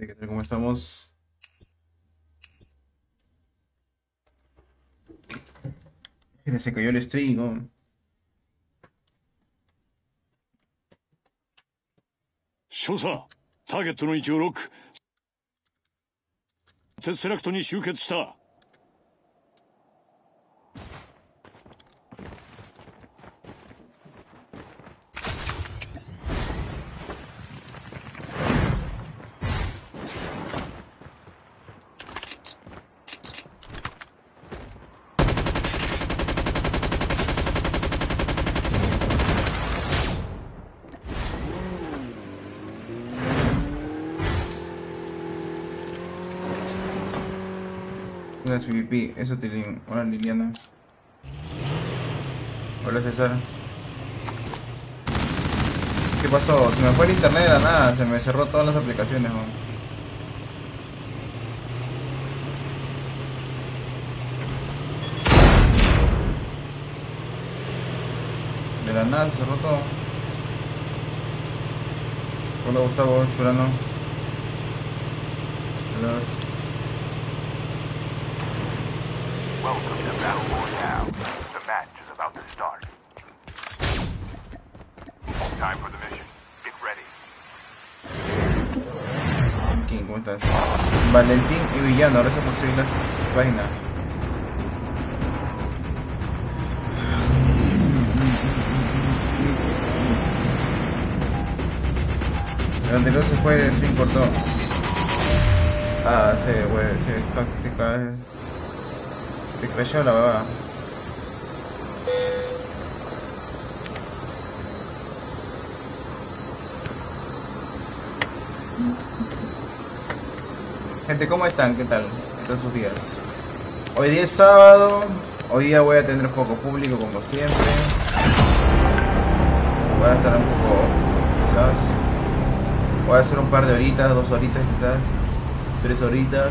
¿Qué tal? ¿Cómo estamos? Se cayó el stream. ¿no? 少佐ターゲットの位置をロックテスセラクトに集結した PvP, eso te digo. Hola Liliana. Hola César. ¿Qué pasó? Se me fue el internet de la nada, se me cerró todas las aplicaciones. ¿no? De la nada se cerró todo. Hola Gustavo, Churano. Hola. King, ¿cómo estás? Valentín y Villano, ahora se consiguen las vainas. El anterior se fue, el stream cortó. Ah, se, güey, se, se cae. Se crashó la baba. Gente, ¿cómo están? ¿Qué tal? ¿Qué tal sus días? Hoy día es sábado. Hoy día voy a tener poco público como siempre. Voy a estar un poco, quizás. Voy a hacer un par de horitas, dos horitas quizás. Tres horitas.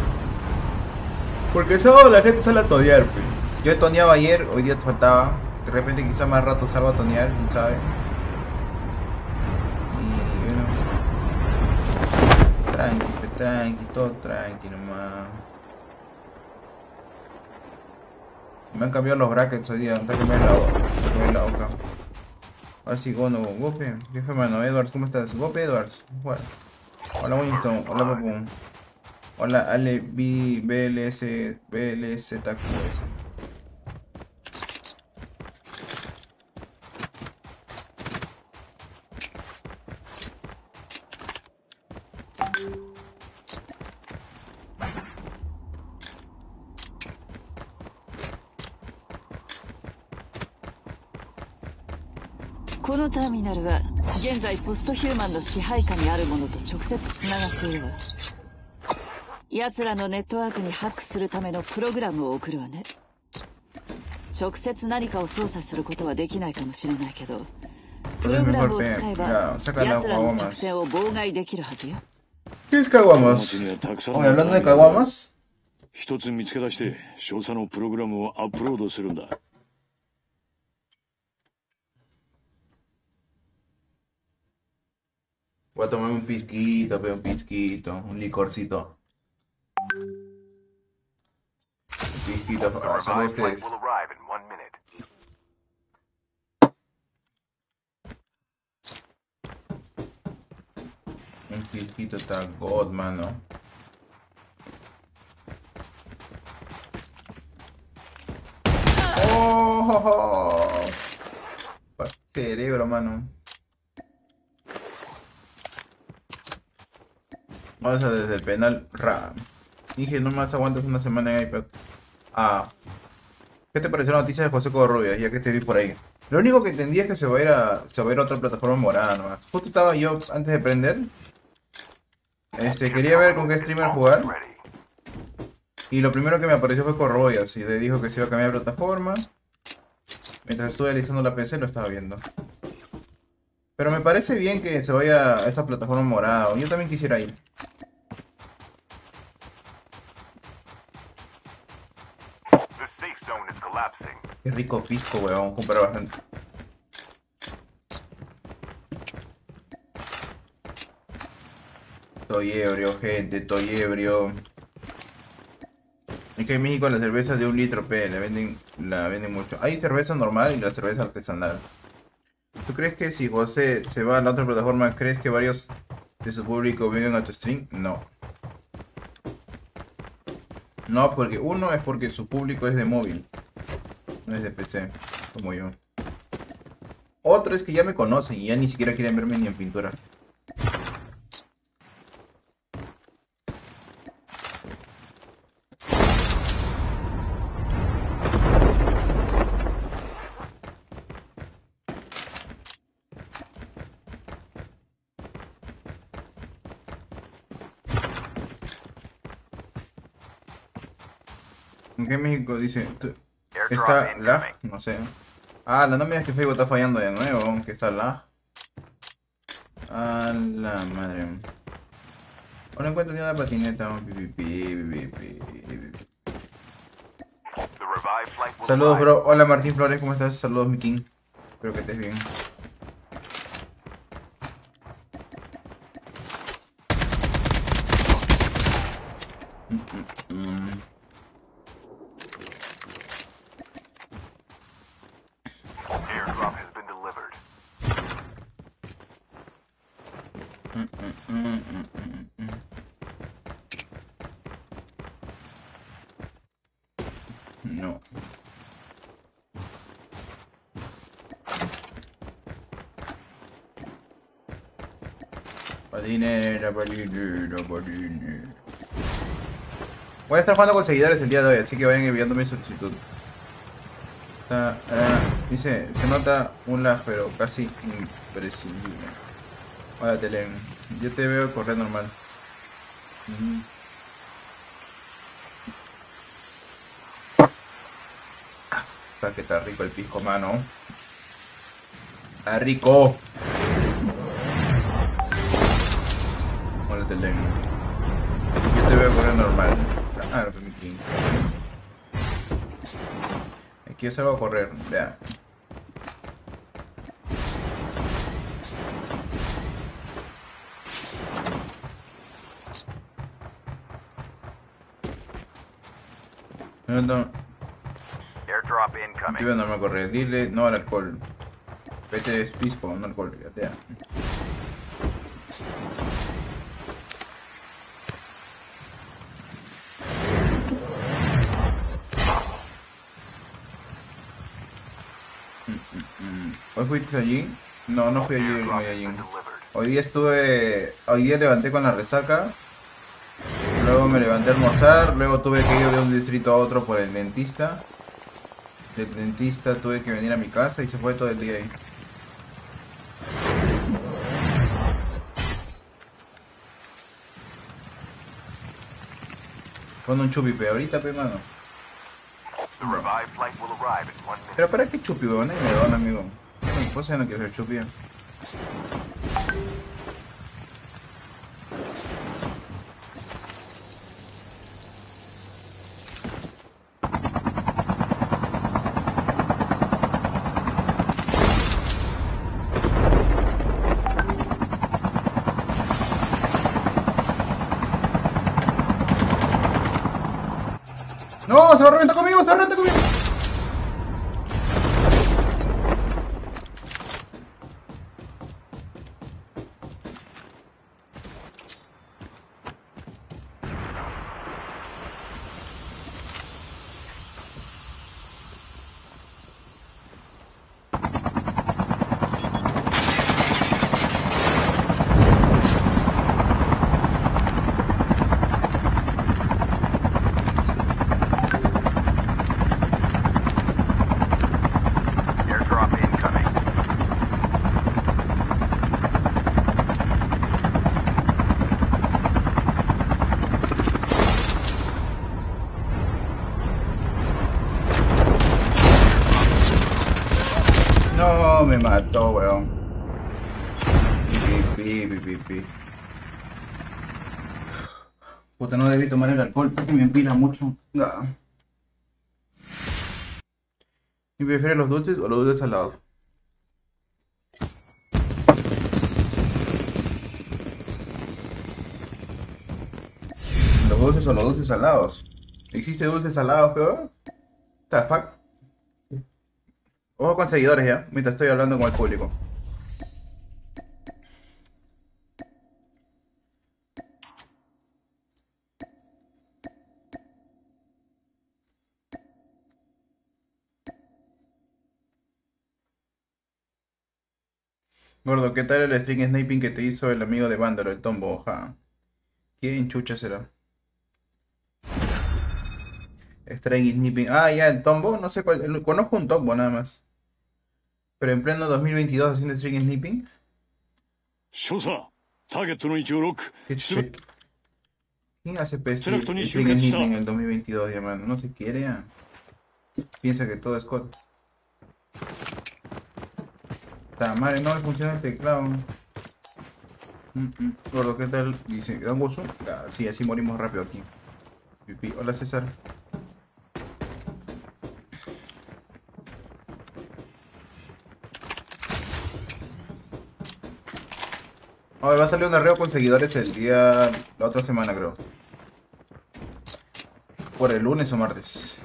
Porque el sábado la gente sale a tonear, pues. Yo he toneado ayer, hoy día te faltaba. De repente quizá más rato salgo a tonear, quién sabe. Y bueno. Tranqui, pues, tranqui, todo tranqui nomás. Me han cambiado los brackets hoy día, me han cambiado la, la hoja. Ahora sí, Gono, Gope, ¿qué fue mano? Edwards, ¿cómo estás? Gope, Edwards, bueno. Hola Winston, hola Papum. Hola Ale B, BLS, BLZQS.「このターミナルは現在ポストヒューマンの支配下にあるものと直接つながっているわ奴らのネットワークにハックするためのプログラムを送るわね。直接何かを操作することはできないかもしれないけど、プログラムを使えば奴らの作戦を妨害できるはずよ。Please go on us. Oh, yeah, let's go on us. 一つ見つけ出して、詳細のプログラムをアップロードするんだ。Voy a tomar un pizquito, un pizquito, un licorcito. Will arrive in one minute. Un pisquito está god, mano. ¡Oh! oh, oh! Cerebro, mano. Vamos a desde el penal. Ra. Dije, no más aguantas una semana en iPad. Ah. ¿Qué te pareció la noticia de José Covarrubias? Ya que te vi por ahí. Lo único que entendí es que se va a ir a, se va a, ir a otra plataforma morada nomás. Justo estaba yo antes de prender. Este, quería ver con qué streamer jugar. Y lo primero que me apareció fue Corroyas y le dijo que se iba a cambiar de plataforma. Mientras estuve analizando la PC lo estaba viendo. Pero me parece bien que se vaya a esta plataforma morada. Yo también quisiera ir. Qué rico pisco, weón. Comprar bastante. Estoy ebrio, gente, estoy ebrio. Es que en México la cerveza de un litro, P, la venden, la venden mucho. Hay cerveza normal y la cerveza artesanal. ¿Tú crees que si José se va a la otra plataforma, crees que varios de su público vengan a tu stream? No. No, porque uno es porque su público es de móvil, no es de PC, como yo. Otro es que ya me conocen y ya ni siquiera quieren verme ni en pintura. ¿En qué México dice? ¿Está lag? No sé. Ah, la no me digas que Facebook está fallando de nuevo, que está lag. A la madre. No encuentro una patineta. Saludos, bro. Hola, Martín Flores, ¿cómo estás? Saludos, mi king. Espero que estés bien. Mm, mm, mm. Airdrop has been delivered. Mm, mm, mm, mm, mm, mm. No. Patinera, patinera, patinera. Voy a estar jugando con seguidores el día de hoy, así que vayan enviándome solicitud. Está, ah, dice, se nota un lag, pero casi imprescindible. Hola, Telen. Yo te veo correr normal. Ah, que está rico el pisco, mano. Está rico. Yo te veo correr normal. Claro, que mi king. Que yo salgo a correr, ya. No, no, Airdrop Yo incoming. no me corre. Dile no al alcohol. Vete es pisco, no alcohol, ya. Mm, mm, mm. ¿Hoy fuiste allí? No, no fui allí, delivered. Hoy día estuve, hoy día levanté con la resaca, luego me levanté a almorzar, luego tuve que ir de un distrito a otro por el dentista. Del dentista tuve que venir a mi casa y se fue todo el día ahí. Pon un chupi, pe, ahorita, pe, mano. Pero para qué chupi, weón, me amigo. Mi esposa ya no quiere ser chupi. ya. No, se va a reventar conmigo, se va a reventar conmigo. Airdrop incoming. No, me mató, weón. Pi, pi, pi, pi, pi. Puta, no debí tomar el alcohol porque me empina mucho. Ah. ¿Y prefieres los dulces o los dulces salados? dulces o los dulces salados. ¿Existe dulces salados, peor? Fuck? Ojo con seguidores ya, mientras estoy hablando con el público. Gordo, ¿qué tal el string sniping que te hizo el amigo de Vándalo, el tombo? ¿Quién chucha será? String sniping. Ah, ya, el tombo. No sé cuál. Conozco un tombo nada más. Pero en pleno 2022 haciendo string sniping. ¿Quién hace peste string sniping en el 2022, hermano? No se quiere. Piensa que todo es code. Ta madre, no le funciona el teclado. Mm, mm. ¿qué tal? Dice, ¿dan gozo? Ah, sí, así morimos rápido aquí. Pipí. Hola César. Hoy va a salir un arreo con seguidores el día. la otra semana, creo. Por el lunes o martes.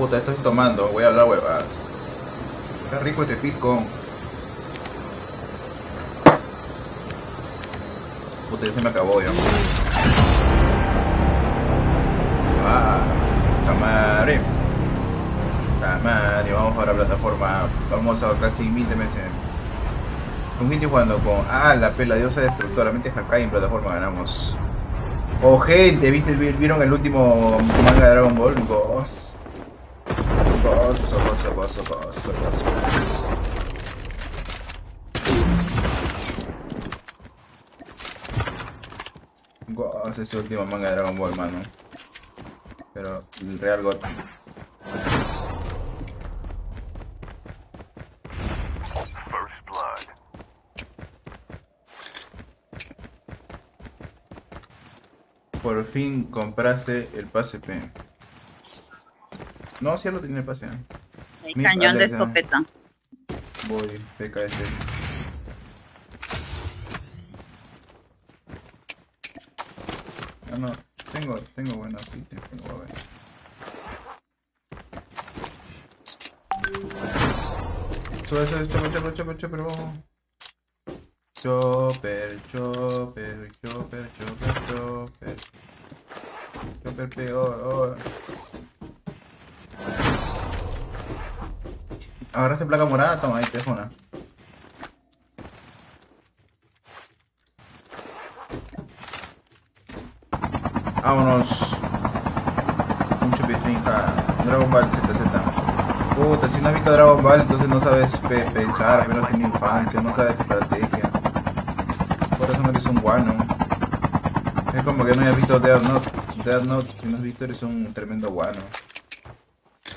Puta, estoy tomando, voy a hablar huevadas. Está rico este pisco. Puta, ya se me acabó ya. Ah, Tamare. Tamare, vamos a la plataforma. Vamos a casi mil de meses. Un gente jugando con. Ah, la pela diosa destructora. Mente Hakai en plataforma ganamos. Oh, gente, ¿viste? ¿Vieron el último manga de Dragon Ball? Gozo, gozo, gozo, gozo, gozo. Gozo ese último manga de Dragon Ball, mano. Pero el Real God. First blood. Por fin compraste el pase P. No, sí ya lo el pase. El Mi cañón de escopeta. Voy, PKS. Ah, no, tengo, tengo buenos ítems, tengo ver. Sube, sube, chopper, chopper, chopper, chopper, vamos. Chopper, chopper, chopper, chopper, chopper. Chopper peor, oh. Agarraste placa morada, toma, ahí te dejo una. Vámonos. Un chupitrinja. Dragon Ball ZZ. Puta, si no has visto Dragon Ball, entonces no sabes pe- pensar, pero no tienes infancia, no sabes estrategia. Por eso no eres un guano. Es como que no hayas visto Death Note. Death Note, si no has visto, eres un tremendo guano.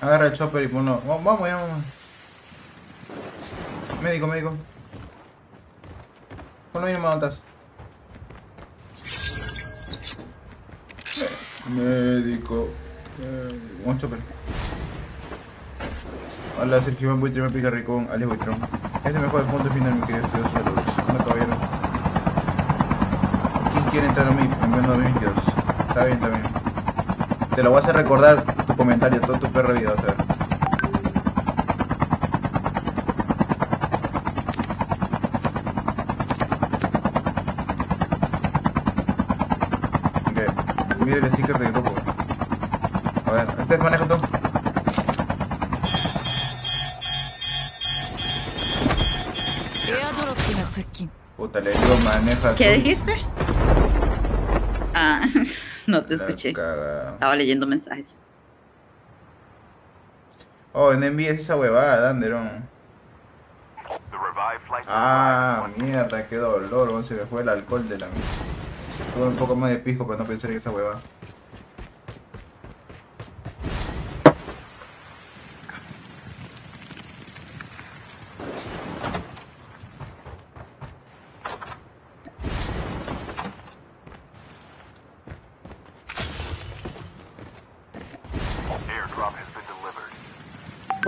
Agarra el chopper y ponlo. Vamos, vamos, vamos. Médico, médico. Ponlo nomás, ¿dónde estás? Médico. Eh, un chopper. Hola, Sergio Buitre, me pica ricón, Alex Buitrón. Este mejor punto final, mi querido Dios. Hola, caballero. ¿Quién quiere entrar a mí en menos 2022? Está bien, está bien. Te lo voy a hacer recordar comentarios, todo tu perro video. Hacer. Ok, mira el sticker del grupo. A ver, ¿este maneja tú? Puta, le digo maneja tú. ¿Qué dijiste? Ah, no te escuché. Estaba leyendo mensajes. Oh, no envíes esa huevada, Anderon. The revived flight Ah, mierda, qué dolor, se me fue el alcohol de la Tuve un poco más de pisco para no pensar en esa huevada. airdrop has been delivered.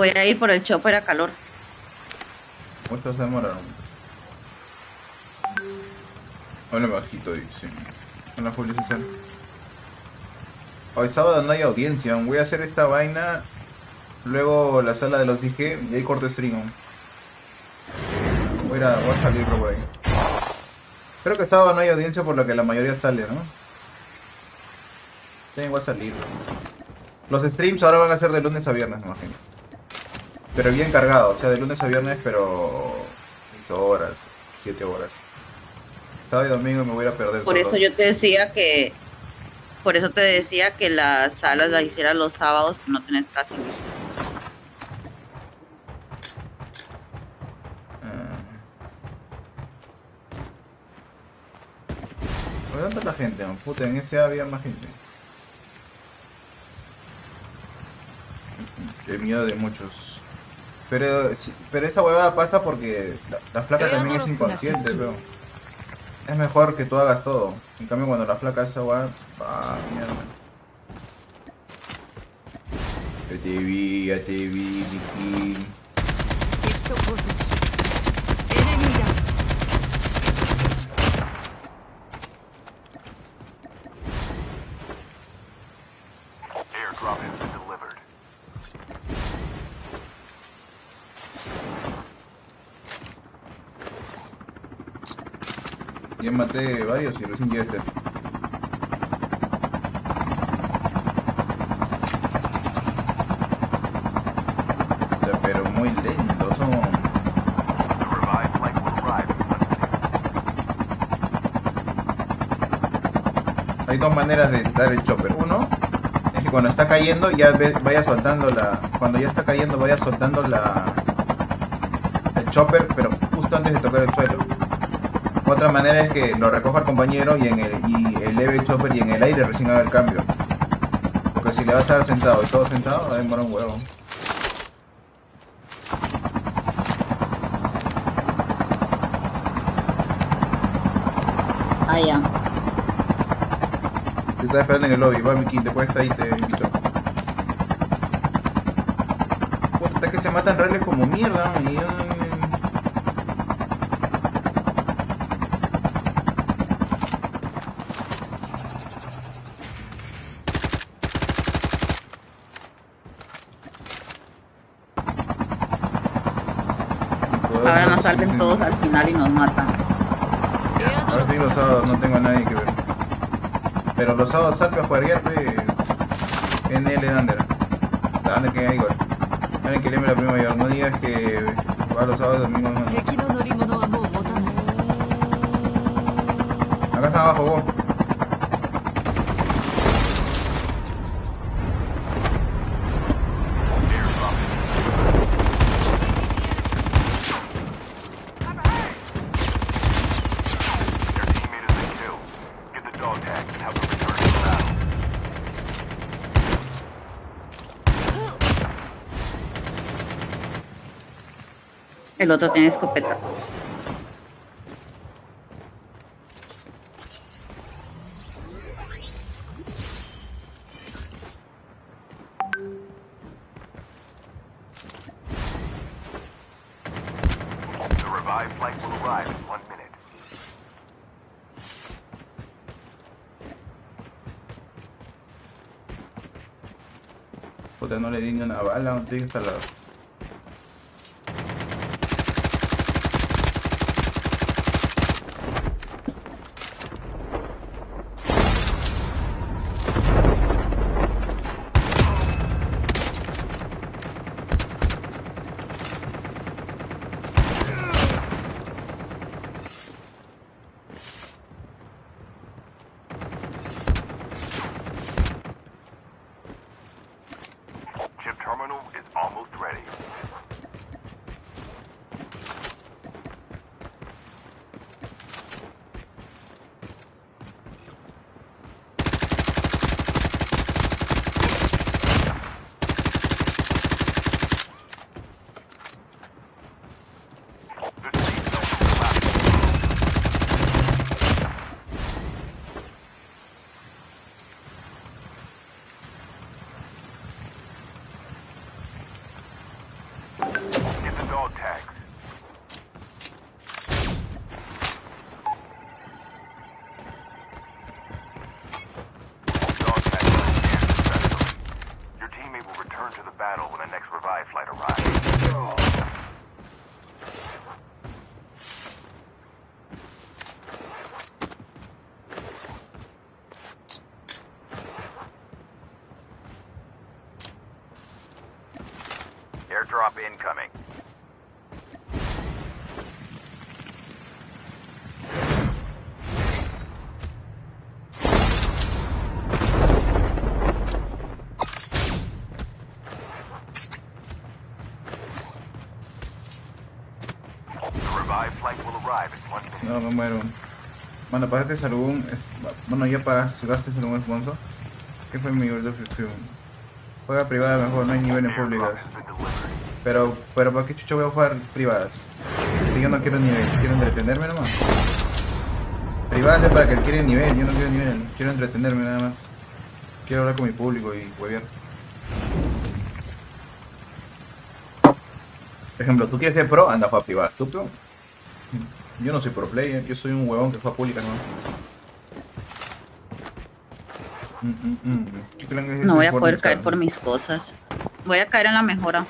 Voy a ir por el chopper a calor. Muchos se demoraron. Hola bajito, dice. Hola Julio César. Hoy sábado no hay audiencia, voy a hacer esta vaina. Luego la sala de los IG y ahí corto stream. Voy a- voy a salir por ahí. Creo que el sábado no hay audiencia por lo que la mayoría sale, ¿no? Tengo a salir. Los streams ahora van a ser de lunes a viernes, me imagino. Pero bien cargado, o sea, de lunes a viernes, pero 6 horas, 7 horas. Sábado y domingo me voy a perder Por todo. eso yo te decía que. Por eso te decía que las salas las hicieras los sábados, que no tenés casi. Ah. ¿Dónde está la gente? man? Puta, en ese había más gente. Qué miedo de muchos. Pero, pero esa huevada pasa porque la, la flaca Pero también es inconsciente, pero es mejor que tú hagas todo. En cambio, cuando la flaca esa huevada, ah, mierda. Ya te vi, ya te vi, Vicky. Varios y recién llegué este. Pero muy lentos. Hay dos maneras de dar el chopper. Uno es que cuando está cayendo ya ve- vaya soltando la. Cuando ya está cayendo vaya soltando la. el chopper, pero justo antes de tocar el suelo. Otra manera es que lo recoja el compañero y en el y eleve el chopper y en el aire recién haga el cambio. Porque si le vas a dar sentado y todo sentado, va a demorar un huevo. Ah, ya. Te estaba esperando en el lobby, va Miki, después está ahí te invito. Puta, que se matan reales como mierda, y yo no- Ahora nos todos al final y nos matan. Ahora te digo los sábados, no tengo a nadie que ver. Pero los sábados salpe a jugar hierve NL Dander. Dander que hay igual. Miren que leme la prima mayor, no digas que va los sábados y domingos no. Acá está abajo vos. El otro tiene escopeta. The revived flight will arrive in one minute. Puta, no le di ni una bala, un tigre está al one minute. No, me muero. Mano, pagaste algún. Bueno, ya pagaste, gastes algún sponsor. ¿Qué fue mi World of? Juega privada mejor, no hay niveles públicas. Pero, pero ¿para qué chucho voy a jugar privadas? Yo no quiero nivel, quiero entretenerme nomás. Privadas es para que quiere nivel, yo no quiero nivel, quiero entretenerme nada más. Quiero hablar con mi público y huevear. Por ejemplo, tú quieres ser pro, anda a jugar privadas. ¿Tú pro? Yo no soy pro player, yo soy un huevón que juega pública nomás. Mm, mm, mm. ¿Qué clan es ese No voy a poder caer por mis cosas. Voy a caer en la mejora.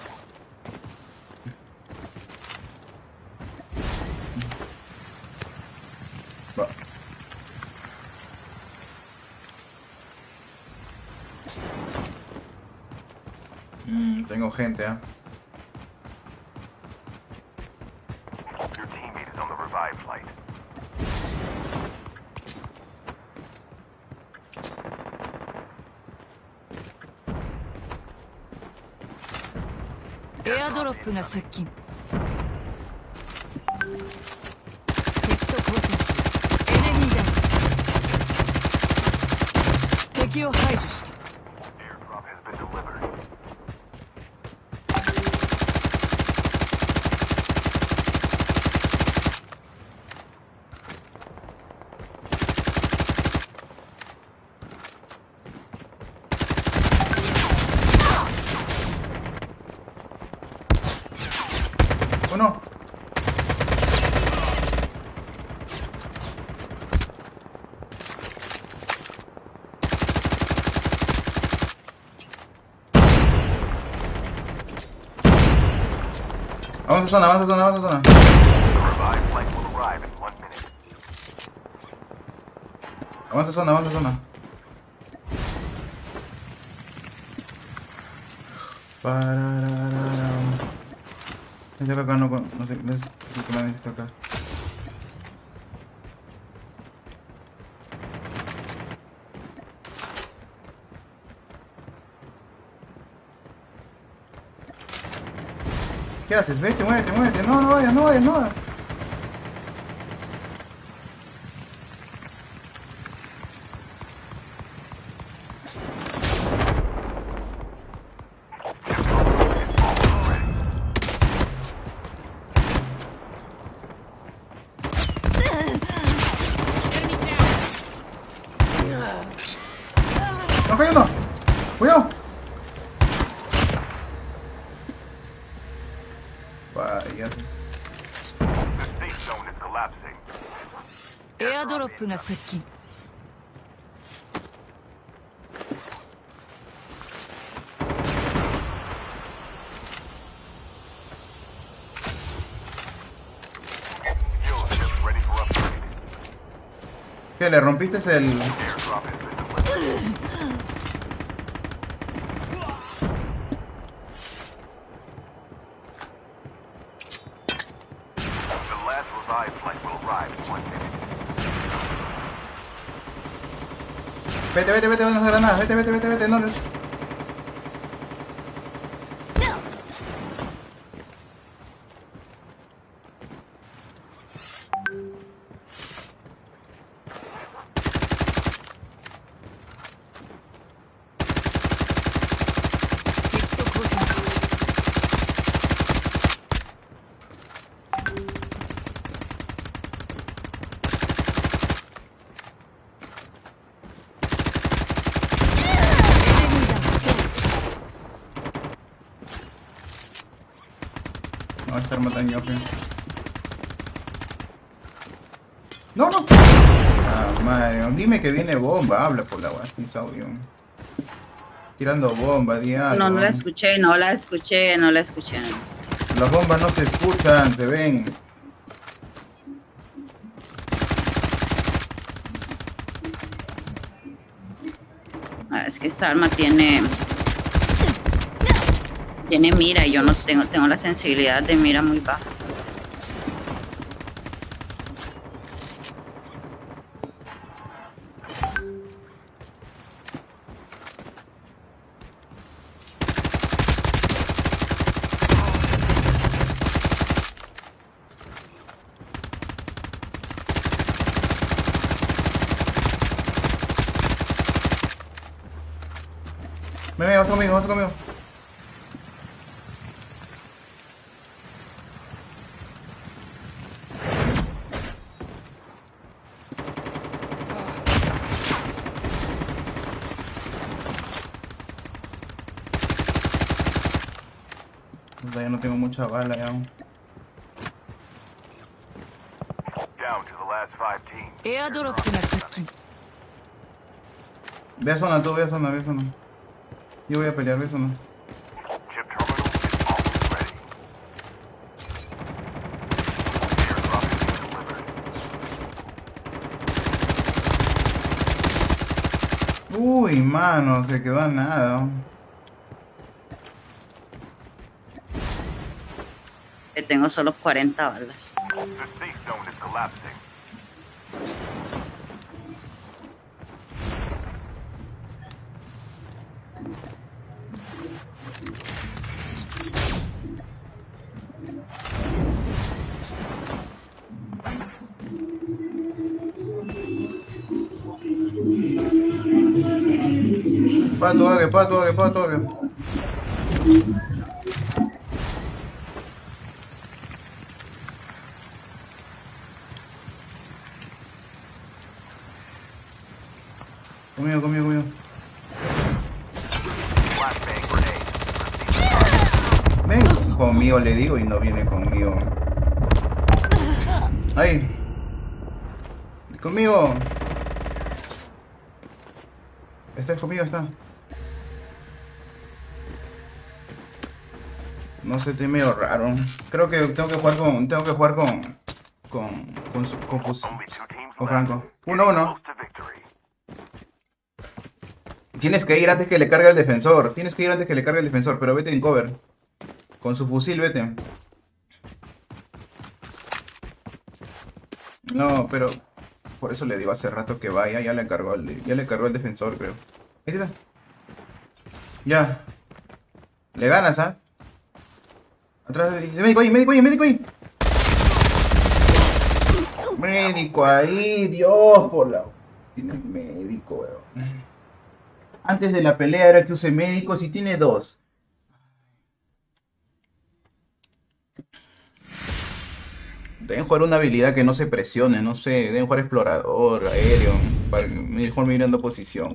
が接近。Zona, avanza zona, avanza zona. Avanza zona, avanza zona. Necesito acá, no, no sé, no sé qué me ¿Qué haces? Vete, muévete, muévete. No, no vayas, no vayas, no vayas. プが接近 Fuel ship ready for upgrade. ¿Qué? ¿Le rompiste el...? Vete, vete, vete. Vete, vete, vete, vete, no. no. Ah, Mario, dime que viene bomba. Habla por la audio. Tirando bomba, di algo. No, no la escuché, no la escuché, no la escuché. Las bombas no se escuchan, se ven. Ah, es que esta arma tiene tiene mira y yo no tengo tengo la sensibilidad de mira muy baja. mucha bala aún. Ve a zona tú, ve a zona, ve a zona. Yo voy a pelear, ve a zona. Uy, mano, se quedó a nada. Tengo solo 40 balas. Pato, pato, audio, pato, audio. Conmigo, conmigo, conmigo. Flashbang grenade. Ven y no viene conmigo. Ahí. Conmigo. ¿Estás conmigo? Está. No sé, estoy medio raro. Creo que tengo que jugar con. Tengo que jugar con. Con. Con, con. Franco. Uno, uno. Close to victory. Tienes que ir antes que le cargue el defensor. Tienes que ir antes que le cargue el defensor, pero vete en cover. Con su fusil, vete. No, pero por eso le digo hace rato que vaya, ya le cargó el, ya le cargó el defensor, creo. Ahí está. Ya. Le ganas, ¿ah? Atrás de... Médico ahí, médico ahí, médico ahí. Médico ahí, Dios por la... Tiene médico, weón. Antes de la pelea era que use médicos y tiene dos. Deben jugar una habilidad que no se presione, no sé. Deben jugar explorador, aéreo. Mejor mirando posición.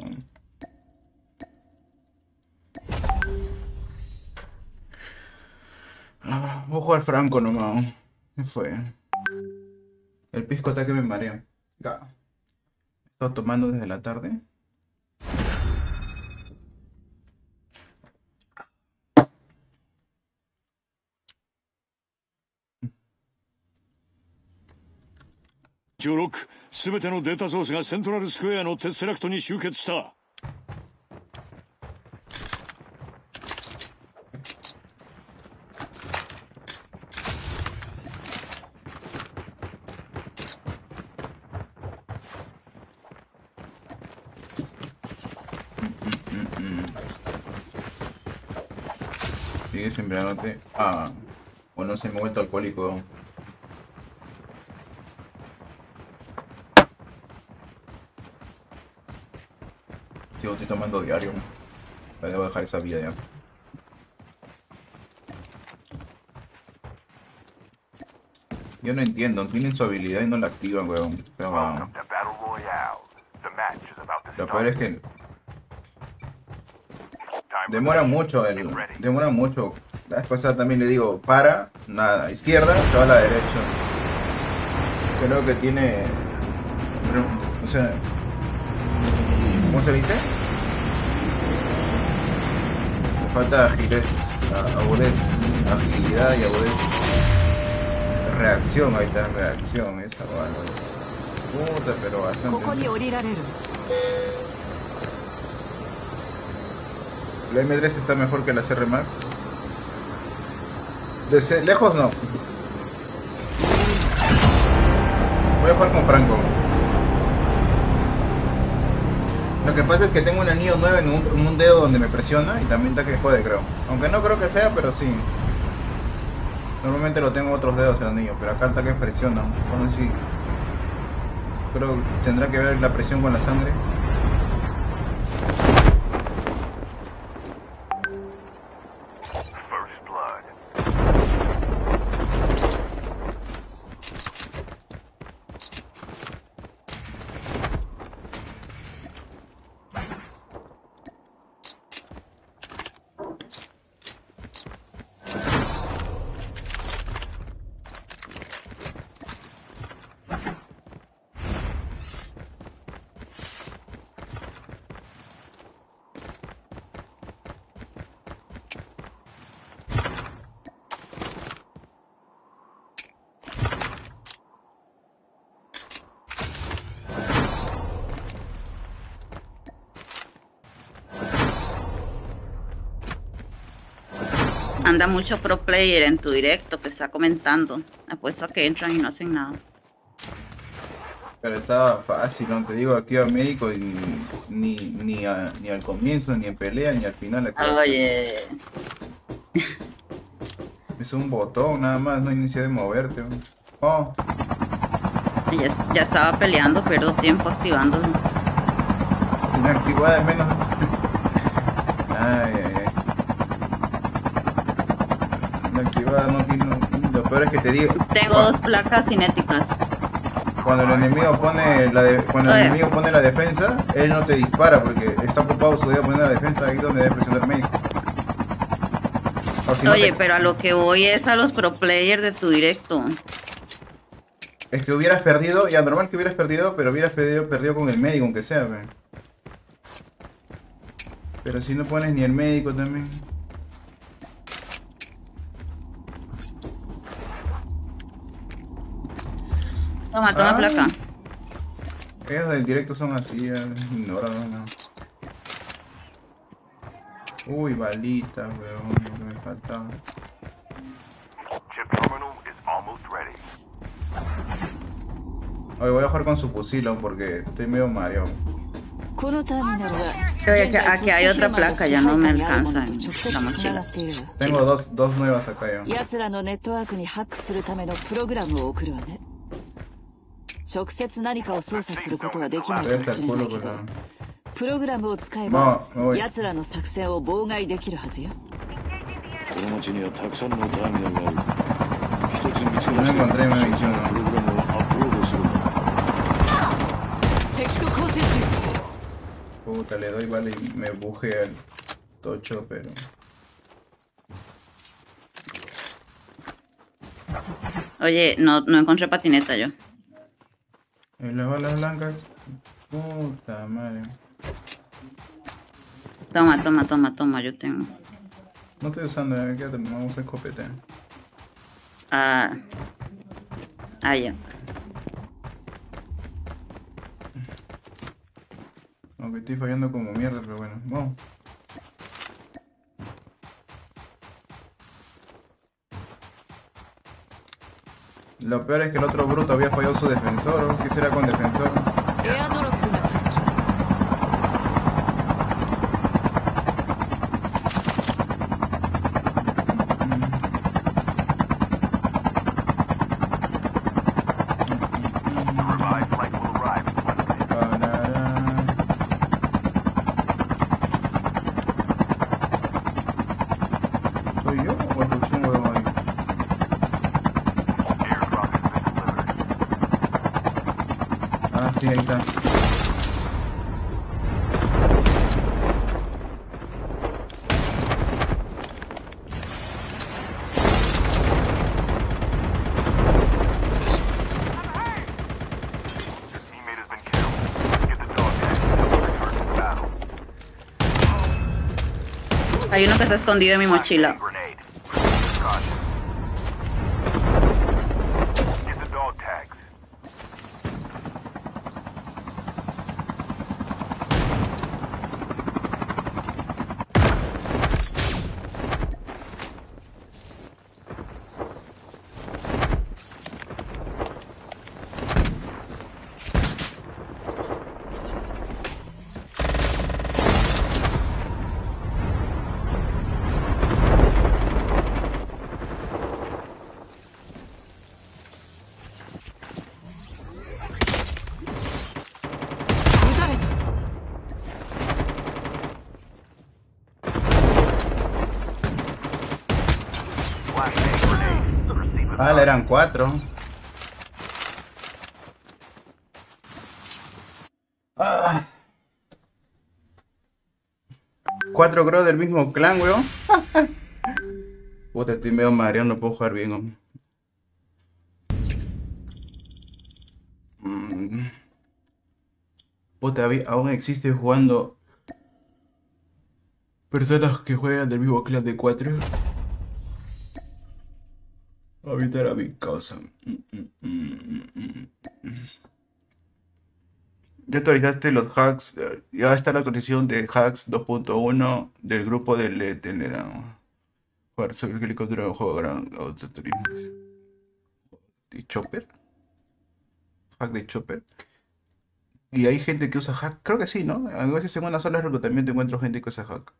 Ah, voy a jugar franco nomás. ¿Qué fue? El pisco ataque me marea. Ya. Estaba tomando desde la tarde. 16全てのデータソースがセントラルスクエアのテスセラクトに集結した Sigue sembrándote. Ah, o no se me ha vuelto alcohólico. Estoy tomando diario. Ya Debo dejar esa vida ya. Yo no entiendo, tienen su habilidad y no la activan, weón. Pero, to lo peor es que Demora mucho, el, demora mucho. La vez pasada también le digo, para, nada, izquierda, se va a la derecha. Creo que tiene... O sea... ¿Cómo se dice? Le falta agilidad, agudez, agilidad y agudez. Reacción, ahí está, reacción, esa vale. Puta, pero bastante. La M3 está mejor que la CR Max. Lejos no. Voy a jugar con Franco. Lo que pasa es que tengo un anillo 9 en un, dedo donde me presiona y también está que jode, creo. Aunque no creo que sea, pero sí. Normalmente lo tengo en otros dedos el anillo, pero acá está que presiona. Bueno, sí. Creo que tendrá que ver la presión con la sangre. Anda mucho pro player en tu directo que está comentando. Apuesto a que entran y no hacen nada. Pero estaba fácil, no te digo, activa médico y ni, ni, a- ni al comienzo, ni en pelea, ni al final. Oye, Es un botón nada más, no inicia de moverte. Oh, ya, ya estaba peleando, pierdo tiempo activándolo. inactivada es menos. No tiene. Lo peor es que te digo. Tengo dos placas cinéticas. Cuando el enemigo pone la de- cuando el enemigo pone la defensa, él no te dispara porque está ocupado su día poniendo la defensa ahí donde debe presionar médico. No Oye, te- pero a lo que voy es a los pro players de tu directo. Es que hubieras perdido, ya normal que hubieras perdido, pero hubieras perdido, perdido con el médico, aunque sea. Pero si no pones ni el médico también. Toma, toma placa. Esas del directo son así, ignora no. Uy, balita, weón, me faltaba. Hoy voy a jugar con su fusilón porque estoy medio mareado. Aquí, hay otra placa, ya no me alcanza. Tengo dos, dos nuevas acá ya. 直接何かを操作することはできないかもしれないけど.プログラムを使えまあばおい奴らの作戦を妨害できるはずよこの町にはたくさんのターミナルがある一つ見つけしてプ M21. ログラムをアップロードするんだ敵と交戦中 Puta, le doy vale y me buje al tocho, pero... Oye, no, no encontré patineta yo. ¿Y las balas blancas? Puta madre. Toma, toma, toma, toma, yo tengo. No estoy usando, eh, quédate, no uso escopeta. Ah. Ah, ya. Aunque estoy fallando como mierda, pero bueno, vamos. Lo peor es que el otro bruto había fallado su defensor. ¿qué será con defensor? Hay uno que está escondido en mi mochila. Eran cuatro. Ah. Cuatro creo del mismo clan, weón. Puta, estoy medio mareado, no puedo jugar bien. hombre. Mm. Puta, aún existe jugando personas que juegan del mismo clan de cuatro. Habitar a mi casa. Ya actualizaste los hacks. eh, Ya está la actualización de hacks 2.1 del grupo del eh, Telegram. Jugar soy el helicóptero juego gran. ¿De Chopper? Hack de Chopper. Y hay gente que usa hack. Creo que sí, ¿no? A veces en una sola reclutamiento encuentro gente que usa hack.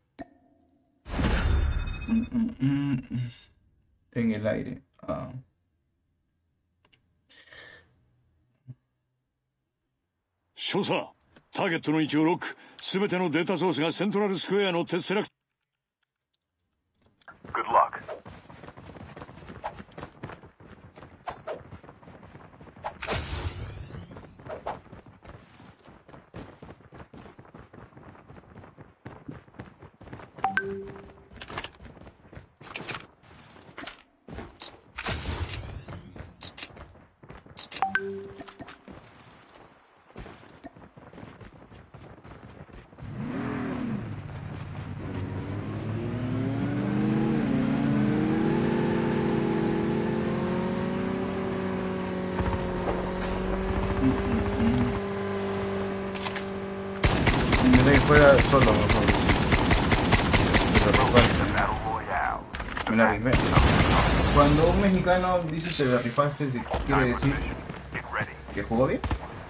En el aire. Ah. 少佐ターゲットの位置をロック全てのデータソースがセントラルスクエアのテッセラク Good luck. Dice te la rifaste, ¿se quiere decir que jugó bien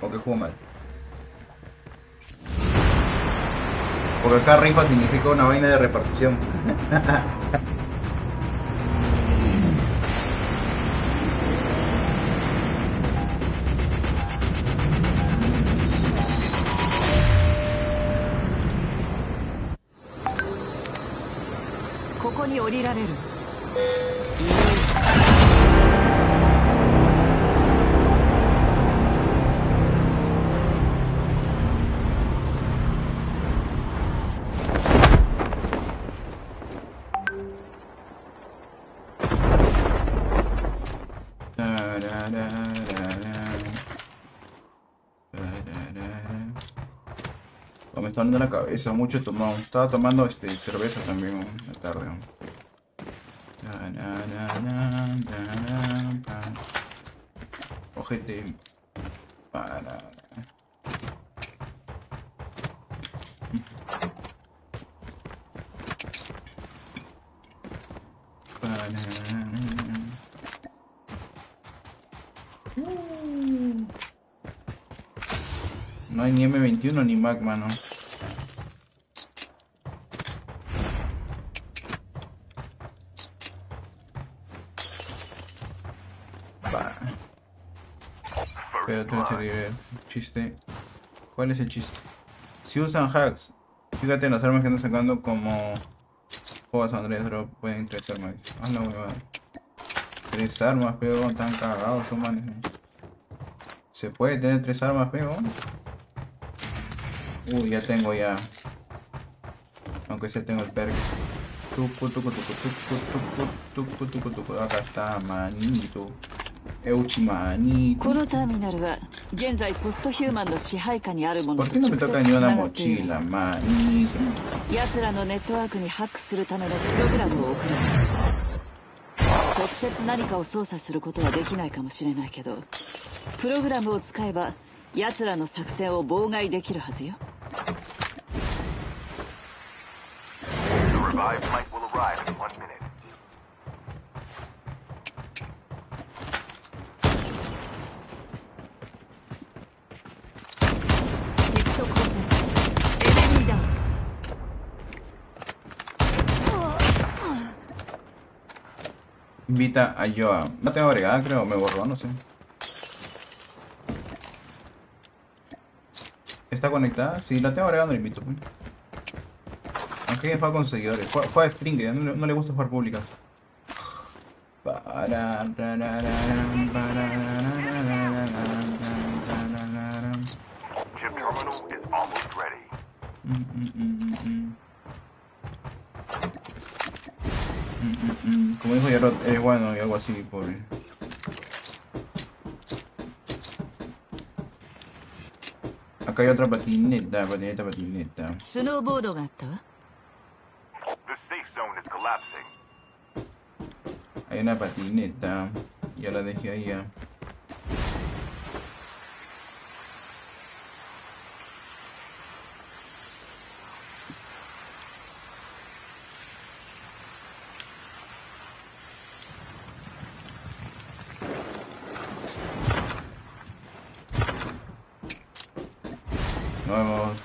o que jugó mal? Porque acá rifa significa una vaina de repartición. " Me está dando la cabeza, mucho tomado. Estaba tomando este cerveza también la tarde. Ojete. Para. 21 ni Mac, mano. Pero tengo que chiste. ¿Cuál es el chiste? Si usan hacks, fíjate en las armas que andan sacando como Cobas Andrés Drop, pueden tres armas. Ah. Tres armas, pero están cagados, son manes. Eh. Se puede tener tres armas, pero. Uy, ya tengo ya. Aunque sea tengo el perk. Tucu, tucu, tucu, tucu, tucu, tucu, tucu. Acá está, manito. こ.のターミナルは現在ポストヒューマンの支配下にあるもの ¿Por と直がって?奴らのネットワークにハックするためのプログラムを送る直接何かを操作することはできないかもしれないけどプログラムを使えば奴らの作戦を妨害できるはずよ Five flight will. Invita a Joa. No tengo agregada, creo. Me borró, no sé. ¿Está conectada? Sí, la tengo agregada, no invito. Pues. Aunque juega con seguidores. Juega, juega Spring, no, le- gusta jugar mm. Como dijo Yarot, eres bueno y algo así, pobre. Acá hay otra patineta, patineta, patineta. ス Una patineta. Ya la dejé ya. Vamos.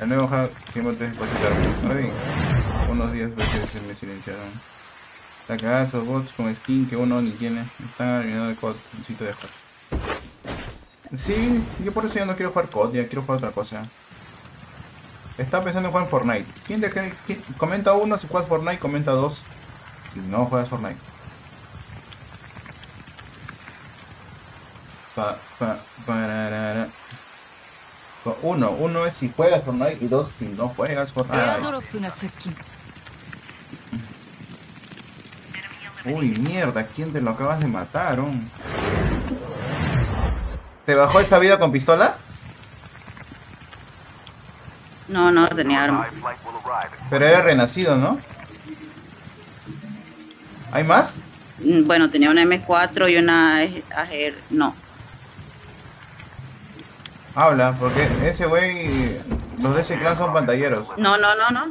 El nuevo hack siempre te depositar unos 10 veces me silenciaron. La bots con skin que uno ni tiene. Están el COD, necesito dejar. Sí, yo por eso ya no quiero jugar COD, ya quiero jugar otra cosa. Estaba pensando en jugar Fortnite. ¿Quién de quién? comenta uno si juegas Fortnite, comenta dos si no juegas Fortnite. Pa, uno, uno es si juegas Fortnite y dos si no juegas Fortnite. Uy, mierda, ¿quién te lo acabas de matar? oh? ¿Te bajó esa vida con pistola? No, no tenía arma. Pero era renacido, ¿no? ¿Hay más? Mm, Bueno, tenía una M4 y una AGR. No. Habla, porque ese güey, los de ese clan son pantalleros. No, no, no, no.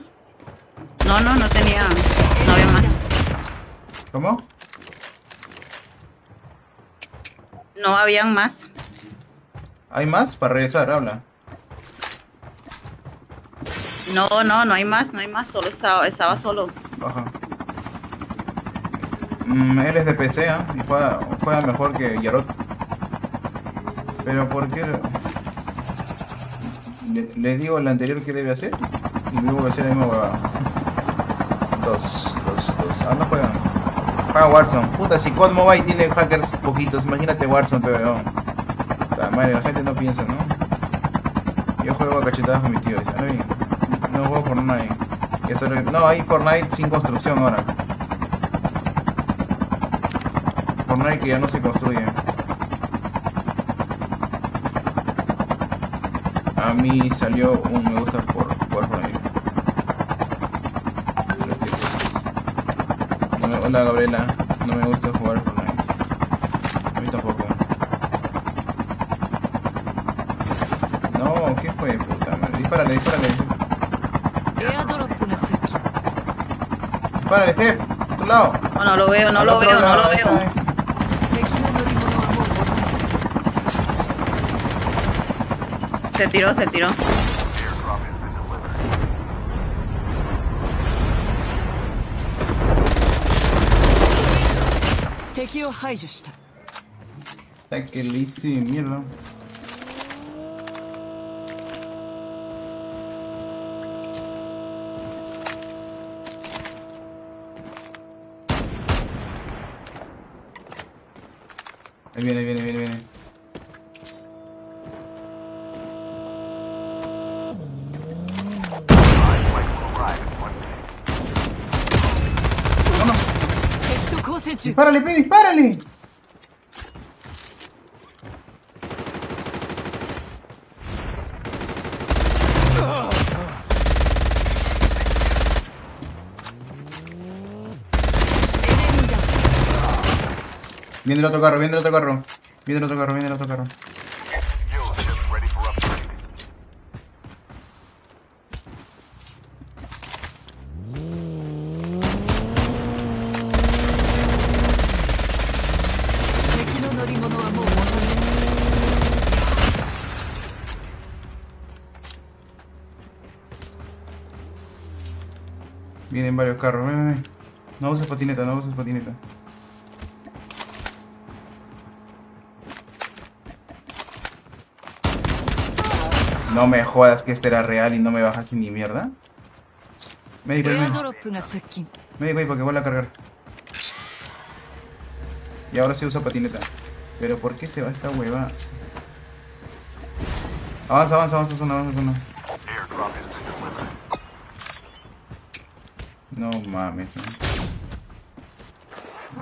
No, no, no tenía. ¿Cómo? No habían más. ¿Hay más? Para regresar, habla. No, no, no hay más, no hay más. Solo estaba, estaba solo. Baja. Mm, él es de PC, ¿ah? Y juega, juega mejor que Yarot. Pero ¿por qué? Le, le digo el anterior que debe hacer y luego voy a hacer la misma huevada. Dos, dos, dos. Ah, no juegan. Juega Warzone. Puta, si COD Mobile tiene hackers poquitos, imagínate Warzone, pero Puta madre, la gente no piensa, ¿no? Yo juego a cachetadas con mis tíos. ¿ya? No, no juego Fortnite. No, hay Fortnite sin construcción ahora. Fortnite que ya no se construye. A mí salió un me gusta por jugar Fortnite. Los tipos. No me- Hola Gabriela, no me gusta jugar Fortnite. A mí tampoco. No, ¿qué fue, puta madre? Dispárale, dispárale. Dispárale, Steph, a tu lado. No, no lo veo, no lo veo, no lo veo. Se tiró, se tiró. を排除した Está que le hice mierda. Ahí viene, ahí viene, viene, viene. Revived flight Viene el otro carro, viene el otro carro. Viene el otro carro, viene el otro carro. Vienen varios carros, ven, ven. No uses patineta, no uses patineta. No me jodas que este era real y no me baja aquí ni mierda. Medic, Medic, Medic, porque vuelve a cargar. Y ahora sí usa patineta. Pero ¿por qué se va esta hueva? Avanza, avanza, avanza, zona, avanza, zona. No mames. ¿eh?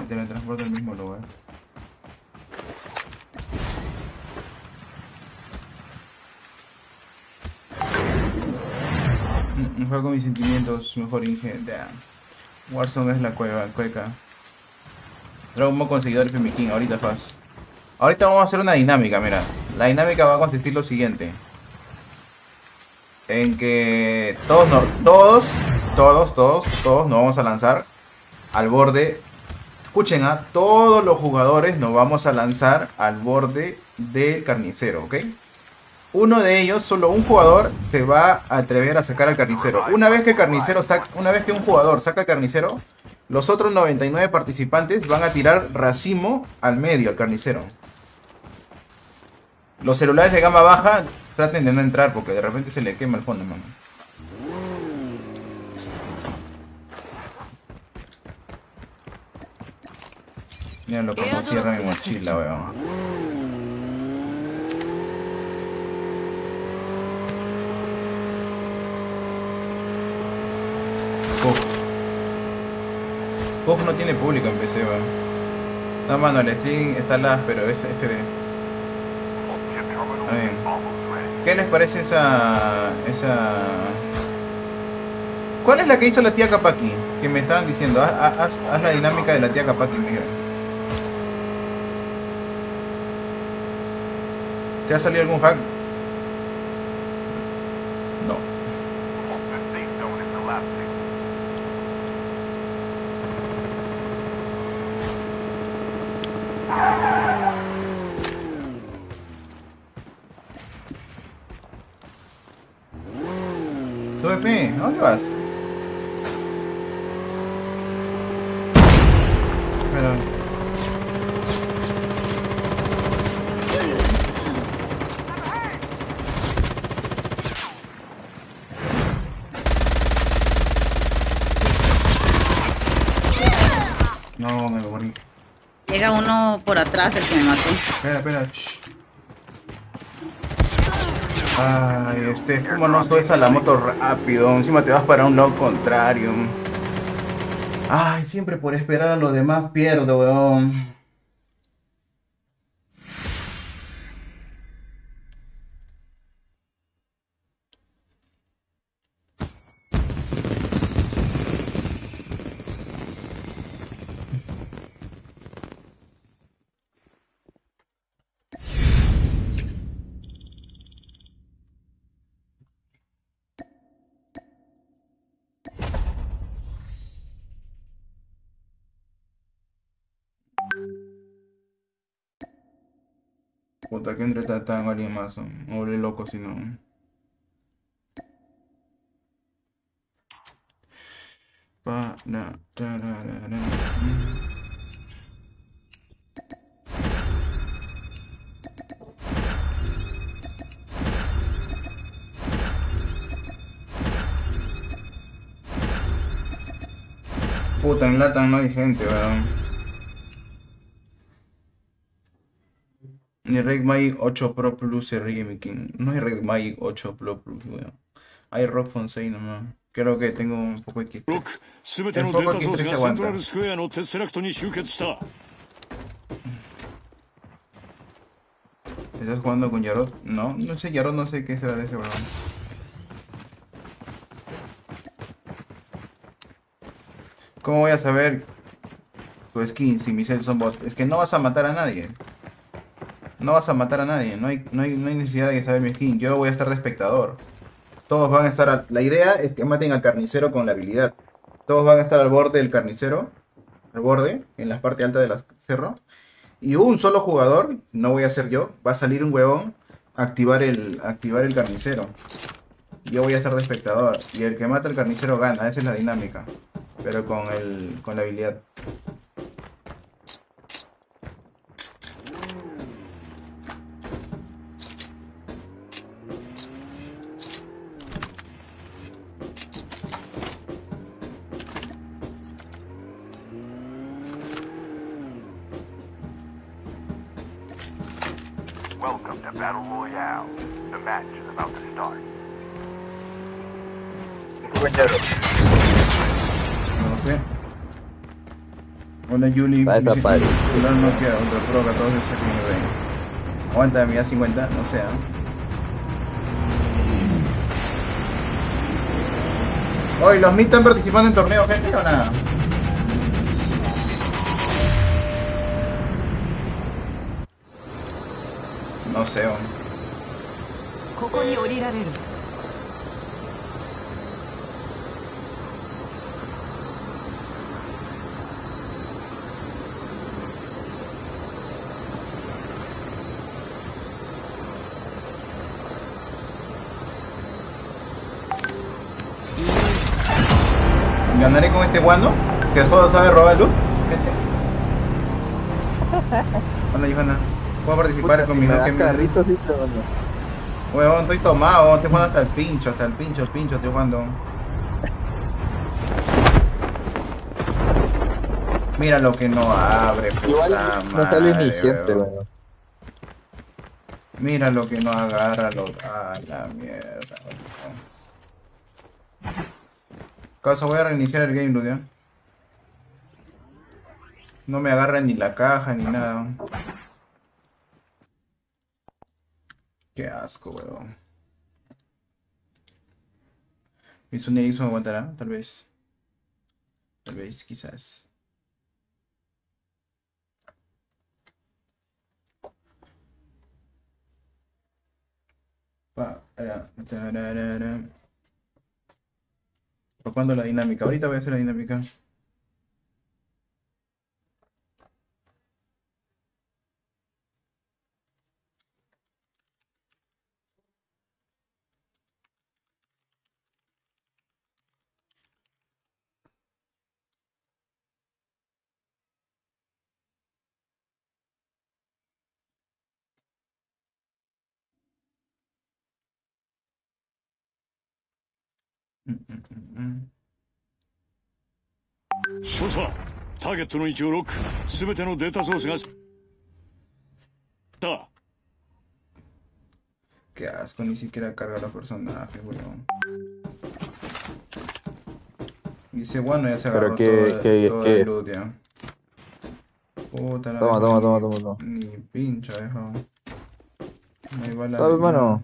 Teletransporta al mismo lugar. Mm, Juego con mis sentimientos, mejor Inge. Damn. Warzone es la cueva, cueca. Dragon Ball conseguidor FM King, ahorita faz. Ahorita vamos a hacer una dinámica, mira. La dinámica va a consistir lo siguiente. En que todos, no- todos, todos, todos, todos nos vamos a lanzar al borde. Escuchen, a todos los jugadores nos vamos a lanzar al borde del carnicero, ¿ok? Uno de ellos, solo un jugador, se va a atrever a sacar al carnicero. Una vez que carnicero una vez que un jugador saca al carnicero, los otros 99 participantes van a tirar racimo al medio, al carnicero. Los celulares de gama baja traten de no entrar porque de repente se le quema el fondo, mano. Mira lo como cierra mi mochila, weón. Puff no tiene público en PC, weón. No, mano, el stream está lag, pero es almost ready. ¿Qué les parece esa. esa. ¿Cuál es la que hizo la tía Kapaki? Que me estaban diciendo, haz, la dinámica de la tía Kapaki, dijeron. ¿Te ha salido algún hack? No. The safe zone is collapsing. Sube VP. ¿A dónde vas? Espera. No, me morí. Llega uno por atrás, el que me mató. Espera, espera. Ay, este, ¿cómo no suelta la moto rápido? Encima te vas para un lado contrario. Ay, siempre por esperar a los demás pierdo, weón. Puta, que entre tan alguien más. Me volví loco si no. Pa, na, tararara. Puta, en Latam no hay gente, weón. Ni Red Magic 8 Pro Plus y Reggae King. No hay Red Magic 8 Pro Plus, weón. Hay Rock Fonsei nomás. Creo que tengo un poco de X3. El foco 3 se ¿Estás jugando con Yarot? No, no sé, Yarot no sé qué será de ese weón. ¿Cómo voy a saber pues tu skin si mis cells son bots? Es que no vas a matar a nadie. No vas a matar a nadie, no hay, no hay, no hay necesidad de saber mi skin. Yo voy a estar de espectador. Todos van a estar... La idea es que maten al carnicero con la habilidad. Todos van a estar al borde del carnicero. Al borde, en la parte alta del cerro. Y un solo jugador, no voy a ser yo, va a salir un huevón a activar el, activar el carnicero. Yo voy a estar de espectador. Y el que mata al carnicero gana, esa es la dinámica. Pero con el. con la habilidad. Hola Yuli. Celular Nokia Ultra Pro 14 9. Aguanta mi A50, no sé. ¿ah? Oye, ¿los MIT están participando en torneo, gente, o nada? No sé, hombre. ¿Ganaré con este guano? ¿Que solo sabe robar luz? Gente. Hola, Johanna. ¿Puedo participar con mi Me no que me... carrito, sí, pero no. Huevón, estoy tomado, estoy jugando hasta el pincho, hasta el pincho, el pincho estoy jugando. Mira lo que no abre, puta Igual no sale ni madre, gente, huevón. weón. Mira lo que no agarra, lo... A la mierda. Caso, voy a reiniciar el game, Ludia. No me agarra ni la caja ni nada. Qué asco, weón. Mi Sony Ericsson aguantará, tal vez. Tal vez, quizás. Pa, ra, tararara. ¿Para cuándo la dinámica? Ahorita voy a hacer la dinámica. Mm, mm, mm, mm. 所作ターゲットの位置をロック全てのデータソースがだ Qué asco, ni siquiera carga los personajes, weón. Dice, bueno, ya se Pero agarró qué- todo, qué- todo qué el es? loot ya. Puta la Toma, verdad, toma, toma, ni- toma, toma. Ni pincho, dejo. No hay bala Dale, ni nada. mano.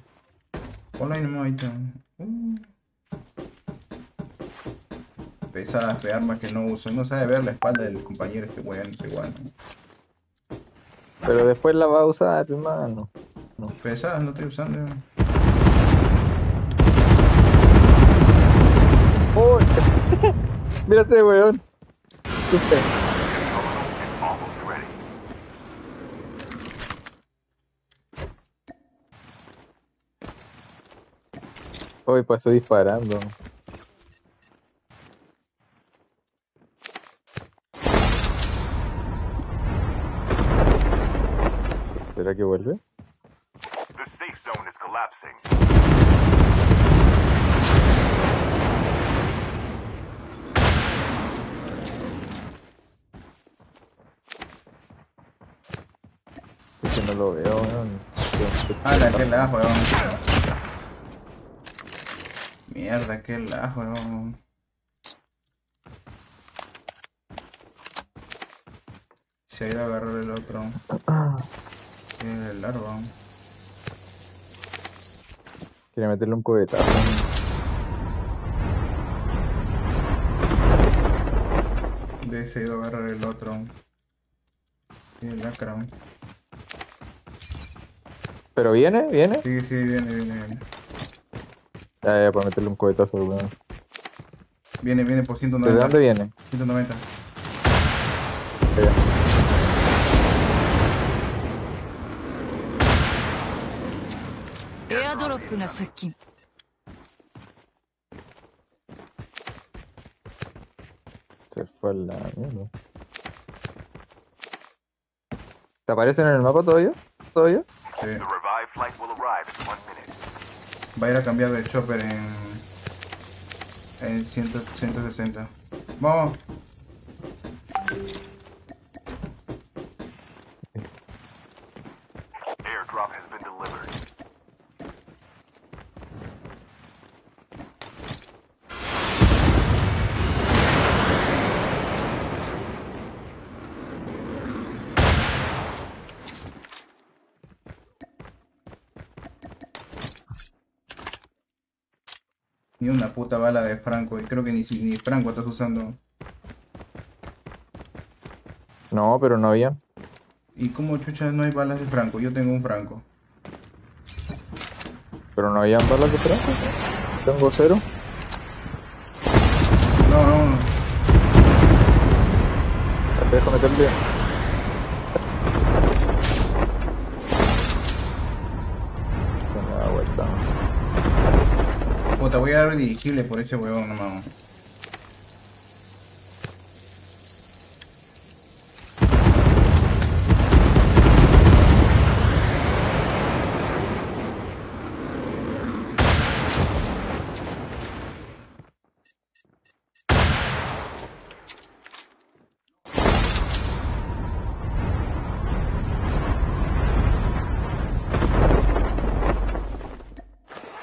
Ponla ahí nomás, ahí está. Uh. Pesadas de armas que no uso. No sabe ver la espalda del compañero este weón, este weón. Pero después la va a usar, hermano. Pesadas no estoy usando. ¡Oh! Mira ese weón. Este. Almost ready. Hoy pasó disparando. ¿Será que vuelve? The safe zone is collapsing. Es que no lo veo, weón. ¡Hala, qué lajo, weón! Mierda, qué lajo, weón. Se ha ido a agarrar el otro. Qué largo. weón. Quiere meterle un cohetazo. De se ha ido a agarrar el otro. Qué lacra. weón. ¿Pero viene? ¿Viene? Sí, sí, viene, viene, viene. Ya, ya, para meterle un cohetazo, weón. Viene, viene por ¿Desde 190. dónde viene? 190. Ya. ロップが接近 Se fue a la mierda. ¿Te aparecen en el mapa todavía? ¿Todavía? Sí. The revived flight will arrive in one minute. Va a ir a cambiar de chopper en. En 100 160. Vamos. Ni una puta bala de Franco. Y creo que ni, ni Franco estás usando. No, pero no había. ¿Y cómo chucha no hay balas de Franco? Yo tengo un Franco. Pero no habían balas de franco. Tengo cero. No, no, no. Dejo meterle. Puta, voy a dar dirigible por ese huevón nomás.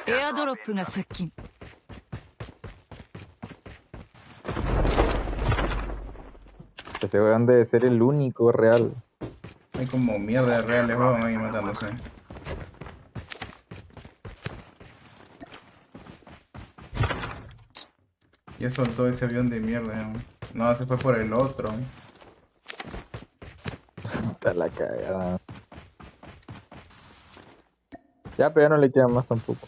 エアドロップが接近 Ese weón debe ser el único real. Hay como mierda de reales huevón ahí matándose. Ya soltó ese avión de mierda. ¿no? No, se fue por el otro. Está la cagada. Ya, pero ya no le queda más tampoco.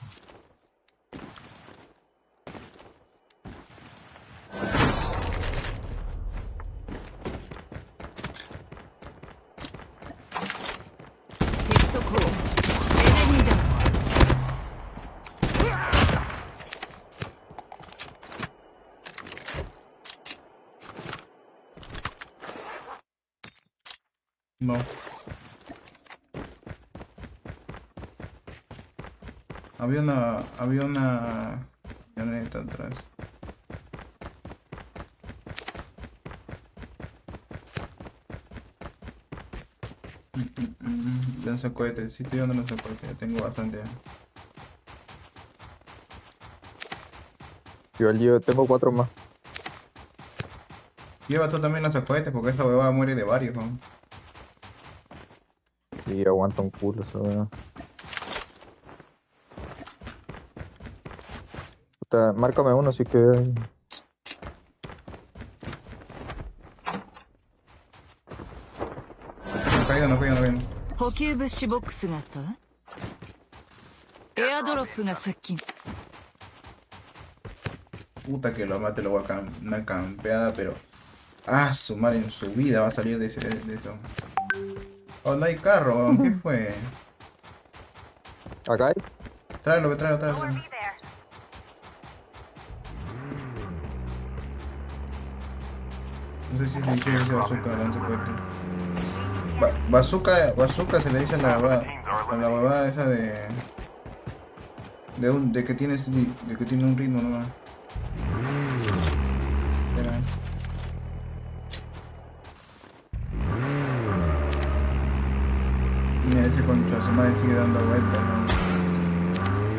Había una. Camioneta atrás. Mm, mm, mm, Lanzacohetes, sí estoy dando lanzacohetes, ya tengo bastante. Yo al lío tengo cuatro más. Lleva tú también lanzacohetes porque esa huevada muere de varios, ¿no? Y aguanta un culo, esa weá. Puta, márcame uno si que. No caigo, no caigo, no caigo. 補給物資ボックスがあったわエアドロップが接近 Puta que lo mate, lo voy a cam una campeada, pero. Ah, su madre en su vida va a salir de, ese, de eso. Oh, no hay carro, weón, ¿qué fue? Acá hay. Tráelo, tráelo, tráelo. Sé si Michelle ese bazooka. Ba bazooka, bazooka se le dice a la huevada, a la huevada esa de... De, un, de que tiene de que tiene un ritmo nomás. Espera. Mira, ese concha su madre sigue dando vueltas,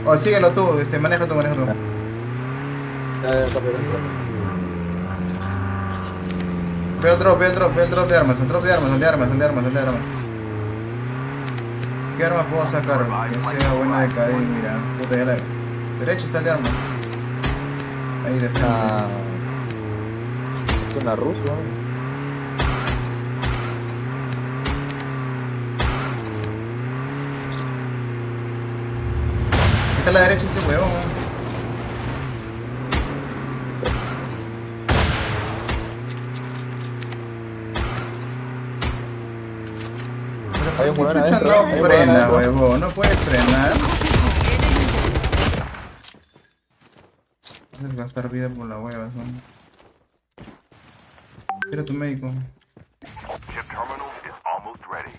¿no? Oh, síguelo tú, este, maneja tú, maneja tú. Ya, ya, está por dentro. Ve el drop, ve el drop, ve el drop de armas, el drop de armas, el de armas, el de armas, el de armas. ¿Qué armas puedo sacar? Que sea buena de cadena, mira. Puta, ya la... Derecho está el de armas. Ahí de. Ah, es una rusa. Está a la derecha este huevón. Hay un huevón Chucha, adentro. no frena, huevón, no puedes frenar. Gastar vida por la hueva, son. Mira tu médico. Chip terminal is almost ready.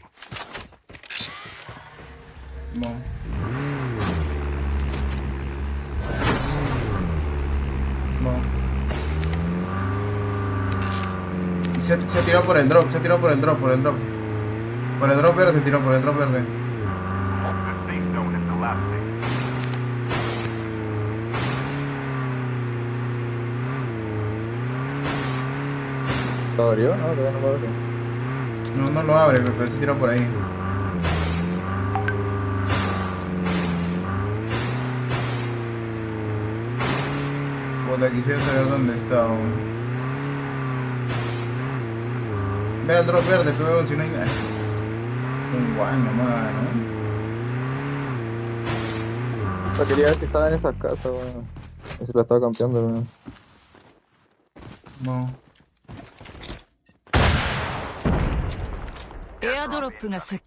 No. No. Se, ha- se ha tirado por el drop, se ha tirado por el drop, por el drop. Por el drop verde, tiró por el drop verde. ¿Lo abrió? No, todavía no lo abrió. No, no lo abre, pero se tiró por ahí. Puta, quisiera saber dónde está. Ve al drop verde, pero si no hay nada. Igual, nomás, ¿no? Yo quería ver si estaba en esa casa, weón. Bueno. Si la estaba campeando, weón. No. Airdrop が先。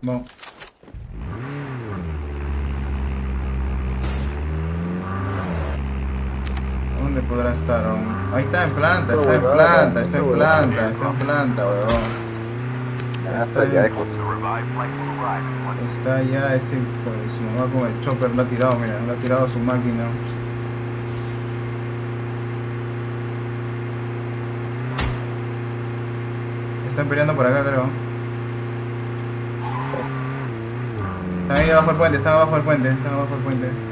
No. Podrá estar? weón? Ahí está en planta, está en planta, está en planta, está en planta, weón. Está, ya está ya ese de su mamá con el chopper lo ha tirado, mira, lo ha tirado a su máquina. Están peleando por acá, creo. Están ahí abajo del puente, están abajo del puente, están abajo del puente.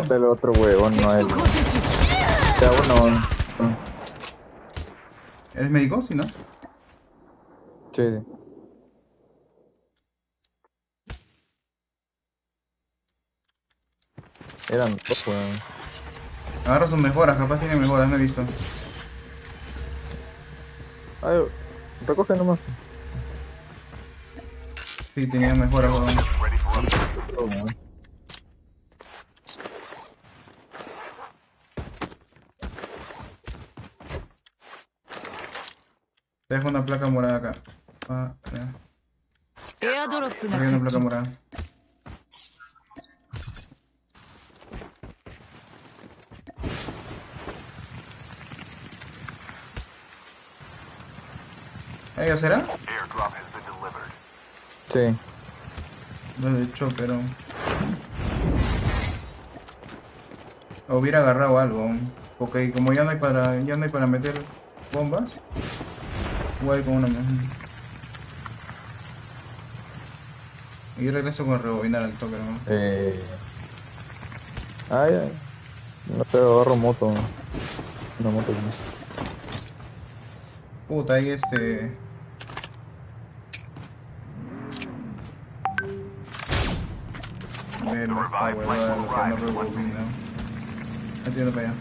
mató el otro huevón, no él. Cabo no. ¿Eres médico? si ¿no? Sí, sí. Eran dos, weón. Agarra sus mejoras, capaz tiene mejoras, no he visto. Ay, recoge nomás. Sí, tenía mejoras, weón. Dejo una placa morada acá. Ah, ya. Aquí hay una placa morada. ¿Ellos será? Sí. No, he hecho, pero... Hubiera agarrado algo. Ok, como ya no hay para, ya no hay para meter bombas. Ir con una más. Y regreso con rebobinar al toque, ¿no? Eh... Ay, ay. No te agarro moto. Una moto aquí. Puta, ahí este. Que no para allá.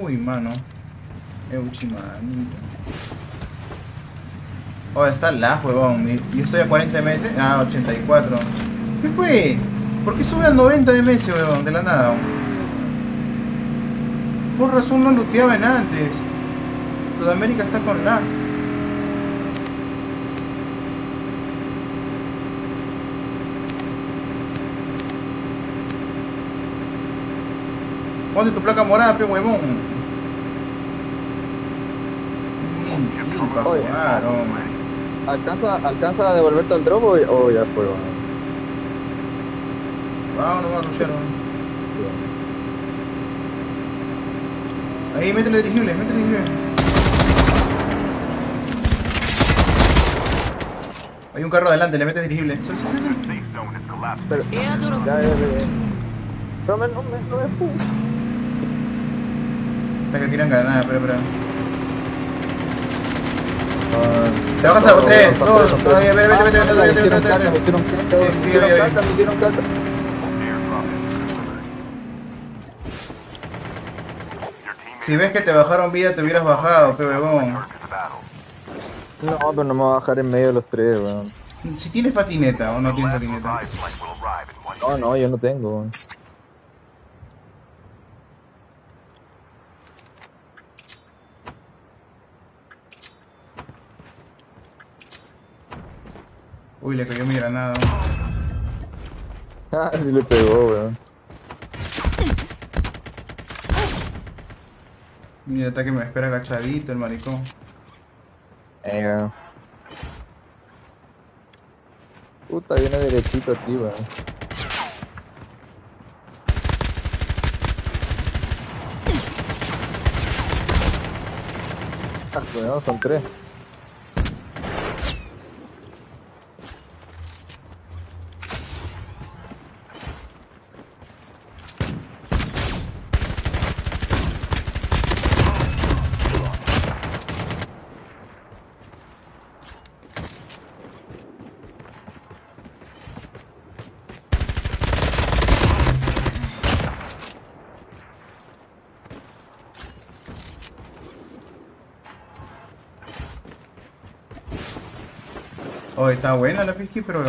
Uy, mano. Euchimanito. Oh, está la huevón. Yo estoy a 40 meses. Ah, 84. ¿Qué fue? ¿Por qué sube a 90 de meses, huevón? De la nada. Por razón no looteaban antes. Sudamérica está con lag. Ponte tu placa morada, pe huevón. para Oye, jugar, hombre. ¿Alcanza, ¿Alcanza a devolverte al drop o, o ya fue? Bueno? Wow, ah, no va a Ahí, métele dirigible, métele dirigible. Hay un carro adelante, le metes dirigible. Pero, ya, ya, ya. Pero, no me, no me Hasta que tiran granada, pero, pero. Te bajas a no, tres, no, dos, no, no, todavía, vete, vete, vete, vete, vete, vete, metieron metieron Si ves que te bajaron vida, te hubieras bajado, pe huevón. No, pero no me voy a bajar en medio de los tres, weón. Si tienes patineta o no tienes patineta. No, no, yo no tengo, weón. Uy, le cayó mi granada. Ah, sí le pegó, weón. Mira, ataque me espera agachadito el maricón. Eh, weón. Puta, viene derechito aquí, weón. Ah, weón, son tres. Oh, está buena la pisqui, pero...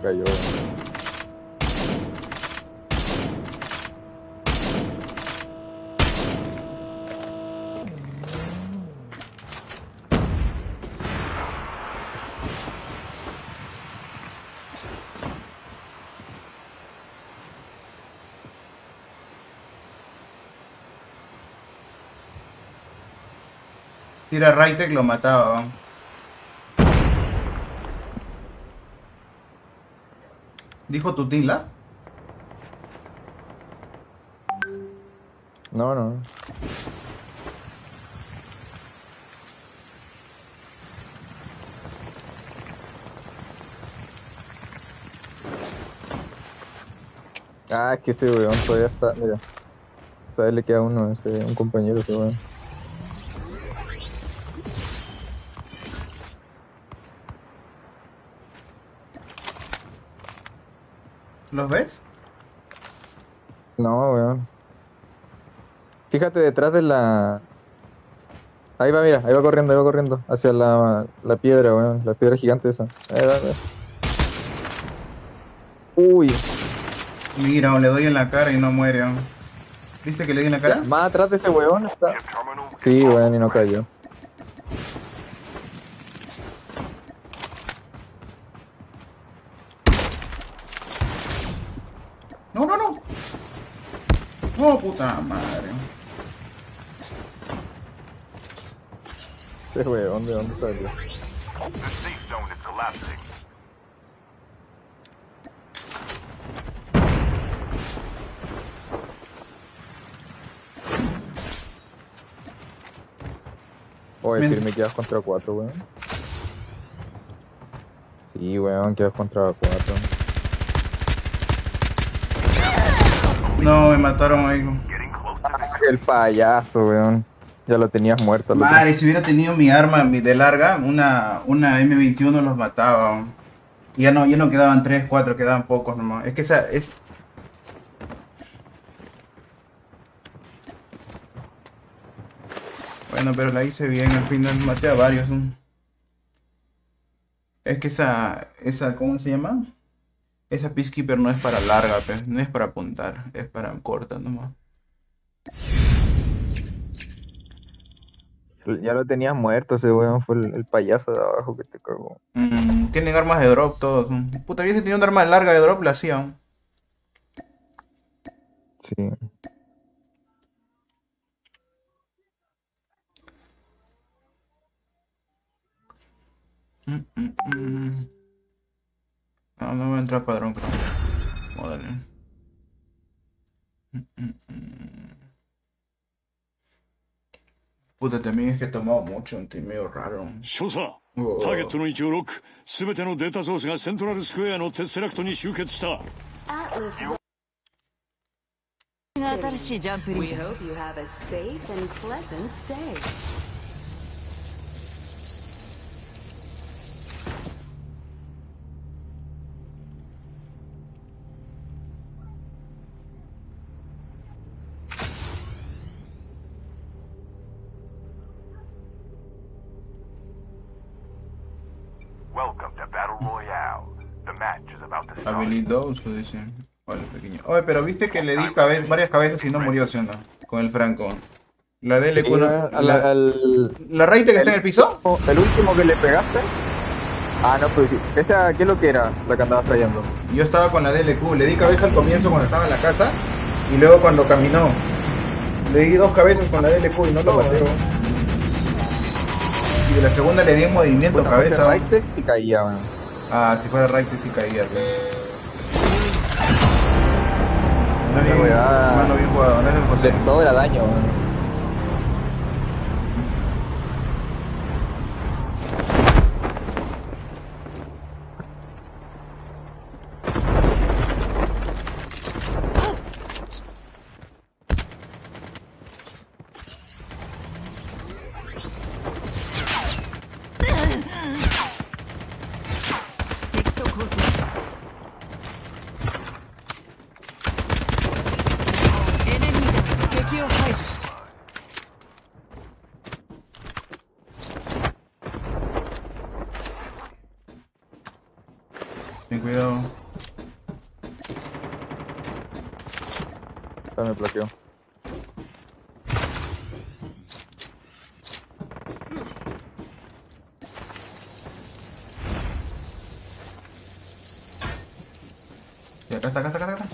cayó. Tira Raitek lo mataba. ¿Dijo Tutila? No, no. Ah, es que ese weón todavía está, mira. Todavía le queda uno, ese, un compañero ese weón. ¿Los ves? No, weón. Fíjate detrás de la... Ahí va, mira, ahí va corriendo, ahí va corriendo. Hacia la, la piedra, weón. La piedra gigante esa. Ahí va, va. Uy, Mira, le doy en la cara y no muere. ¿no? ¿Viste que le di en la cara? más atrás de ese weón está. Sí, weón, y no cayó. No, no, no. No, puta madre. Ese weón, ¿de dónde salió? Oye, firme quedas contra cuatro, weón. Sí, weón, quedas contra cuatro. No, me mataron ahí. El payaso, weón. Ya lo tenías muerto. otro. Madre, si hubiera tenido mi arma de larga, una, una M21 los mataba. Y Ya no, ya no quedaban 3, 4, quedaban pocos nomás. Es que esa es. Bueno, pero la hice bien, al final maté a varios. Es que esa, esa, ¿cómo se llama? Esa Peacekeeper no es para larga, pe, no es para apuntar, es para corta nomás. Ya lo tenías muerto ese weón, fue el, el payaso de abajo que te cagó. Mm, tienen armas de drop todos. Puta, hubiese tenido un arma larga de drop, la hacía. ¿no? Sí. Mm, mm, mm. No, no voy a entrar padrón, creo. Vamos Puta, también es que he tomado mucho, estoy medio raro. 少佐おうターゲットの位置をロック全てのデータソースがセントラルスクエアのテッセラクトに集結した Atlas, 新しいジャンプリ we ード hope you have a safe and pleasant stay. Pequeño. Oye, pero viste que le di cabe- varias cabezas y no murió, ¿sí o no? Con el Franco. La DLQ Sí, la, al- la que está en el piso. el último que le pegaste. Ah, no, pues sí. ¿Esa qué es lo que era? La que andabas trayendo. Yo estaba con la DLQ, le di cabeza al comienzo cuando estaba en la casa y luego cuando caminó. Le di dos cabezas con la DLQ y no lo bateo. Y de la segunda le di en movimiento Bueno, cabeza. ese Raite sí caía. Ah, si fuera Raite sí caía. pues. No bien, mano bien José. Le sobra daño, weón. Ten cuidado. Ya me bloqueó. Y acá está, acá está, acá está.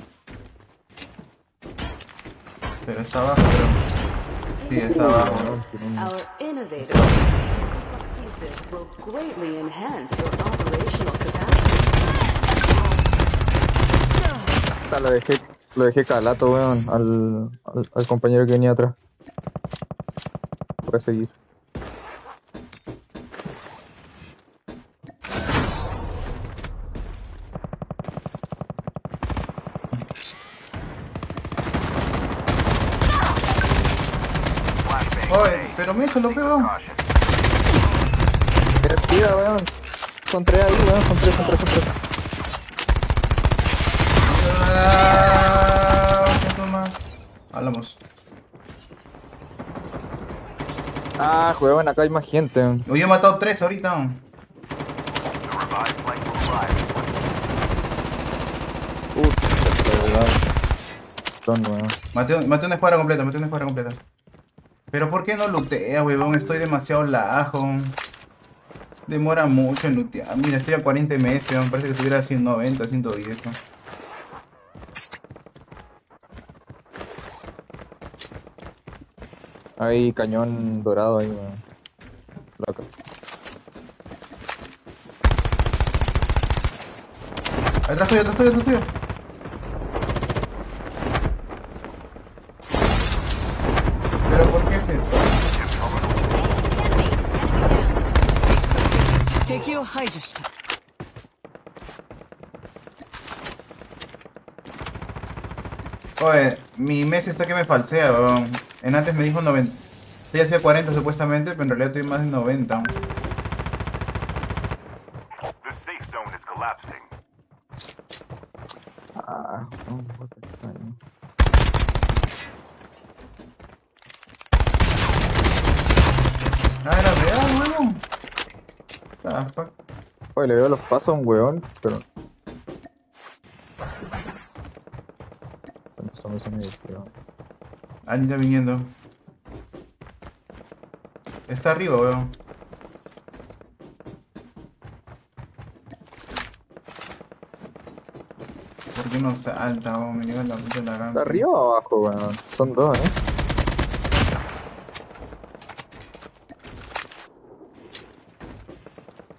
Pero está abajo, pero. Sí, está abajo. Our innovative prosthesis will greatly enhance your operational capacity. Puta, Lo dejé, lo dejé calato, weón, al, al, al compañero que venía atrás. Voy a seguir. Oye, pero me lo pego. Tira, weón. Son tres ahí, weón, son tres, son tres, son tres. Ah. Hablamos. Ah, weón, acá hay más gente. Yo he matado tres ahorita. Weón. Maté, maté una escuadra completa, maté una escuadra completa. Pero ¿por qué no lootea, huevón? Estoy demasiado lajo. Demora mucho en lootear. Mira, estoy a 40 ms, me parece que estuviera a 190, 110. ¿no? Hay cañón dorado ahí, weón. Loco. Atrás tuyo, atrás tuyo, atrás tuyo. Pero ¿por qué este? Oye, mi mes está que me falsea, weón. En antes me dijo 90. Estoy hacia 40 supuestamente, pero en realidad estoy más de 90. The safe zone is collapsing. Ah, no, what the fuck. Ah, era real, weón. Ah, fuck. Oye, le veo los pasos a un weón, pero. Me suena divertido. Alguien está viniendo. Está arriba, weón. ¿Por qué no salta, weón? Me lleva la puta de la gana. ¿Está arriba o abajo, weón? Son dos, ¿eh?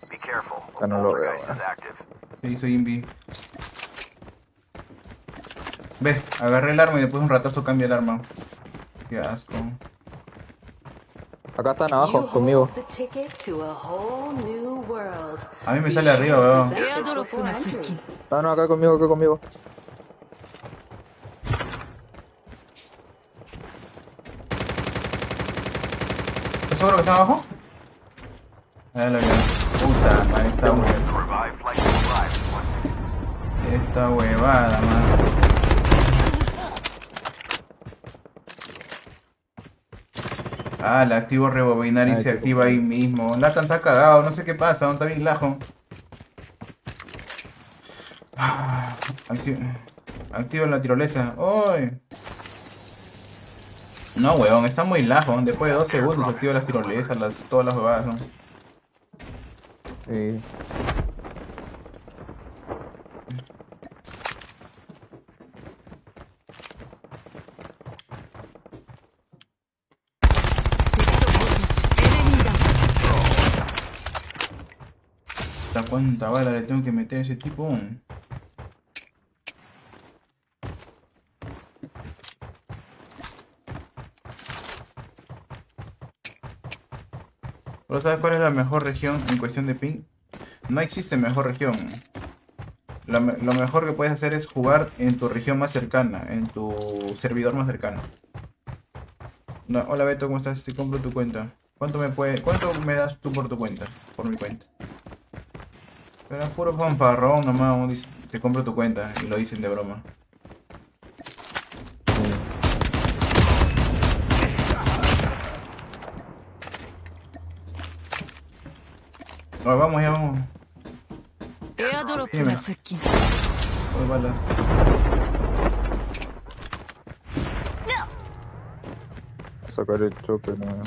Be careful. Ah, no lo veo, active. Sí, soy Invi. Ve, agarré el arma y después un ratazo cambia el arma. Qué asco. Acá están abajo, conmigo. A mí me sale arriba, weón. No, no, acá conmigo, acá conmigo. ¿Estás seguro que está abajo? Ahí lo veo. Puta, ahí está, weón. Esta huevada, man. Ah, la activo rebobinar y Ay, se activa ahí mismo. Latan está cagado, no sé qué pasa, no está bien lajo. Ah, acti- Activa la tirolesa. ¡Uy! No, weón, está muy lajo. Después de dos segundos activa las tirolesas, las, todas las huevadas, ¿no? Sí. ¿Hasta cuánta bala le tengo que meter a ese tipo? ¿Pero sabes cuál es la mejor región en cuestión de ping? No existe mejor región. Lo, me- lo mejor que puedes hacer es jugar en tu región más cercana, en tu servidor más cercano. No, hola Beto, ¿cómo estás? Te compro tu cuenta. ¿Cuánto me puede, cuánto me das tú por tu cuenta? Por mi cuenta. Era puro fanfarrón nomás, te compro tu cuenta y lo dicen de broma. Vamos, ya vamos. Dime. Por balas. Sacar el choque, no.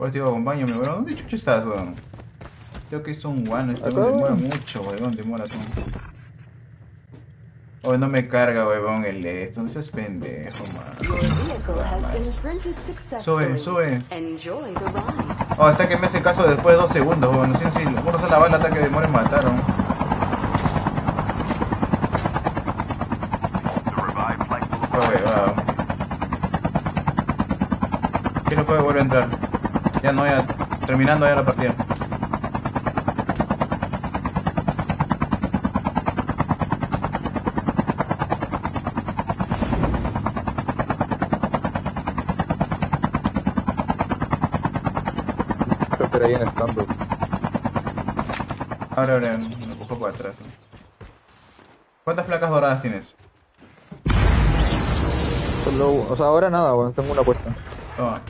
Por digo, acompáñame, bro. ¿Dónde chucha estás, weón? Creo que es un one, esto Acá, demora mucho, weón, demora todo. Oh, no me carga, weón, el esto, no seas pendejo, man. Sube. Ride. Oh, hasta que me hace caso después de dos segundos, weón. No sé si uno sola bala hasta que demora en matar, weón. No puede volver a entrar. Ya no, ya. Terminando ya la partida. Chopper ahí en stand Ahora, ahora, me cojo para atrás. ¿Cuántas placas doradas tienes? Solo, o sea, ahora nada, weón. Tengo una puesta. Toma.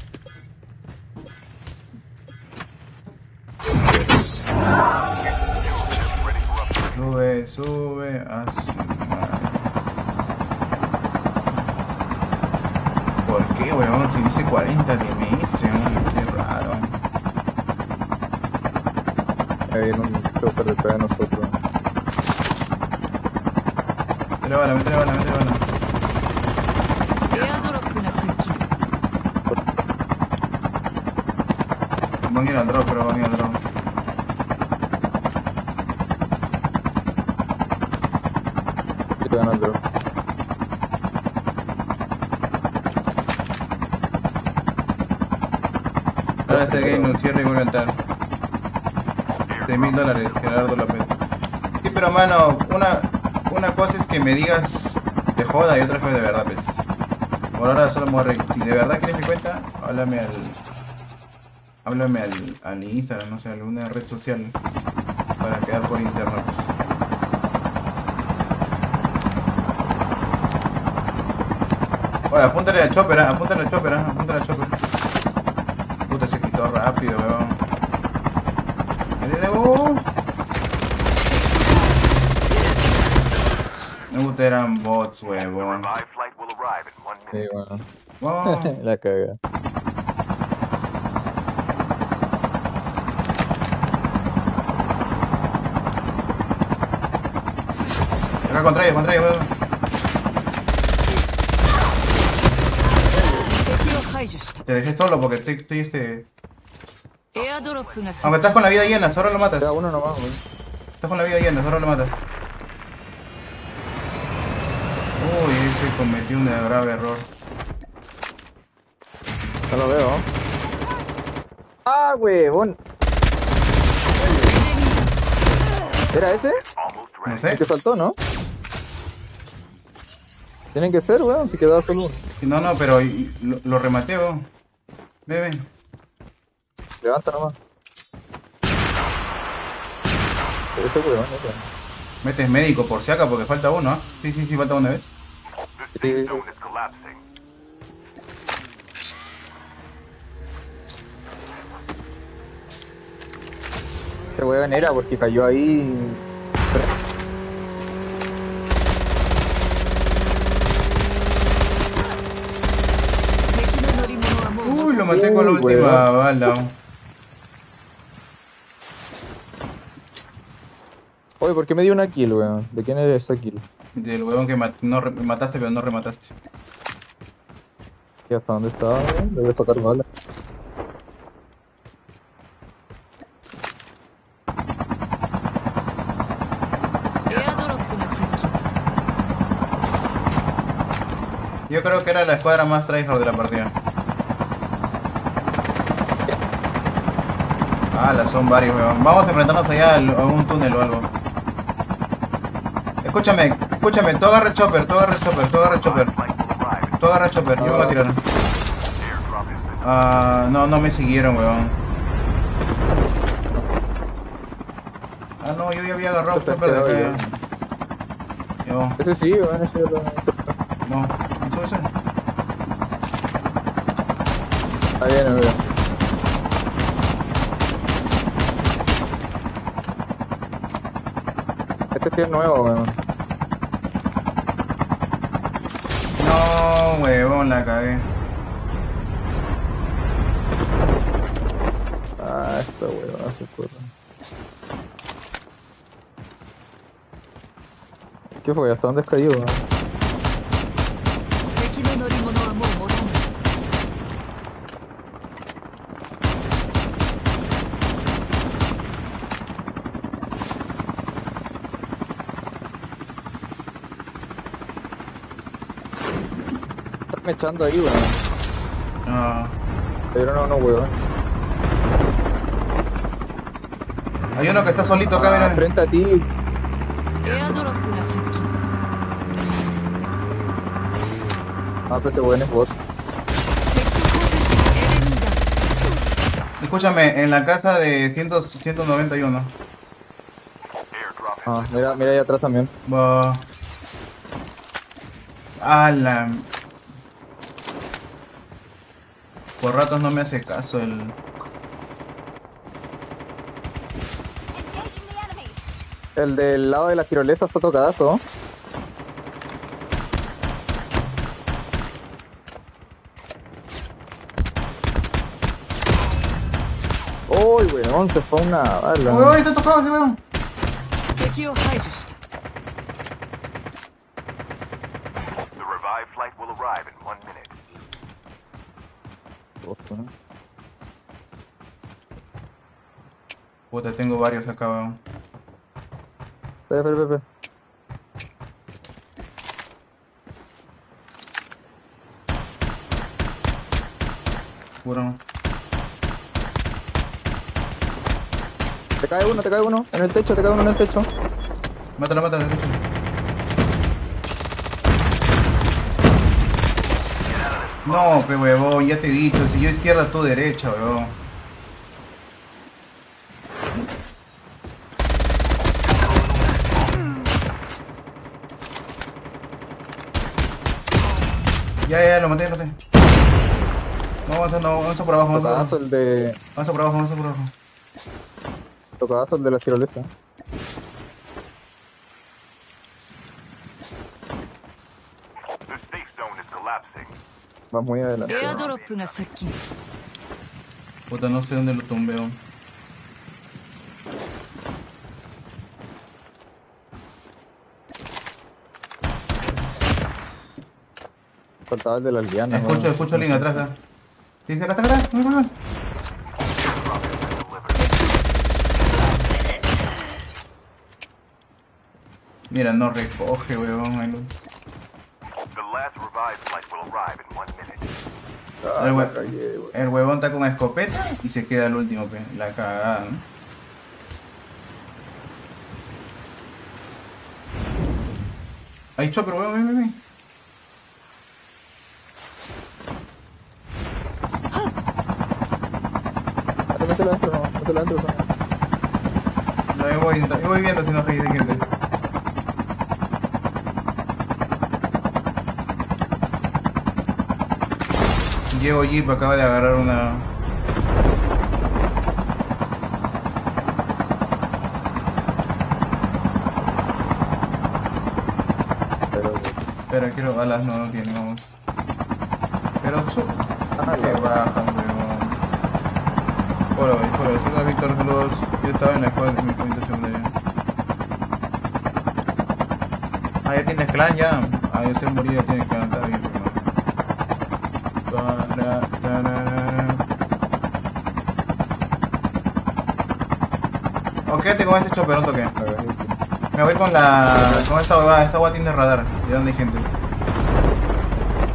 sube, sube a su ¿Por qué, weón? Si dice 40 de meses, qué raro. Ahí viene un chopper detrás de nosotros. Mete la bala, mete la bala, mete la bala. Van a ir al drop, pero van a ir al drop. Cierra y a entrar. 6 mil dólares, Gerardo López. Sí, pero mano, una, una cosa es que me digas de joda y otra cosa de verdad, pues. Por ahora solo reír. Si de verdad quieres mi cuenta, háblame al. Háblame al, al Instagram, no sé, alguna red social. Para quedar por internet. pues. Oye, apúntale al chopper, ah, apúntale al chopper, ah, apúntale al chopper rápido, weón. Me gusta eran bots, weón. Sí, bueno. La caga. Acá contra ellos, contra ellos, weón. Te dejé solo porque estoy, estoy este. Aunque estás con la vida llena, ahora lo matas. Queda uno nomás, güey. Estás con la vida llena, ahora lo matas. Uy, ahí se cometió un grave error. Ya lo veo. Ah, huevón. ¿Era ese? No sé. El que saltó, ¿no? Tienen que ser, weón, si quedaba solo uno. No, no, pero lo, lo remateo. Ve. Levanta nomás. Ese. Metes médico por si acá porque falta uno, ¿eh? Sí, sí, sí, falta uno, ¿ves? Sí. Ese weón era porque cayó ahí. Uy, lo maté con la última bala. Oye, ¿por qué me dio una kill, weón? ¿De quién era esa kill? Del weón que no mataste, pero no remataste. ¿Y hasta dónde estaba, weón? Debo sacar balas. Yo creo que era la escuadra más tryhard de la partida. Ah, las son varios, weón. Vamos a enfrentarnos allá a un túnel o algo. Escúchame, escúchame, tú agarra el chopper, tú agarra el chopper, tú agarra el chopper. Tú agarra el chopper, yo voy a tirar. Ah, no, no me siguieron, weón. Ah, no, yo ya había agarrado el chopper de acá. yo. Ese sí, weón, ese era... no, ¿eso es? Ahí viene, weón. Este sí es nuevo, weón. No, huevón, la cagué. Ah, esta huevada se fue. ¿Qué fue? ¿Hasta dónde cayó? ahí, weón. Ah. Pero no, no, weón. Hay uno que está solito acá, mira. Ah, frente a ti. Ah, pero ese weón es bot. Escúchame, en la casa de 100, 191. Ah, mira, mira ahí atrás también. Bah. Ah, la... Por ratos no me hace caso el. El del lado de la tirolesa está tocadazo. Uy, weón, se fue una bala. ¡Uy, uy! Te ha tocado ese weón. Puta, tengo varios acá, weón. Espera, espera, espera. Puro. Te cae uno, te cae uno. En el techo, te cae uno en el techo. Mátalo, mátalo. derecho. No, pe huevón, ya te he dicho, si yo izquierda, tú derecha, weón. Ya, ya, lo maté, lo maté. No, avanza, no, avanza por abajo, avanza. Tocadazo el de. Avanza por abajo, avanza por abajo. Tocadazo el de la tirolesa. Va muy adelante. Puta, no sé dónde lo tumbeo. Faltaba el de las lianas. Escucho, escucho a alguien atrás. Sí, bien. Mira, no recoge, weón. ahí. Ah, El, hue- el huevón está con escopeta y se queda el último, pe. La cagada, ¿no? Hay chopper, weón, ven, ven, ven. Ah, mételo adentro, no. Mételo adentro. no. No, yo voy, yo voy viendo si no hay gente. Diego Jeep acaba de agarrar una. Pero. Espera, quiero balas, no, no tiene, vamos. Pero su... Ah, que weón. Hola, hola, soy Víctor Saludos. Yo estaba en la escuela de mi comité secundaria. Ah, ya tienes clan ya. Ah, yo sé morir, ya tienes clan, está bien, tarara. Ok, te este choperón ver, Me voy con la. con esta huevada, esta huevada tiene radar. ¿De dónde hay gente?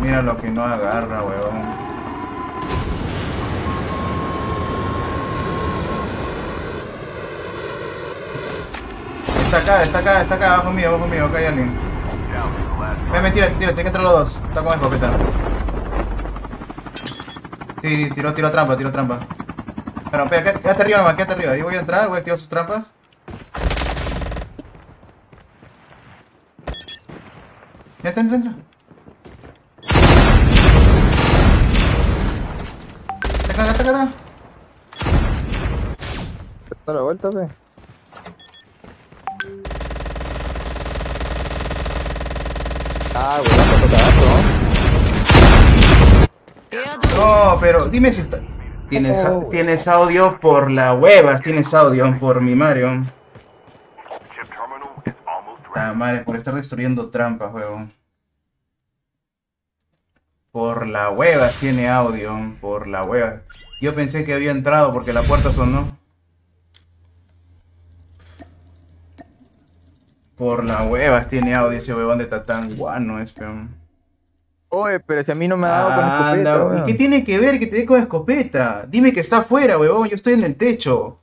Mira lo que no agarra, huevón. Acá, está acá, está acá, abajo mío, abajo mío, acá hay alguien. Ven, ven, tira, tira, tiene que entrar los dos. Está con escopeta. Sí, tiró, tiró trampa, tiró trampa. Pero, espera, quédate arriba nomás, quédate arriba. Yo voy a entrar, voy a activar sus trampas. Entra, entra. Está acá, acá, acá. Da la vuelta, pe. Ah, No, pero dime si está... Tienes, tienes audio por la huevas, tienes audio por mi Mario. Ah, madre, por estar destruyendo trampas, huevón. Por la hueva tiene audio, por la hueva. Yo pensé que había entrado porque la puerta sonó. Por la huevas tiene audio ese huevón de Tatán guano, es peón. Oye, pero si a mí no me ha dado con escopeta, Anda, ¿y qué tiene que ver que te dé con escopeta? Dime que está afuera, huevón, yo estoy en el techo.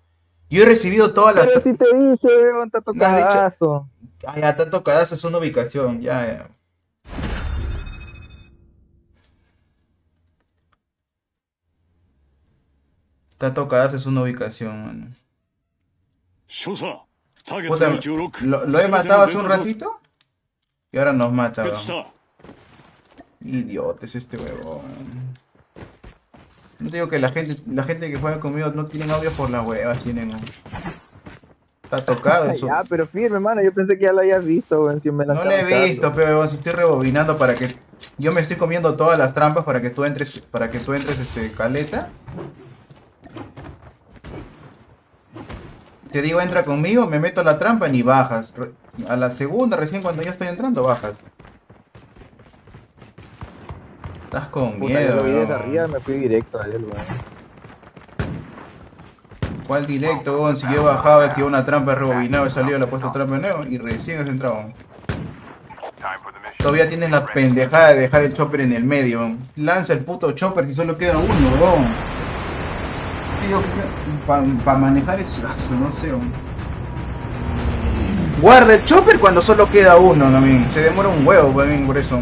Yo he recibido todas las... Pero si te dije, weón, está dicho-. Ah, ya, tanto cadazo es una ubicación, ya, ya. Tato cadazo es una ubicación, mano. ¿lo, he matado hace un ratito? Y ahora nos mata. Idiotes este huevón. No digo que la gente, la gente que juega conmigo no tienen odio por las huevas, tienen... Está tocado eso. Ya, pero firme, hermano, yo pensé que ya lo habías visto, weón. Si me la no lo he visto, pero si estoy rebobinando para que... Yo me estoy comiendo todas las trampas para que tú entres, para que tú entres, este, caleta. Te digo entra conmigo, me meto a la trampa ni bajas. A la segunda, recién cuando ya estoy entrando, bajas. Estás con Puta, yo miedo. lo vi desde arriba me fui directo a él, weón. ¿Cuál directo, weón? Si yo he activado una trampa, he salido, le he puesto trampa de nuevo y recién has entrado. Todavía tienes la pendejada de dejar el chopper en el medio. weón. Lanza el puto chopper si solo queda uno, weón. Para manejar es no sé. Guarda el chopper cuando solo queda uno, también. Se demora un huevo también por eso.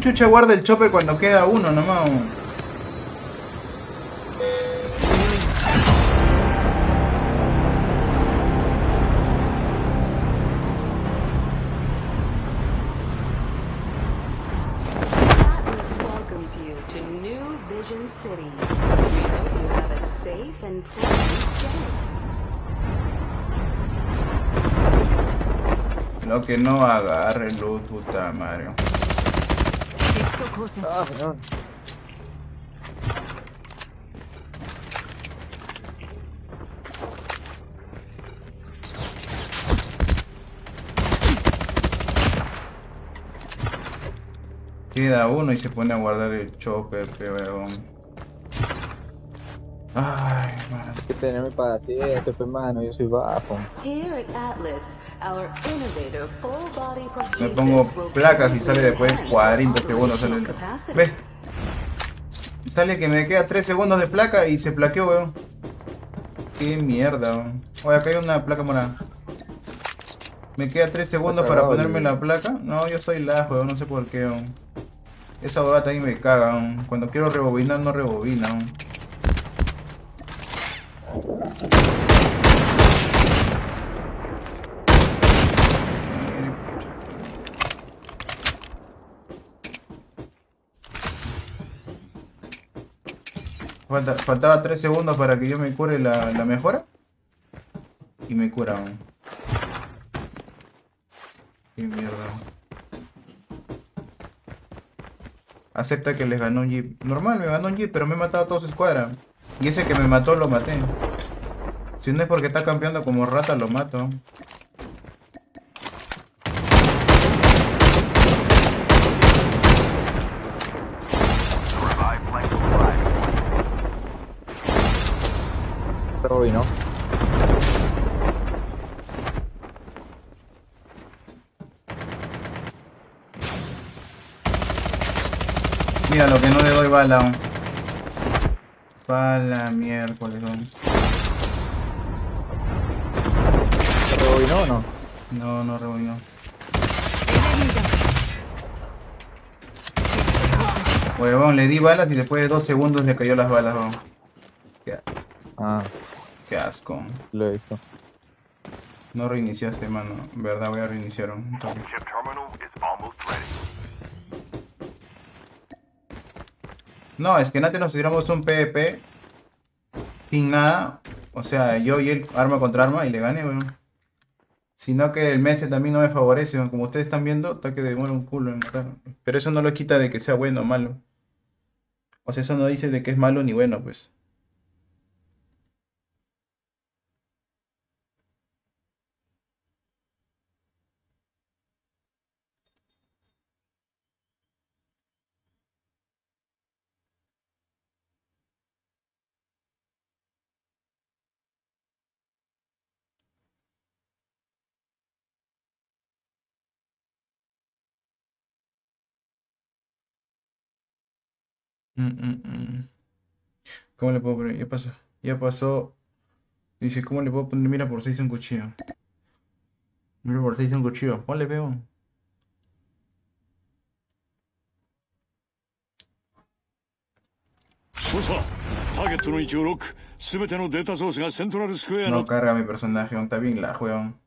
Chucha, guarda el chopper cuando queda uno nomás. Que no agarre luz, puta Mario. Ah. Queda uno y se pone a guardar el chopper, peón. Ay, man. Hay que tenerme para ti, este hermano, yo soy bajo. Here at Atlas, me pongo placas y sale después enhance 40 segundos. Sale el- operational capacity. ¿Ves? Sale que me queda 3 segundos de placa y se plaqueó, weón. Qué mierda, weón. Oye, acá hay una placa morada. Me queda 3 segundos para ponerme la placa. No, yo soy la, weón, no sé por qué, weón. Esa huevada también me caga, weón. Cuando quiero rebobinar, no rebobina, weón. Falta- faltaba 3 segundos para que yo me cure la, mejora. Y me cura. weón. Qué mierda. Acepta que les ganó un jeep. Normal, me ganó un jeep, pero me he matado a toda su escuadra. Y ese que me mató lo maté. Si no es porque está campeando como rata, lo mato. No. Mira lo que no le doy bala. weón. Bala miércoles. hoy no, ¿o no. No, no rebobinó. Huevón, le di balas y después de dos segundos le cayó las balas. Qué, Ah, qué asco. lo he visto. No reiniciaste, mano. En verdad voy a reiniciar un toque. No, es que antes nos tiramos un PvP sin nada. O sea, yo y él arma contra arma y le gané, weón. Sino que el Messi también no me favorece, como ustedes están viendo, está que demora un culo en matar. Pero eso no lo quita de que sea bueno o malo. O sea, eso no dice de que es malo ni bueno, pues. Mm, mm, mm. ¿Cómo le puedo poner? Ya pasó. Ya pasó. Dice, ¿cómo le puedo poner? Mira por 6 un cuchillo. Mira por 6 un cuchillo. ¿Cuál le veo. No carga mi personaje, está bien la weón.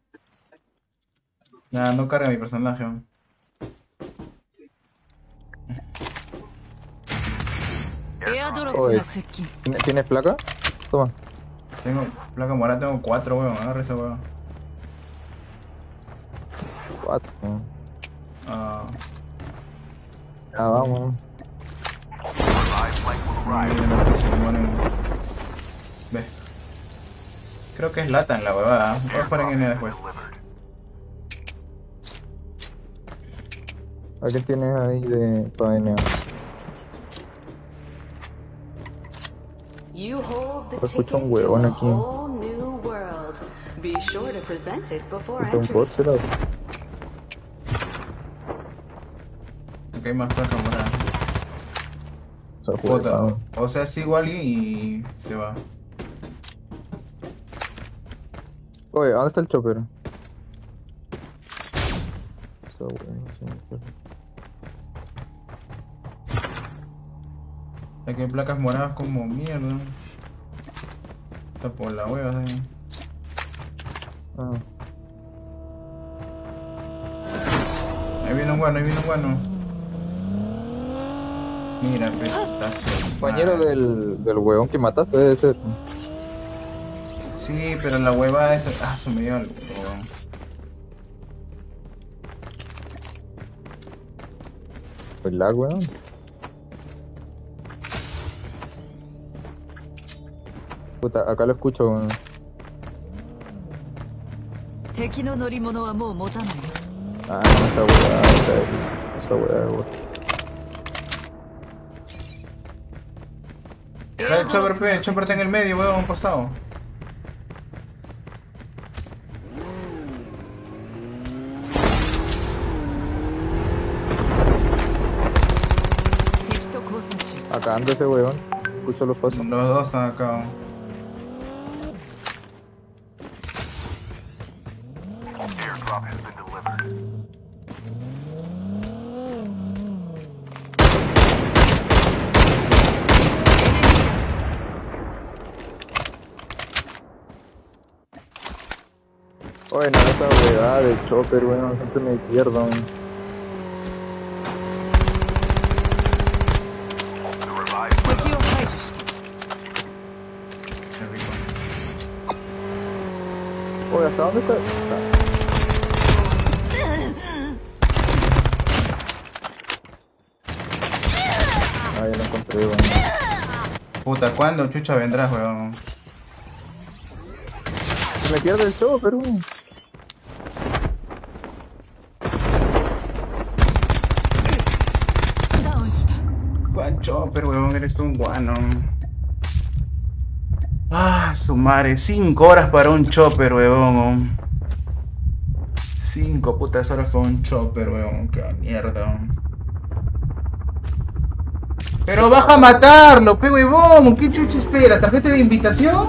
Nah, no carga mi personaje. ¿Tienes placa? Toma. Tengo placa morada, tengo cuatro, weón. Agarra esa weón. Cuatro. Ah. Ya vamos. Ve. Creo que es lata en la huevada. ¿eh? Voy a poner en el después. ¿A qué tienes ahí de paineo? Escucha ticket un to a huevón aquí. whole new world. Be sure to present it before ¿Este un bot será? Hay más placa morada. Se ha Puta. O sea, a alguien y se va. Oye, ¿dónde está el chopper? Esa no se me acuerda. Aquí hay placas moradas como mierda. Está por la hueva, ¿sí? Ah, Ahí viene un guano, ahí viene un guano. Mira, pestazo. compañero del, del huevón que mataste debe ser. Sí, pero la hueva es. Ah, se me dio algo. El lag, weón. Acá lo escucho. Ah, no, esa weá, esa weá, weá. El chopper, está en el medio, weón, pasado. Acá anda ese weón, escucho los pasos. Los dos acá. show peruano, siempre me pierdo. Oye, ¿hasta dónde está? Ah, ya lo encontré, weón. Puta, ¿cuándo chucha vendrás, weón? Se me pierde el show, Perú. Un guano. Ah, su madre. Cinco horas para un chopper, weón. Cinco putas horas para un chopper, weón. Qué mierda. Pero baja a matarlo, pe huevón. ¿Qué chucha espera? ¿Tarjeta de invitación?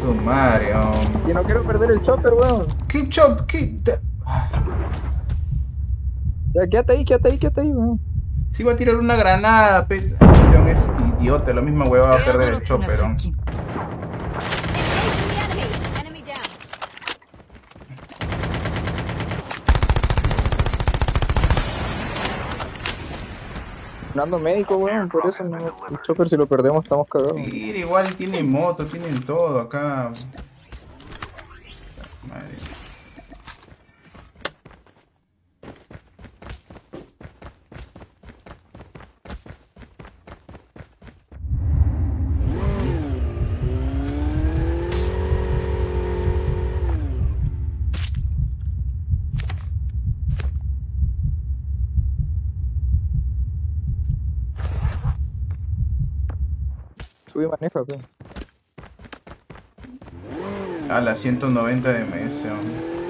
Su madre, weón. Y no quiero perder el chopper, weón. ¿Qué chop? ¿Qué? Ya, quédate ahí, quédate ahí, quédate ahí, weón. Si va a tirar una granada, pe... John es idiota, la misma hueva va a perder el chopper. Ando médico, weón, por eso no, el chopper si lo perdemos estamos cagados. Mira, igual tiene moto, tienen todo acá. Madre. Sube y maneja, weón. A la 190 de MS. minute.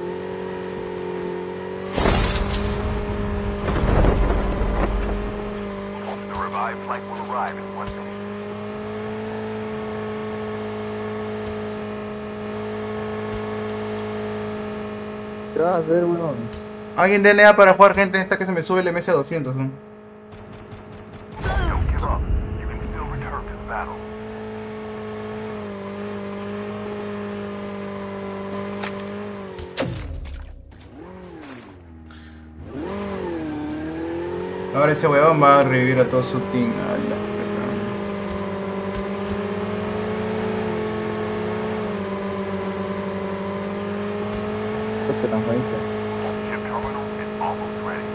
¿Qué vas a hacer, weón? Alguien DNA para jugar gente esta que se me sube el MS200. ¿no? Ahora ese huevón va a revivir a todo su team. A la puta. Este transferencia. Ship terminal is almost ready.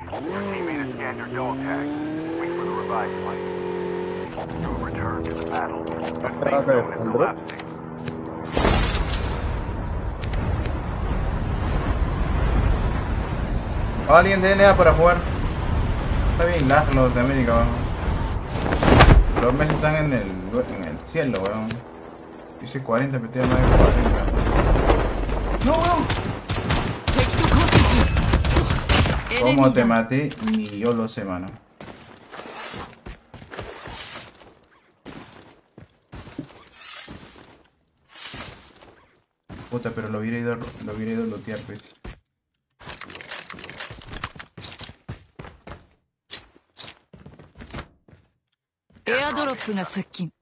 Your teammate has scanned your dog tag. Wait for the revive flight. You'll return to the battle. The safe Okay, zone is Andrew. collapsing. Alguien DNA para jugar. Está bien lag los de América, weón. Los meses están en el, en el cielo, weón. Dice 40, pero tiene más de 40. ¡No, weón! ¿Cómo te maté? Ni yo lo sé, mano. Puta, pero lo hubiera ido, lo hubiera ido a lootear, pues. ップが接近。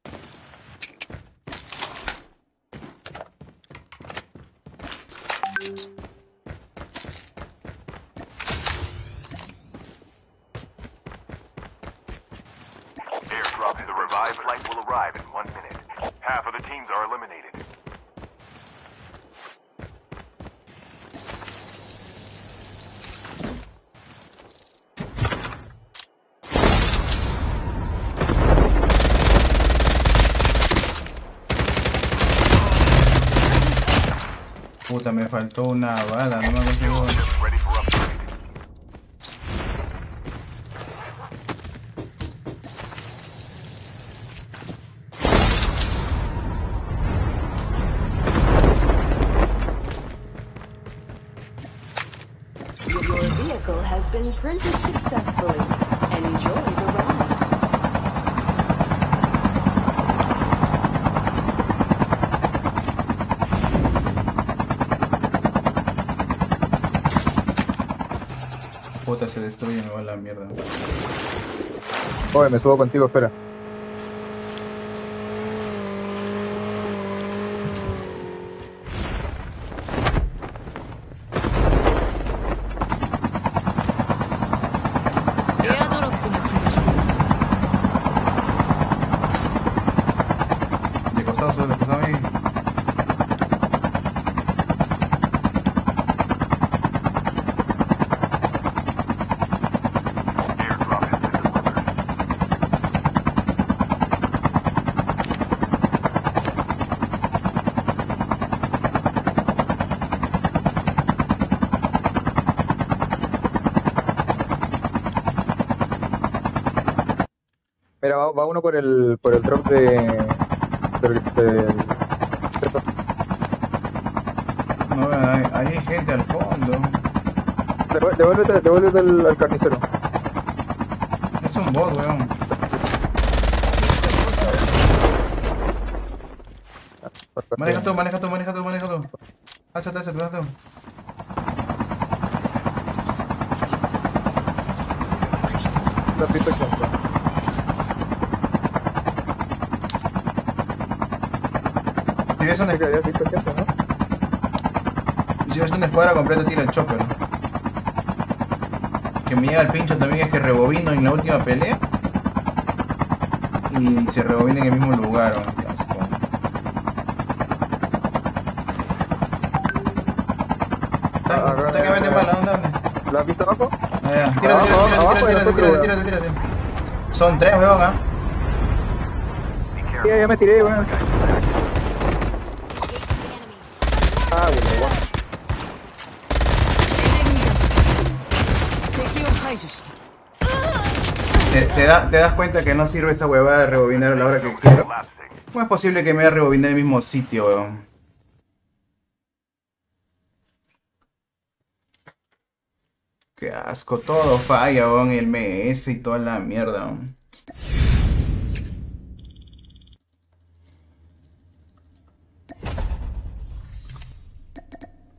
Me faltó una bala, no me has been printed Se destruye, me va la mierda. Oye, me subo contigo, espera. Va, uno por el, por el drop de... del- del- No, hay, hay gente al fondo. Devuélvete, devuélvete, al, al carnicero. Es un bot, weón. Maneja tú, maneja tú, maneja tú, maneja tú. Álzate, álzate, maneja tú. La pista contra. Si ves una, gente, ¿no? si ves una escuadra completa, tira el chopper. Que me llega el pincho también es que rebobino en la última pelea. Y se rebobina en el mismo lugar. Ah, Está, que mete bala, ¿dónde, dónde? ¿La has visto abajo? Tírate, tírate, tírate. Son tres, weón, ¿ah? Sí, ya me tiré, weón. Te das cuenta que no sirve esta huevada de rebobinar a la hora que quiero. ¿Cómo es posible que me haya rebobinado en el mismo sitio, weón? Qué asco, todo falla, weón, el MS y toda la mierda, weón.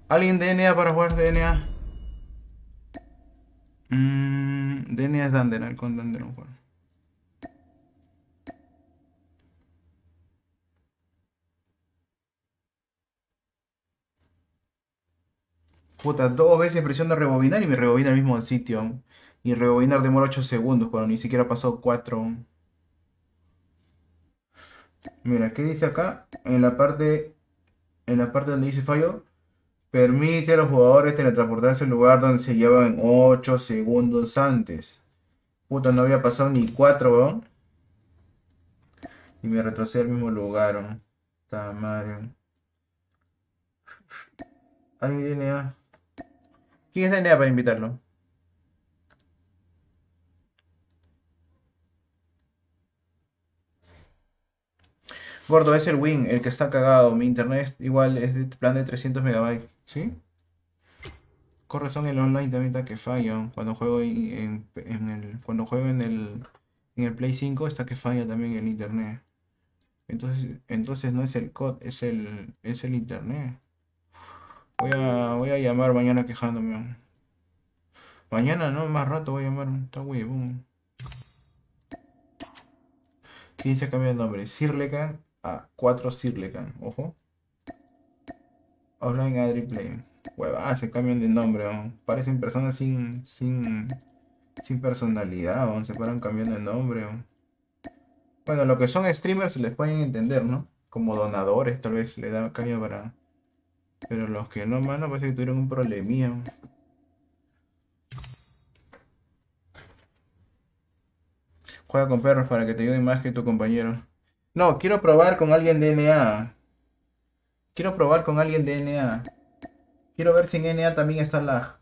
¿Alguien DNA para jugar DNA? Mmm, DNA es Dandenal, con Dandenal juego. Puta, dos veces presiono rebobinar y me rebobina al mismo sitio. Y rebobinar demora 8 segundos cuando ni siquiera pasó 4. Mira, ¿qué dice acá? En la parte. En la parte donde dice fallo. Permite a los jugadores teletransportarse al lugar donde se llevan 8 segundos antes. Puta, no había pasado ni 4, weón. Y me retrocede al mismo lugar, weón. Weón. ¿Alguien tiene a- ¿Quién es DNA para invitarlo? Gordo, es el Win, el que está cagado. Mi internet es igual es de plan de 300 megabytes. ¿Sí? Con razón el online también está que falla. Cuando juego en el. Cuando juego en el. En el Play 5 está que falla también el internet. Entonces, entonces no es el COD, es el. es el internet. Voy a. voy a llamar mañana quejándome. Mañana no, más rato voy a llamar. Está huevón. ¿Quién se cambia el nombre? Sirlecan a 4 Sirlecan. Ojo. Offline Adri Play. Huevada, se cambian de nombre. ¿no? Parecen personas sin. sin. sin personalidad. Se paran cambiando de nombre. ¿no? Bueno, lo que son streamers se les pueden entender, ¿no? Como donadores, tal vez le da cambio para. Pero los que no, mano, parece que tuvieron un problemilla. ¿no? Juega con perros para que te ayuden más que tu compañero. No, quiero probar con alguien de NA. Quiero probar con alguien de NA. Quiero ver si en NA también está lag.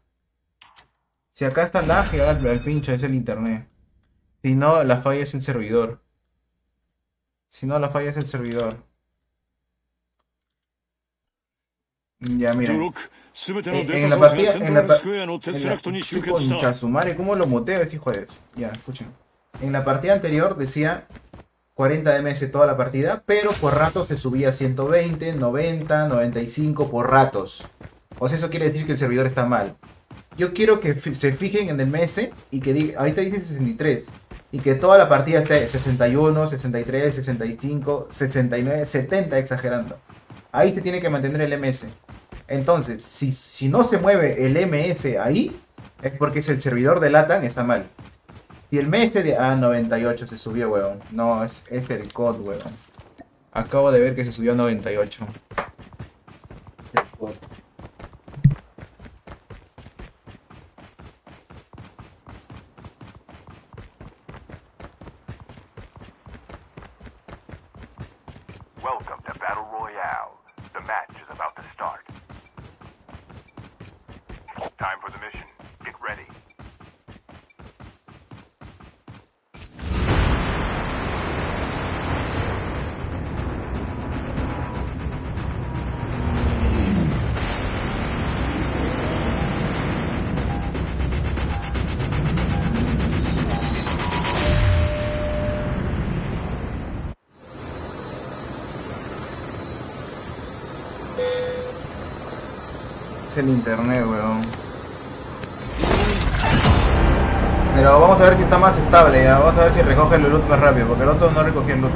Si acá está lag, al, al pincho es el internet. Si no, la falla es el servidor. Si no, la falla es el servidor. Ya, mira. En, la partida, ¿cómo lo moteo ese hijo de...? Ya, escuchen. En la partida anterior decía 40 de MS toda la partida, pero por ratos se subía a 120, 90, 95 por ratos. O sea, eso quiere decir que el servidor está mal. Yo quiero que se fijen en el MS y que diga, ahorita dice 63, y que toda la partida esté 61, 63, 65, 69, 70 exagerando. Ahí se tiene que mantener el MS. Entonces, si, si no se mueve el MS ahí, es porque es el servidor de LATAM está mal. Y el MS de... Ah, 98 se subió, weón. No, es, es el COD, weón. Acabo de ver que se subió a 98. El internet, weón. Pero vamos a ver si está más estable. Vamos a ver si recoge el loot más rápido, porque el otro no recogía el loot.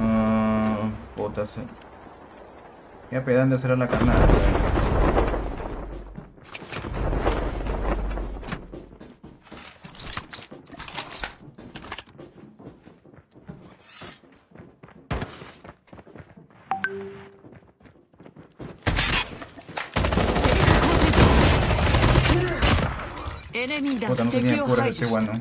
Ah, puta, se... Ya pedando será la carnada, parece bueno.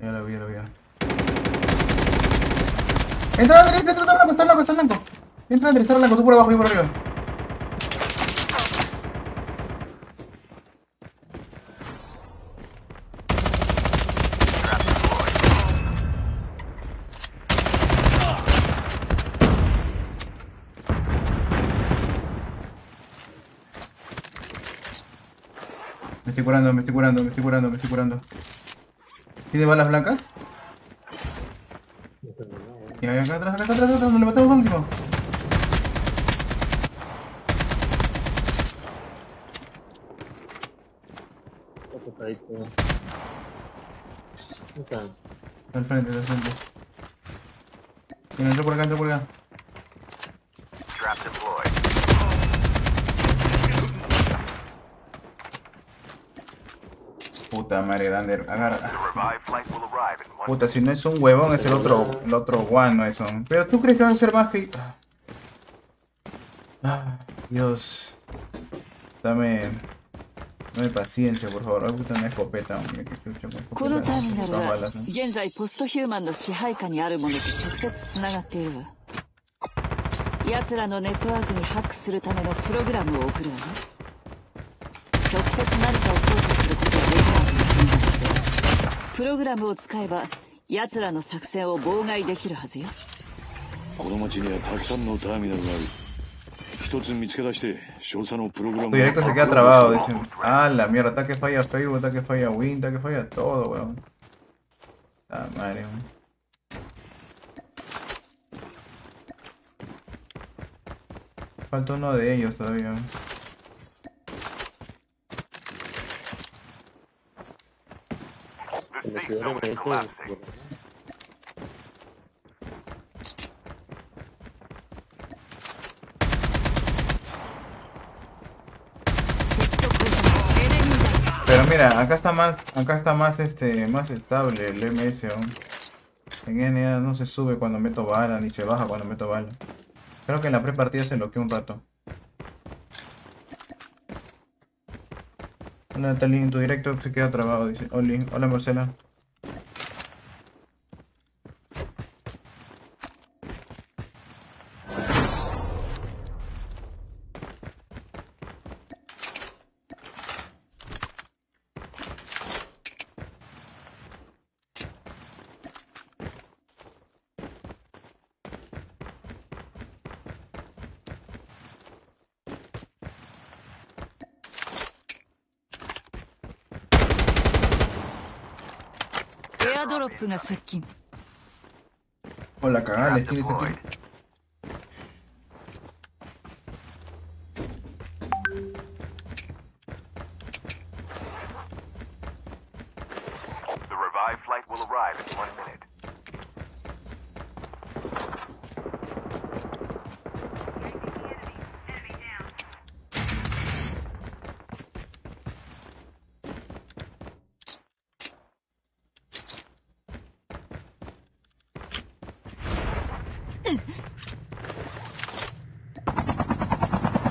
Ya lo vi, ya lo vi. Entra, Andrés, entra, entra, blanco, está blanco, está blanco. Entra, Andrés, está blanco, tú por abajo y por arriba. Curando, me estoy curando, me estoy curando, me estoy curando. ¿Tiene balas blancas? Ya, acá atrás, acá atrás, acá atrás, nos levantamos al último. Al frente, al frente. Mira, entró por acá, entró por acá. Puta agarra. Puta, si no es un huevón, es el otro, el otro guano eso. Pero tú crees que vas a ser más que... Ah, Dios. Dame... Dame paciencia, por favor. Me gusta una escopeta, hombre. Una escopeta. プログラムを使えば奴らの作戦を妨害できるはずよ。この町にはたくさんのターミナルがある。一つ見つけ出して少佐のプログラムをあらみょうらたけファイアファイブたけファイアウィンたけファイアトードウェンあまりもファルトのでいいよ is collapsing. Pero mira, acá está más, acá está más este, más estable el MS aún. En NA no se sube cuando meto bala, ni se baja cuando meto bala. Creo que en la pre-partida se bloqueó un rato. Hola Talín, tu directo se queda trabado, dice. Oli, hola Marcela. ップが接近 Hola, cagada, le escribe Deployed.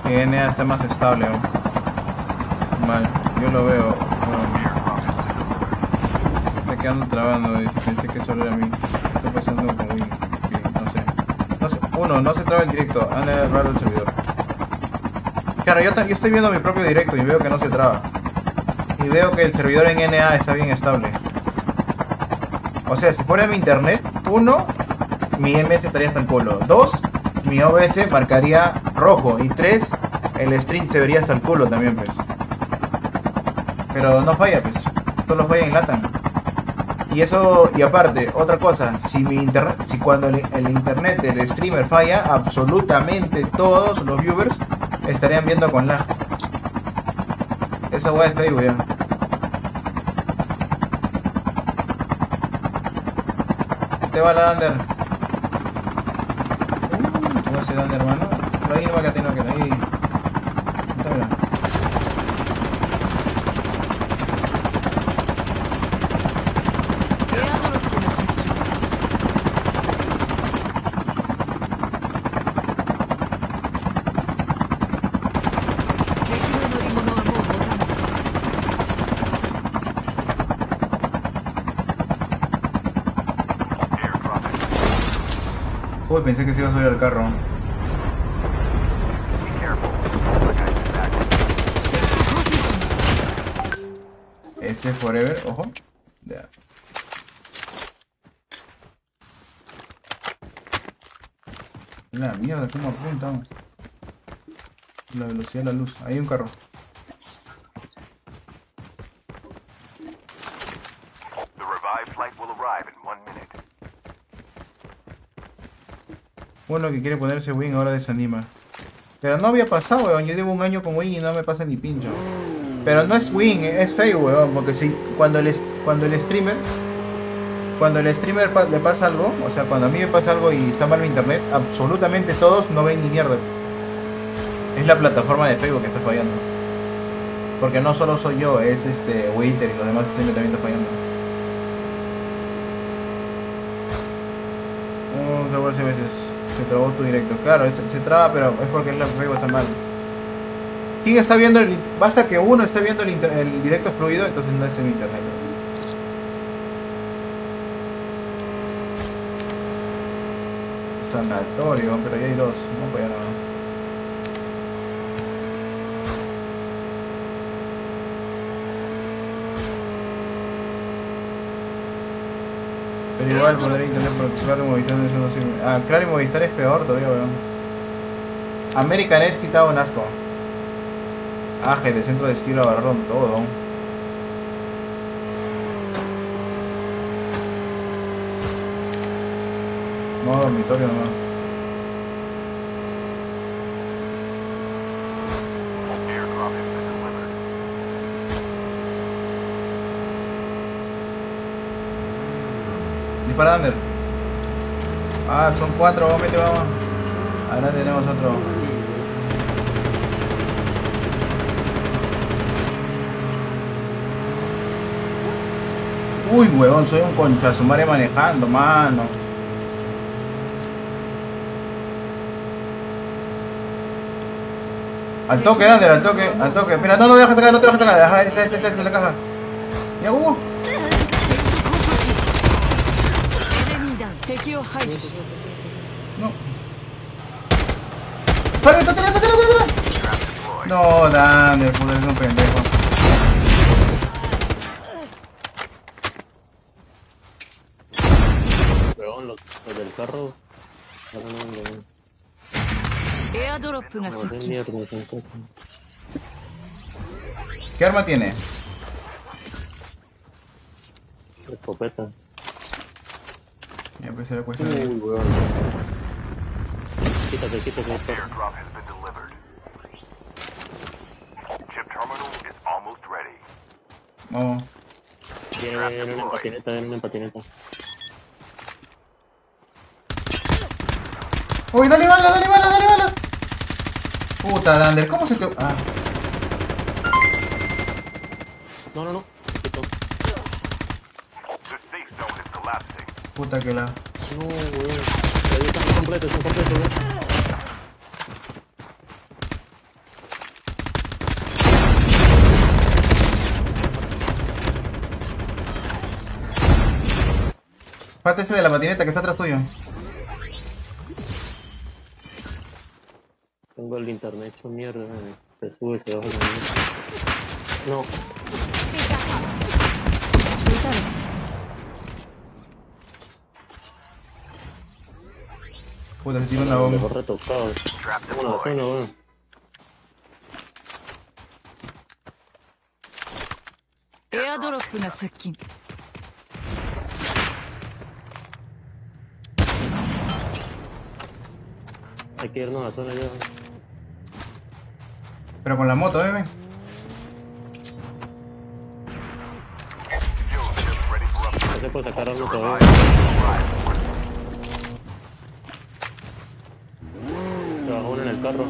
NA está más estable aún. Mal, yo lo veo. Me quedando trabando y pensé que solo era a mí. ¿Qué está pasando Win? Sí, no sé. No sé. Uno, no se traba el directo. Anda raro el servidor. Claro, yo estoy viendo mi propio directo y veo que no se traba. Y veo que el servidor en NA está bien estable. O sea, si fuera mi internet, uno, mi MS estaría hasta el culo. Dos, mi OBS marcaría rojo. Y tres, el stream se vería hasta el culo también, pues. Pero no falla, pues. Solo falla en LATAM. Y eso, y aparte, otra cosa, si mi internet, si cuando el, el internet del streamer falla, absolutamente todos los viewers estarían viendo con lag. Esa weá es Facebook ya. Te va la Dander grande, hermano. No hay no que no hay. Está pensé que se iba a subir al carro. La mierda, cómo apuntan. La velocidad de la luz. Ahí hay un carro. Bueno, que quiere ponerse Win ahora desanima. Pero no había pasado, weón. Yo llevo un año con Win y no me pasa ni pincho. Pero no es Win, es feo, weón. Porque si, cuando, el, cuando el streamer. Cuando el streamer le pasa algo, o sea, cuando a mí me pasa algo y está mal mi internet, absolutamente todos no ven ni mierda. Es la plataforma de Facebook que está fallando. Porque no solo soy yo, es este Wilter y los demás streamers también está fallando. A veces se trabó tu directo. Claro, se, traba, pero es porque el juego está mal. ¿Quién está viendo el Basta que uno esté viendo el, el directo fluido, entonces no es en internet. Sanatorio, pero ya hay dos. No, pues ya no. Pero igual podré internet por Claro y Movistar no, eso no sirve. Ah, Claro y Movistar es peor todavía, weón. Americanet sí estaba un asco. Ah, de centro de esquí lo agarraron todo. No, dormitorio delivered. Dispara Ander. Ah, son cuatro, vamos, mete, vamos. Ahora tenemos otro. Uy, huevón, soy un concha su manejando, mano. Al toque, Ander, al toque, al toque. Mira, no, no dejas acá, no te bajes acá. Deja esa, esa, esa, la caja. Ya hubo. No. ¡Para, tira, tira, tira, No, Dander, puto, eres un pendejo. Los, los del carro ¿Qué arma tiene? Escopeta. Ya pues era cuestión. Uy, weón. Quítate, quítate. Terminal almost ready. Vamos. Patineta, patineta. Puta, Dander, ¿cómo se te...? Ah, No, no, no. Puta que la... No, weón. Ahí están completos, están completos, weón. Falta ese de la patineta que está atrás tuyo. el internet hecho mierda. eh. Se sube y se baja la mierda. No, Puta, se tiró una mejor bomba. retocado. Trap Tengo una deployed. zona, weón.エアドロップが接近 Hay que irnos a la zona ya. Pero con la moto, ¿eh? No se puede sacar algo todavía. Se bajó uno en el carro.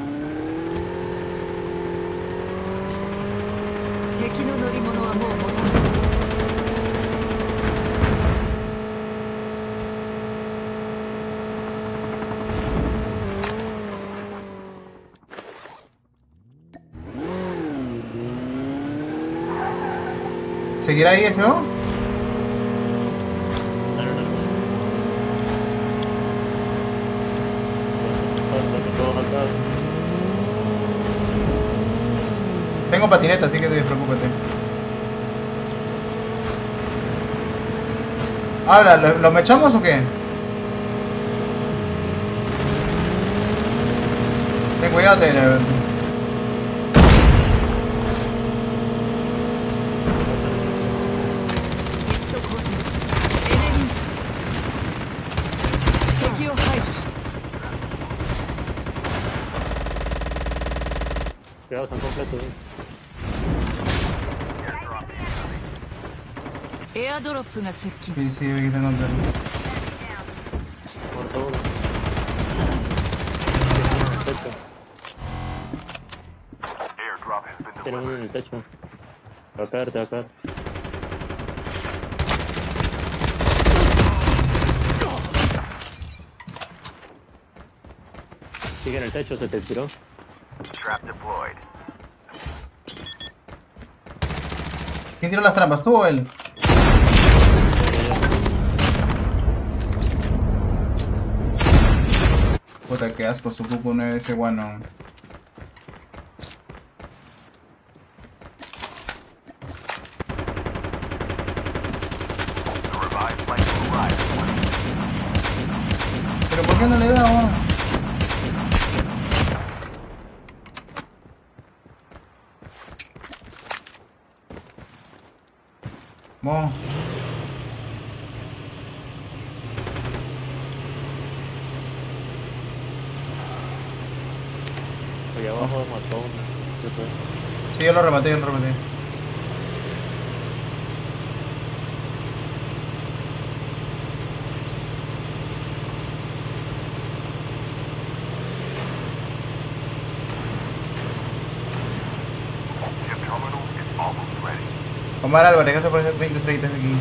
¿Seguirá ahí ese, no? Tengo patineta, así que despreocúpate. Ahora, ¿lo, lo mechamos o qué? Ten cuidado, ten... Cuidado, están completos. eh. Tú una cerquita. Sí, sí, ve que tengo andando. Por todo. Tenemos uno en el techo. Te va a caer, te va a caer. Sigue en el techo, se te tiró. Trap deployed. ¿Quién tiró las trampas? ¿Tú o él? Qué asco, su no es ese guano. The revived flight will arrive in one minute. ¿Pero por qué no le he dado? Mo. Allá abajo mató uno. ¿Qué fue? Sí, yo lo rematé, yo lo rematé. Omar Álvarez, gracias por ese 30 estrellitas aquí.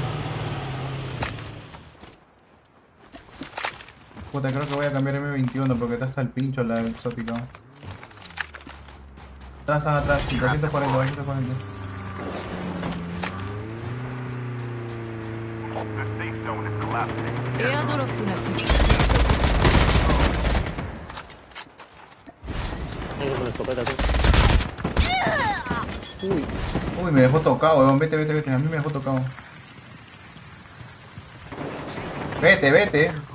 Puta, creo que voy a cambiar M21 porque está hasta el pincho la exótica. Atrás, están atrás, 240, 240. Uy. Uy, me dejó tocado, weón. Vete, vete, vete. A mí me dejó tocado. Vete, vete.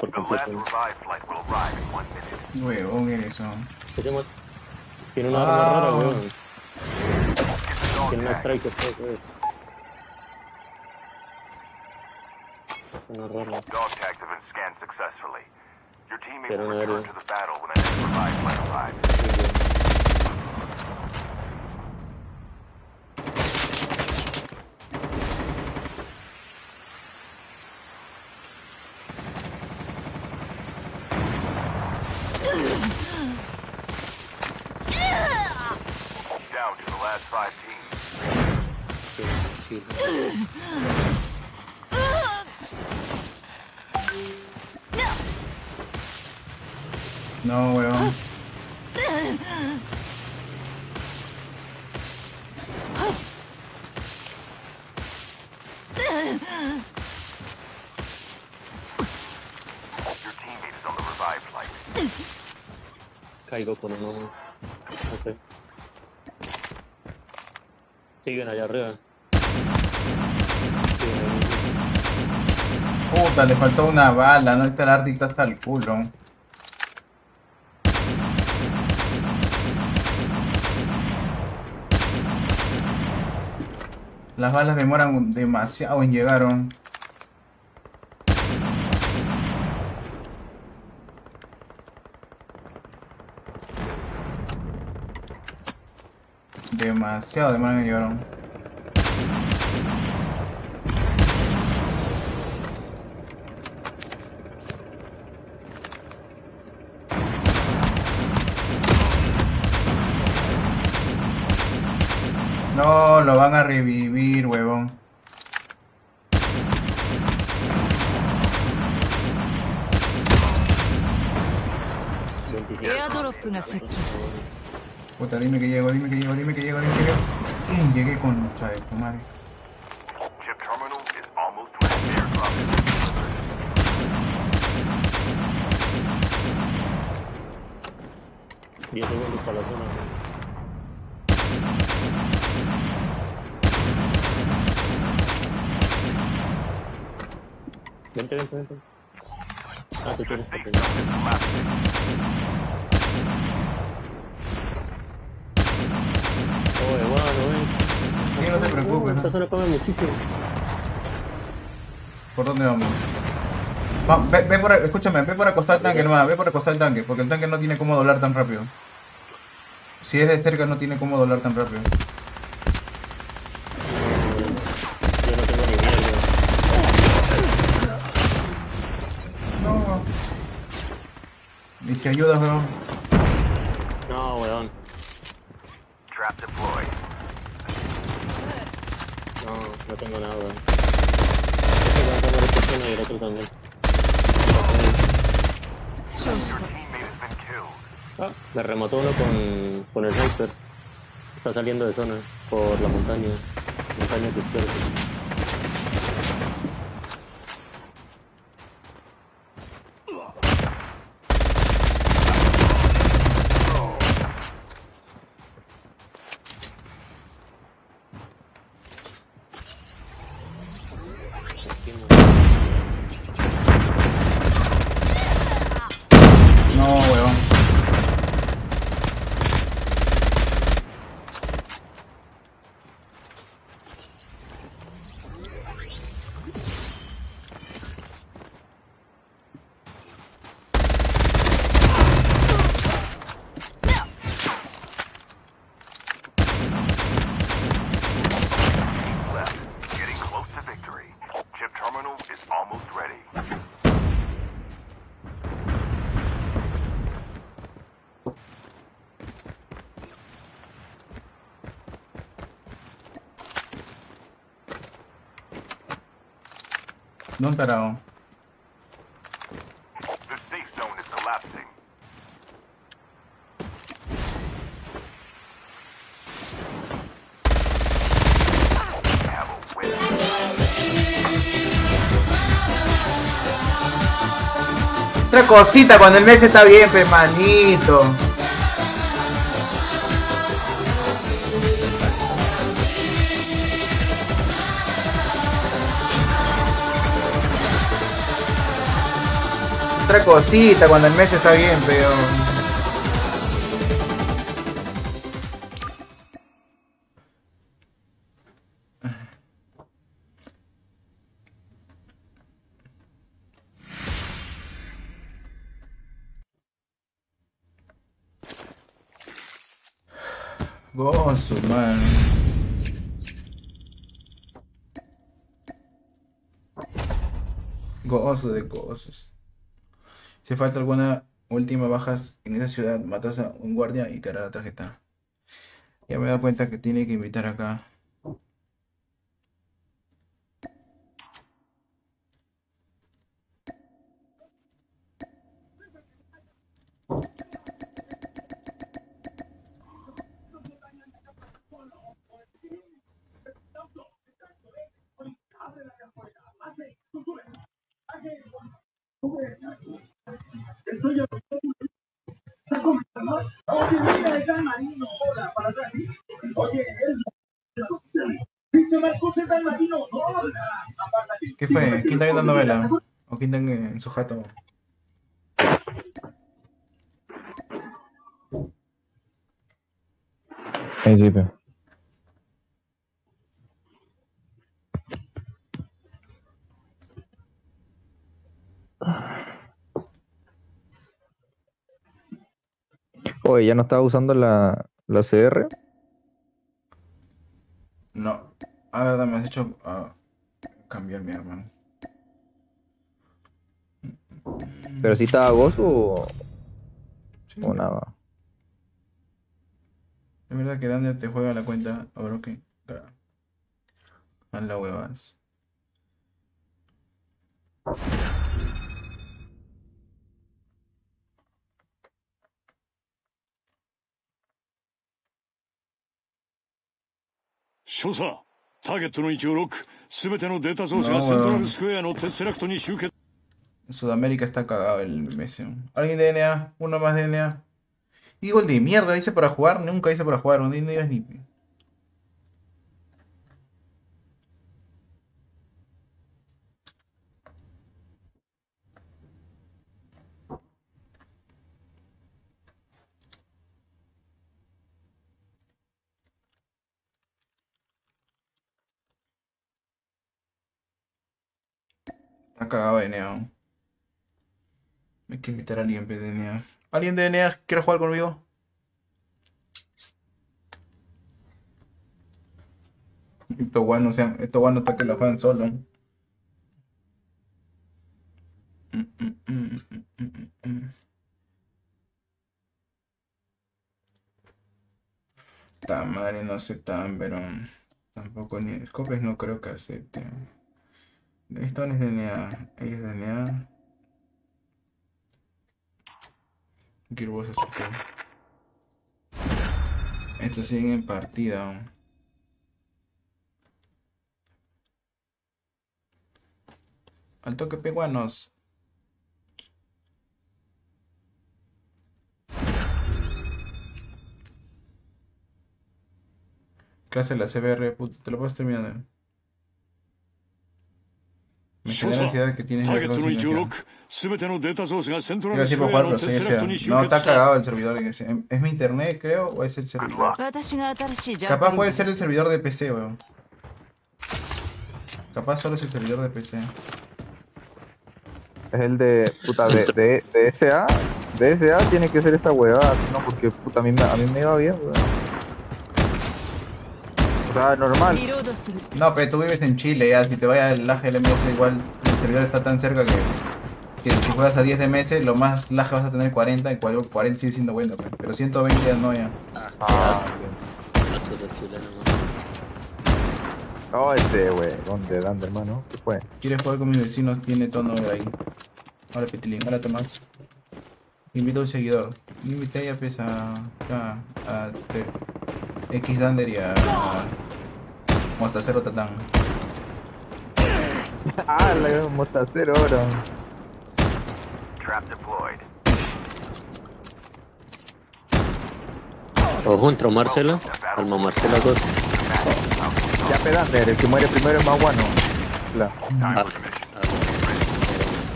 Por The last completo. revived flight will arrive in one minute. Huevón eres, ¿no? Ese mo- Tiene una arma Ah. rara, weón. Dog Tiene una tag. strike, creo que es. Una rara. Dog tags have Con uno. No sé. Siguen allá arriba. Puta, le faltó una bala, ¿no? Este el está hasta el culo. Las balas demoran demasiado en llegar. demasiado demonios llevaron. No, lo van a revivir, huevón. Puta, dime que llego, dime que llego, dime que llego, dime que llego. Bien, llegué con de tu madre. Diez segundos para la zona. Vente, vente, vente. Ah, tú tienes que Oye, bueno, eh. Sí, no te preocupes, Esta ¿no? zona come muchísimo. ¿Por dónde vamos? Va, ve, ve por, escúchame, ve por acostar el tanque nomás, ve por acostar el tanque, porque el tanque no tiene cómo doblar tan rápido. Si es de cerca no tiene cómo doblar tan rápido. No. Y si ayudas, weón. No, weón. Trap deployed. No, no tengo nada. Este va a y el otro también. Ah, me remató uno con, con el sniper. Está saliendo de zona por la montaña. Montaña que izquierda. No, weón. Left. Getting close to victory. Chip terminal is almost ready. ¿Dónde estará? The safe zone is collapsing. Have a win. Otra cosita cuando el mes está bien, pe manito. Otra cosita cuando el mes está bien, pero. Gozo, man. Gozo de gozos. Si falta alguna última bajas en esa ciudad, matas a un guardia y te hará la tarjeta. Ya me he dado cuenta que tiene que invitar acá. ¿Qué fue? ¿Quién está viendo novela? ¿O quién está en, su jato? Ahí Oye, ¿ya no estaba usando la, la CR? No. Ah, verdad, me has hecho ah, cambiar mi hermano. ¿Pero si estaba gozo o, Sí. o nada? Es verdad que Daniel te juega la cuenta. Ahora que. A la huevas. 少佐ターゲットの位置をロック全てのデータ送信はセントラルスクエアのテスラクトに集結 Sudamérica está cagado el Messi. ¿Alguien de NA? ¿Uno más de NA? Digo el de mierda, dice para jugar, nunca dice para jugar, no digas ni. Está cagado DNA. Hay que invitar a alguien de DNA. ¿Alguien de DNA quiere jugar conmigo? Estos guanos, o sea, estos guanos está que la juegan solo. Ta madre, no aceptan, pero tampoco ni Scopes no creo que acepten. Esto no es DNA, ella es DNA. Gearbox aceptó. Estos siguen en partida aún. Al toque peguanos. Clase de la CBR, puta, te lo puedes terminar. Me genera ansiedad que tienes el control por. No, está cagado el servidor. Ese. ¿Es mi internet, creo? ¿O es el servidor? Capaz puede ser el servidor de PC, weón. Capaz solo es el servidor de PC. Es el de. Puta, de, de, de SA. De SA tiene que ser esta huevada, ¿no? Porque, puta, a mí, a mí me iba bien, weón. Ah, normal. No, pero tú vives en Chile, ya. Si te vayas al laje del MS, igual el servidor está tan cerca que, que si juegas a 10 de MS, lo más laje vas a tener 40, y 40 sigue siendo bueno, pero, pero 120 ya no, ya. Ah, ah no, este, wey. ¿Dónde, dónde, hermano? ¿Qué fue? ¿Quieres jugar con mis vecinos? Tiene tono ahí. Hola, Pitilín. Hola, Tomás. Invito a un seguidor. Invité a Pesa. A, a, a, X Dander y a. Mostacero Tatán. Ah, la mostacero ahora. Trap deployed. Ojo, entró Marcelo. Alma Marcelo Acosta. Ya pedander, el que muere primero es más bueno. La- Ah,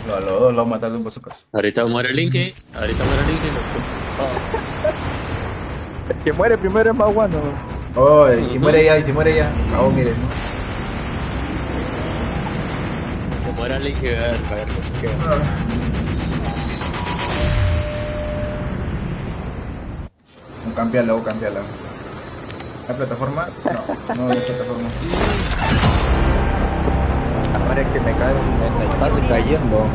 Los los dos los vamos a matar de un paso caso. ahorita muere Linky. Ahorita muere Linky. El que muere primero es más bueno. Oh, y si muere ya, y si muere ya. Oh, miren, ¿no? Que muera Linky. A ver, a ver. ¿qué? O cambiarla, o cambiarla. ¿La plataforma? No, no hay plataforma. Ahora es que me cae, me, me está cayendo.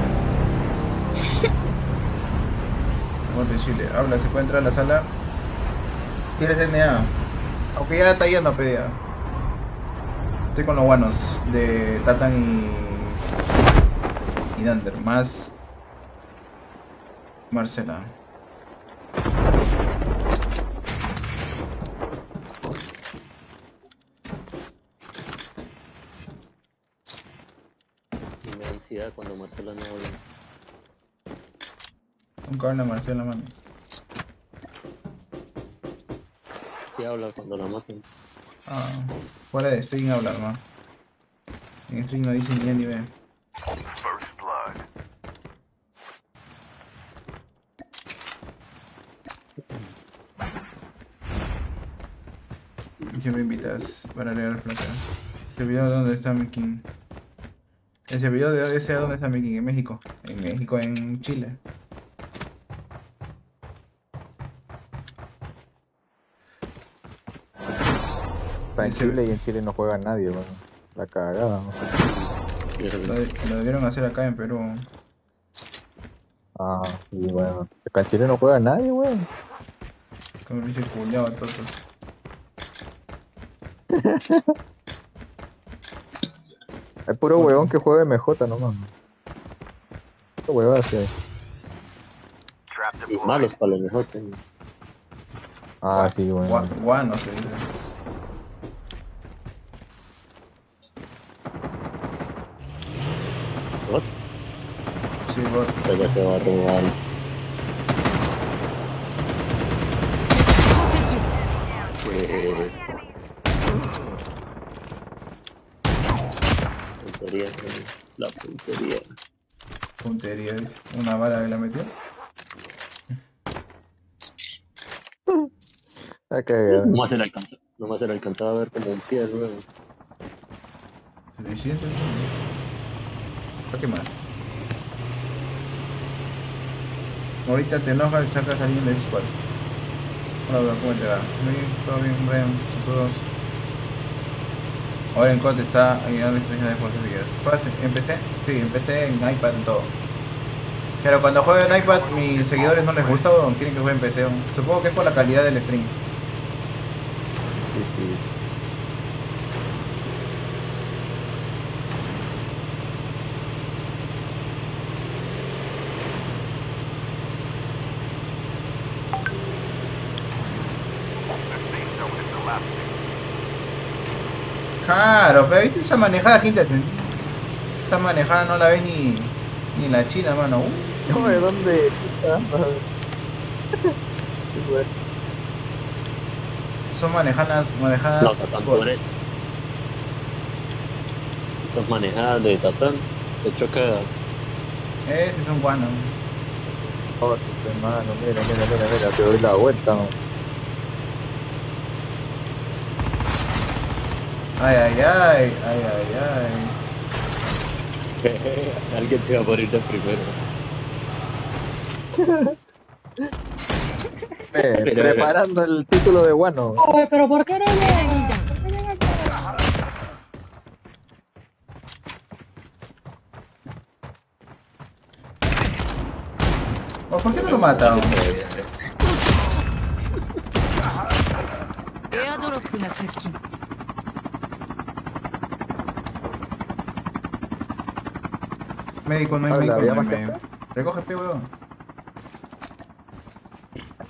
Monte Chile, habla, se puede entrar a la sala. ¿Quieres DNA? Aunque ya está yendo, pedía. Estoy con los guanos de Tatan y. y Dander, más. Marcela. Cuando Marcelo no habla. Nunca habla Marcela, mano. Sí habla cuando la matan. Ah, fuera de stream habla, man. En stream no dice ni A ni B. Y siempre invitas para leer plata. Ese video de dónde está mi King. Ese video de dónde está mi King, en México. En México, en Chile. Está en Chile y en Chile no juega nadie, weón. La cagada, Lo, debieron hacer acá en Perú. Ah, sí, bueno. Acá en Chile no juega nadie, weón. Como dice culiao a todos. Hay puro weón que juega MJ nomás. Esta huevada sí hay. Y malos para los mejores. Ah, sí, weón. Guano se dice. Ahorita ya se va a robar. Eh, puntería, la puntería. Puntería, una bala que la metió. Está cagado. No más se le alcanza, no más se le alcanzaba a ver como un pie luego. Suficiente. ¿Para qué más? Ahorita te enojas y sacas a alguien de Discord. Hola, bro, ¿cómo te va? Todo bien, Brian. Saludos. Ahora en COD está ayudando a de. ¿Cuál es? ¿Empecé? Sí, empecé en iPad en todo. Pero cuando juego en iPad, mis seguidores no les gusta o quieren que juegue en PC. Supongo que es por la calidad del stream. Sí, sí. Claro, pero viste esa manejada, ¿quién te atendió? Esa manejada no la ves ni, ni en la China, mano. Uh, No, ¿de dónde? está? Son manejadas, manejadas. No, Tatán, por-. Esas manejadas de Tatán se choca. Ese es un guano. Oh, su hermano, mira, mira, mira, mira, te doy la vuelta. ¿no? Ay, ay, ay, ay, ay, ay. Alguien se va a morir de primero. Eh, preparando el título de Guano. pero ¿por qué no llegan? Oh, ¿Por qué no lo matan? Médico, no hay Hola, médico, ¿había no hay médico. Recoge P, weón.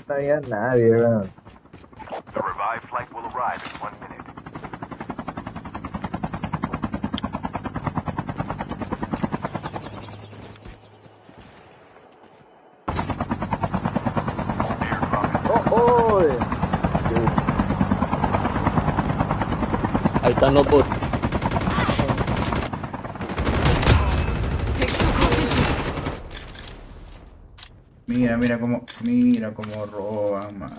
No había nadie, weón. The revived flight will arrive in one minute. ¡Oh, oh! eh. Ahí están los bots. Mira, cómo, mira cómo roban, man.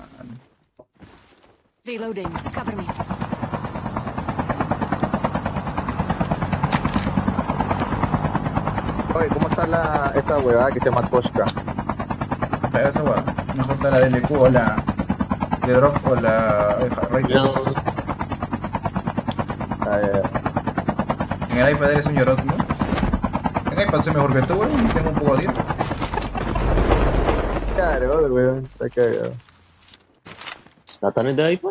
Reloading. Cover me. Oye, ¿cómo está la, esa huevada que se llama Koshka? Esa weá. Mejor está la DLQ o la de drop o la Raid. No, Ah. En el iPad eres un llorot, ¿no? En iPad soy mejor que tú, weón. Tengo un poco de tiempo. Claro, weón, está cagado. ¿Tatán es de iPad?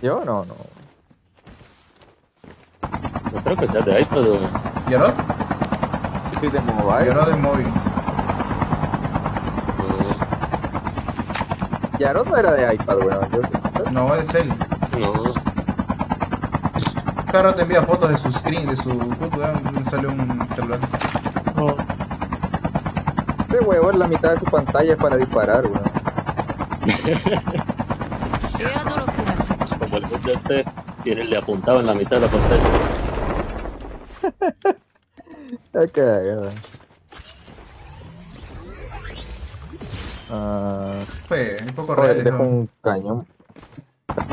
Yo no, no. No creo que sea de iPad. o- ¿Llorot? Soy de mobile. Llorot de móvil. Yarot no era de iPad, weón. Yo, No, es de cel. No, Carro te envía fotos de su screen, de su puto, weón. Sale un celular huevón la mitad de su pantalla para disparar, weón. Como el de usted, tiene, le apuntaba en la mitad de la pantalla. Está ah, fue un poco un cañón. Está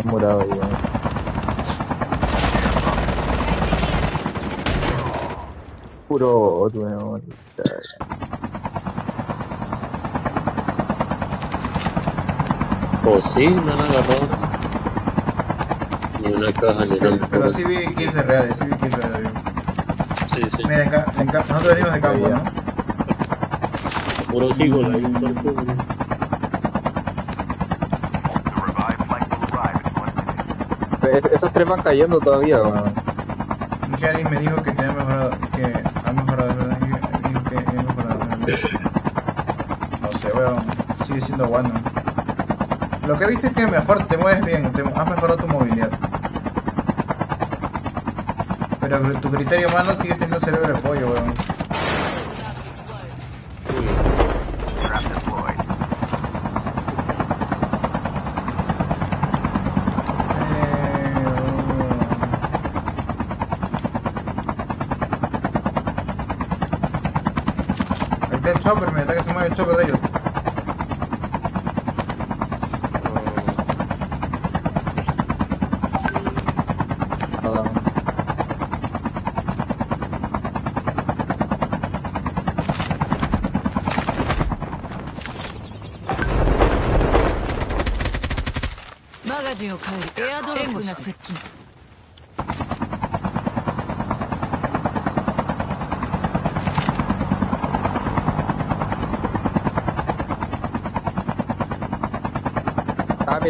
Puro otro, weón. Sí, no han agarrado ni una caja ni nada. Pero sí vi kills de reales, sí vi kills de reales. Sí, sí. Mira, en ca- en ca- nosotros venimos de campo, ¿no? Puro sigo ahí un cuerpo. Es- esos tres van cayendo todavía, weón. Janis me dijo que te ha mejorado, que ha mejorado, ¿verdad? Me dijo que he mejorado. ¿verdad? No sé, weón, sigue siendo bueno. Lo que viste es que mejor te mueves bien, has mejorado tu movilidad. Pero tu criterio humano sigue teniendo cerebro de pollo, weón. Eh, está el chopper, me ataca que se mueve el chopper de ellos.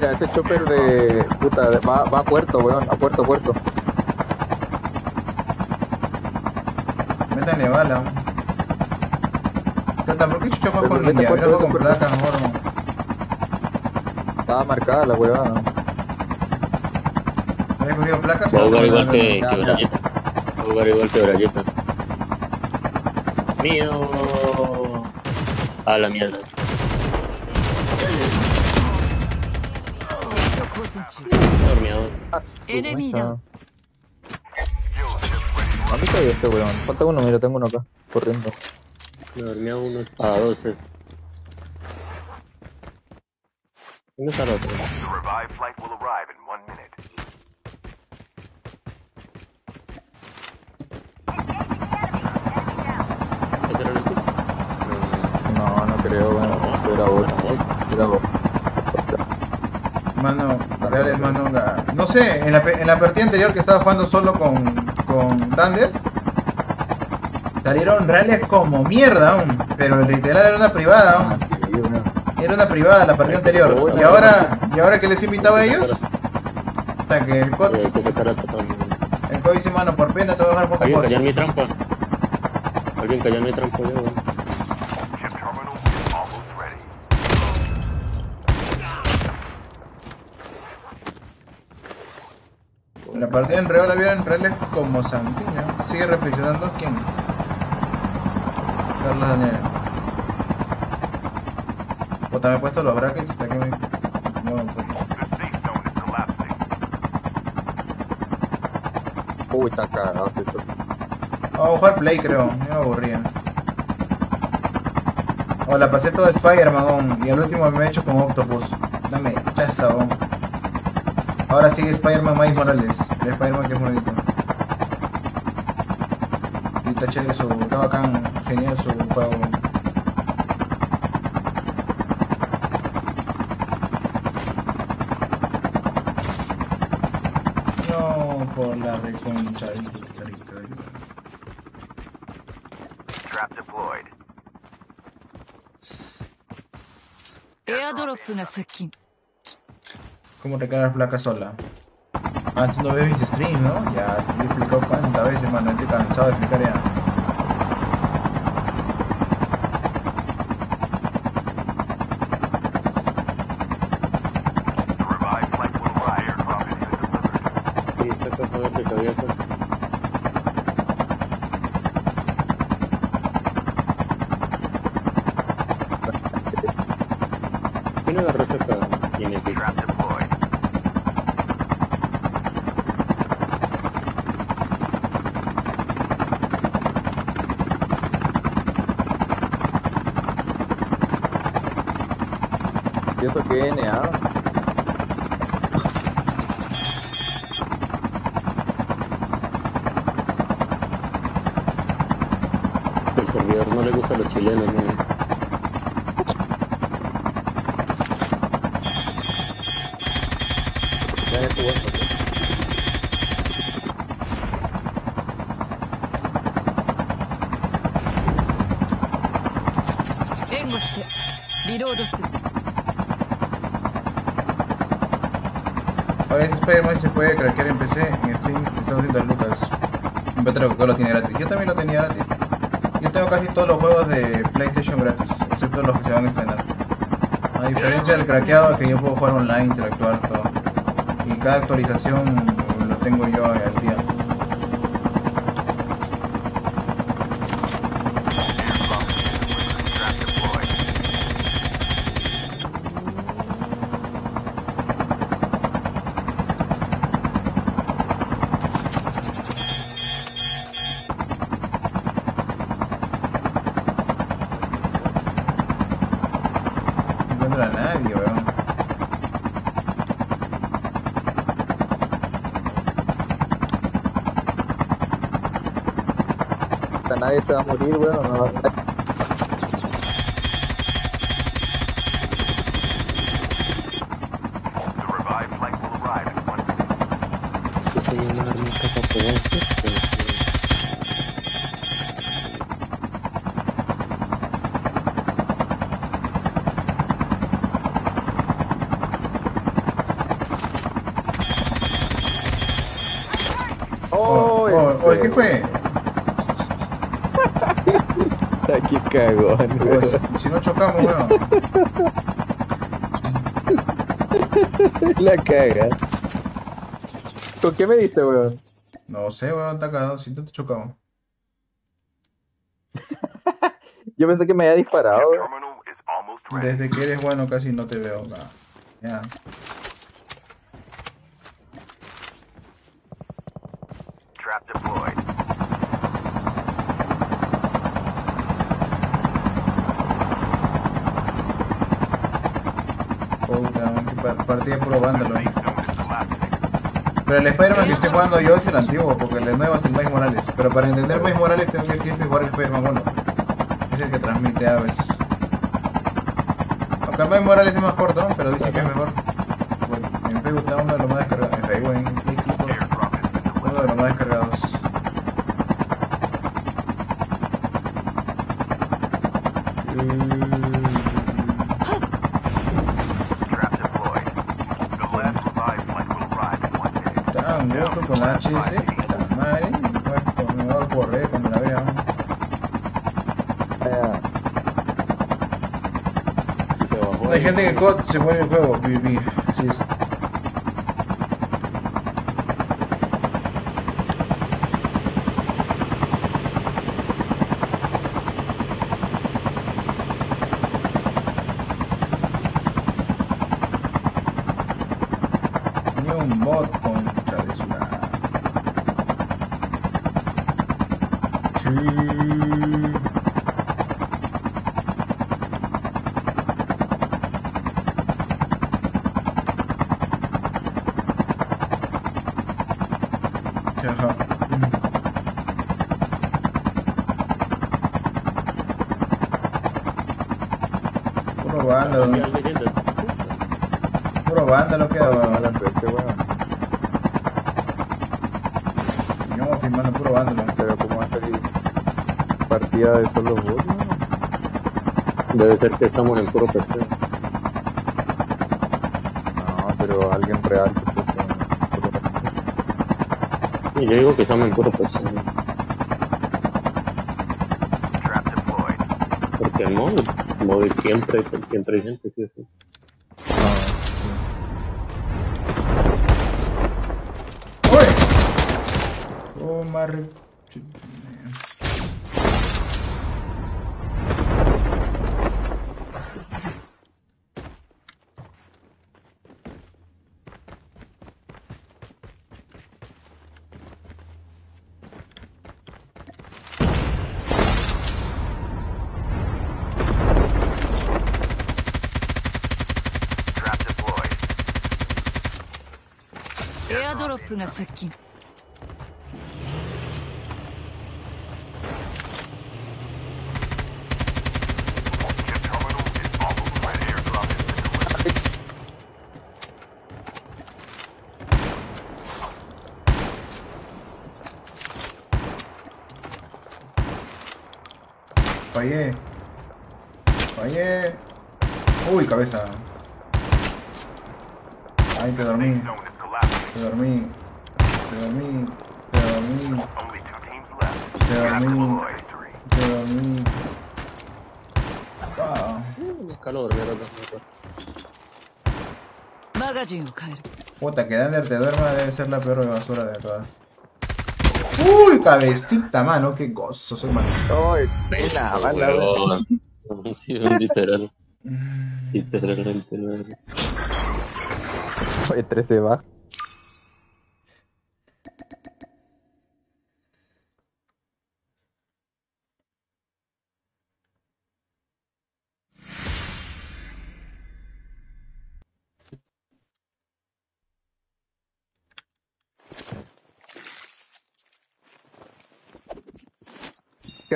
Mira, ese chopper de. Puta, de- va, va a puerto, weón. A puerto, puerto. Métanle bala. Tata, ¿por qué chucha juegas con vete, Yo con vete. placa, mejor. Estaba marcada la weón. ¿Habías cogido placas? Voy a jugar igual que. Brayeta. Voy a jugar igual que Brayeta. Mío. A la mierda. Ah, down. ¿Dónde está este weón? Falta uno, mira, tengo uno acá. Corriendo. Me dormía uno a 12. ¿Dónde está el otro? The revived flight will arrive in one minute. ¿Ese era el otro? No, no creo, weón. Era vos. Era vos. Mano, reales, mano. la- No sé, en la, en la partida anterior que estaba jugando solo con, con Thunder, salieron reales como mierda aún. Pero el literal era una privada Ah, aún. weón. Era una privada la partida anterior. Y ahora, y ahora que les he invitado a ellos, hasta que el. COD, el COD dice, mano, por pena te voy a dejar poco Alguien cayó en mi trampa. Alguien cayó en mi trampa, yo, weón. Chip terminal is almost ready. La partida en real la vieron reales como Santiño. Sigue reflexionando quién. Carlos Daniel. Puta, me he puesto los brackets hasta que me. No, pues. Uy, está cagado. Vamos a jugar Play, creo. Me aburría. O la pasé todo Spider-Man, y al último me he hecho con Octopus. Dame chaza. Ahora sigue Spider-Man Miles Morales. El Spider-Man que es bonito. Y está chévere su. Está bacán, genial su juego. No, por la reconcha de Costa Rica. Trap deployed. エアドロップが接近 ¿Cómo recargar placa sola? Ah, tú no ves mis streams, ¿no? Ya te he explicado cuántas veces, mano. Estoy cansado de explicar ya. Spider-Man se puede craquear en PC, en stream, está haciendo lucas. En Petro que lo tiene gratis. Yo también lo tenía gratis. Yo tengo casi todos los juegos de PlayStation gratis, excepto los que se van a estrenar. A diferencia del craqueado, que yo puedo jugar online, interactuar, todo. Y cada actualización lo tengo yo al día. Trap deployed. nadie se va a morir, weón. No, The revived flight will arrive in one minute. Estoy en una arma capa por esto. Oh, oh, oh, ¿qué fue? Qué cagón, Oh, weón. si, si no chocamos, weón. La caga. ¿Con qué me diste, weón? No sé, weón, está cagado, si te chocamos. Yo pensé que me había disparado, weón. Desde que eres bueno casi no te veo. va. Ya deployed. Puta, qué pa- partida puro vándalo. Safe zone is collapsing. Pero el Spider-Man que estoy jugando yo es el antiguo, porque el nuevo es el Miles Morales. Pero para entender Miles Morales tengo que, tienes que jugar el Spider-Man 1. Es el que transmite a veces. Aunque el Miles Morales es más corto, pero dicen que es mejor. Bueno, en Facebook está uno de los más descargados. En Facebook, en Facebook, uno de los más descargados. Trap deployed. The last revived flight will arrive in one minute. Tan loco con la HS. La madre. Me voy a correr cuando la vea. Hay gente que COD se muere el juego, es. Ni un bot concha de su madre. Sí. Ajá. Puro vándalo, Cambiar leyendas. puro vándalo qué queda. Mala suerte, weón. Firmando puro vándalo. Pero cómo va a salir partida de solo bots, weón. Debe ser que estamos en puro PC. No, pero alguien real que fuese puro PC. Y yo digo que estamos en puro PC. Trap deployed. Porque el móvil, el móvil siempre, siempre hay gente, sí o sí. エアドロップが接近。Puta, que Dander te duerma debe ser la peor de basura de todas. ¡Uy, cabecita, mano! ¡Qué gozo, hermano! ¡Ay, pena! ¡Mala! Sí, literal. Mm. Literalmente no eres. Oye, 13 bajo.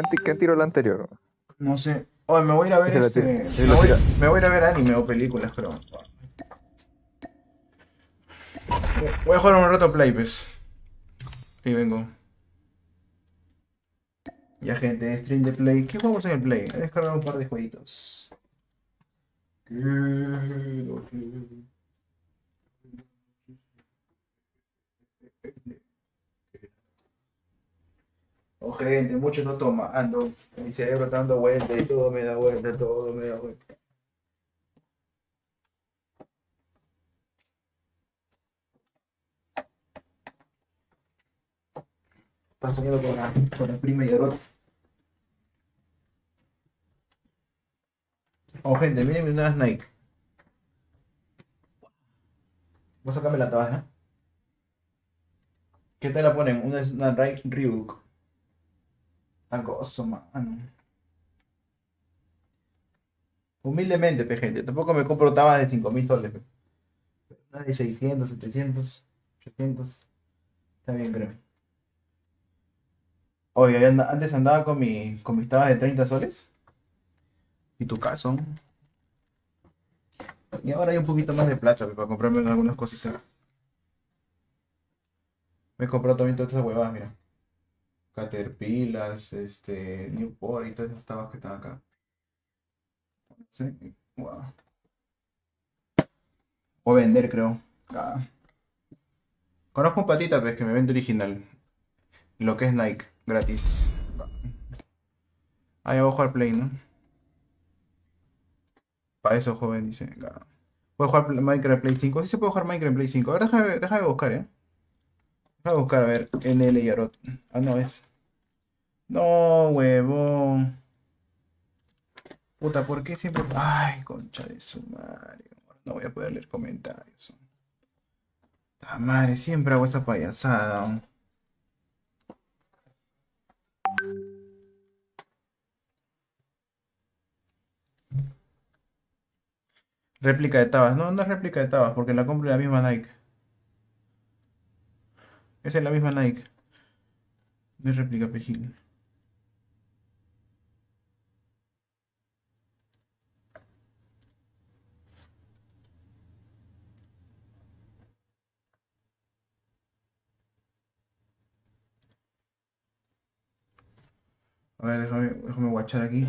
¿Quién, ti- quién tiró la anterior? No sé. Oye, me voy a ir a ver este. Me voy, me voy a ir a ver anime o películas, creo. Voy a jugar un rato a Play, pues. Y vengo. Ya, gente, stream de Play. ¿Qué jugamos en el Play? He descargado un par de jueguitos. Oh, gente, mucho no toma. Ando. Mi cerebro está dando vuelta y todo me da vuelta, todo me da vuelta. Estás soñando con la, con la prima y Arot. Oh, gente, miren mis nuevas Nike. Voy a sacarme la tabana. ¿Qué te la ponen? Una una Ryuk. Gozo, mano. Humildemente, pe, gente. Tampoco me compro tabas de 5000 soles. pe. Una de 600, 700, 800. Está bien, creo. Oye, antes andaba con, mi, con mis tabas de 30 soles. Y tu caso. Y ahora hay un poquito más de plata para comprarme algunas cositas. Me he comprado también todas estas huevadas, mira. Caterpillars, este, Newport y todas esas tabas que están acá. Sí, wow. O vender, creo. Ah. Conozco un patita, pues, que me vende original. Lo que es Nike, gratis. Ahí abajo al Play, ¿no? Para eso, joven, dice. Ah. ¿Puedo jugar Minecraft Play 5? Sí se puede jugar Minecraft Play 5. Ahora déjame, déjame buscar, ¿eh? Déjame buscar, a ver. NL y Arot. Ah, no es. No, huevón. Puta, ¿por qué siempre.? Ay, concha de su madre. No voy a poder leer comentarios. La madre, siempre hago esa payasada. Réplica de Tabas. No, no es réplica de Tabas, porque la compro en la misma Nike. Esa es la misma Nike. No es réplica, pejil. A ver, déjame, déjame aquí.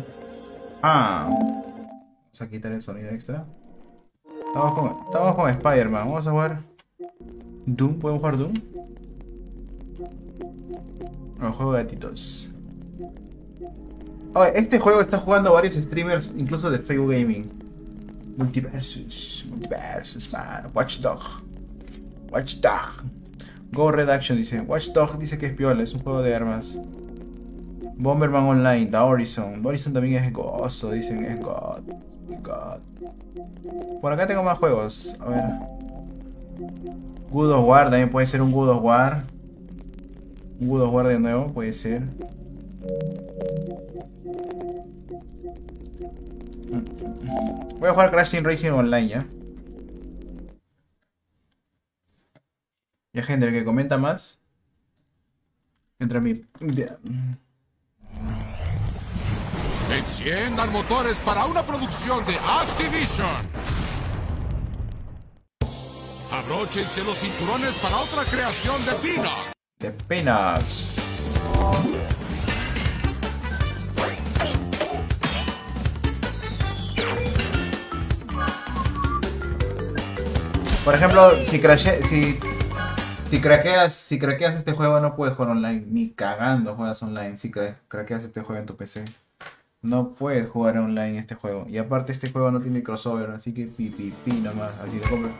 Ah. Vamos a quitar el sonido extra. Estamos con, estamos con Spider-Man. Vamos a jugar Doom. ¿Podemos jugar Doom? No, juego de gatitos. Oh, este juego está jugando varios streamers, incluso de Facebook Gaming. Multiversus, Multiversus, man. Watchdog. Watchdog. Go Red Action dice. Watchdog dice que es piola, es un juego de armas. Bomberman Online, The Horizon. Horizon también es gozo, dicen es God. God. Por acá tengo más juegos. A ver. Good of War también puede ser un Good of War. Un Good of War de nuevo, puede ser. Voy a jugar Crash Team Racing Online ya. Ya gente, el que comenta más. Entra a mí. Enciendan motores para una producción de Activision. Abróchense los cinturones para otra creación de Pina. De penas. Por ejemplo, si crashe, si si craqueas, si este juego no puedes jugar online, ni cagando juegas online si cra- craqueas este juego en tu PC. No puedes jugar online este juego. Y aparte este juego no tiene crossover, así que pi pi pi nomás, así de compra.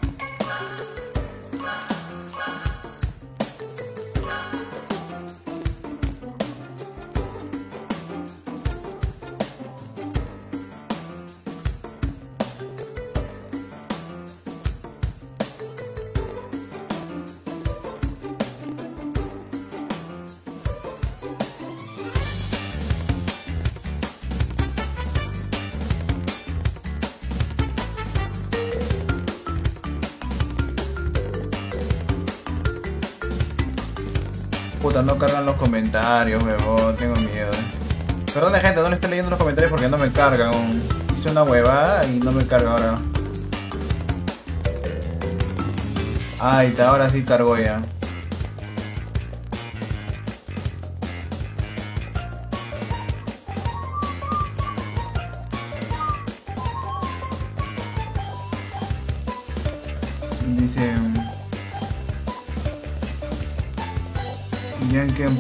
No cargan los comentarios, huevón, tengo miedo. Perdón, gente, no le estoy leyendo los comentarios porque no me carga. un- Hice una huevada y no me carga ahora. Ahí está, ahora sí cargó ya.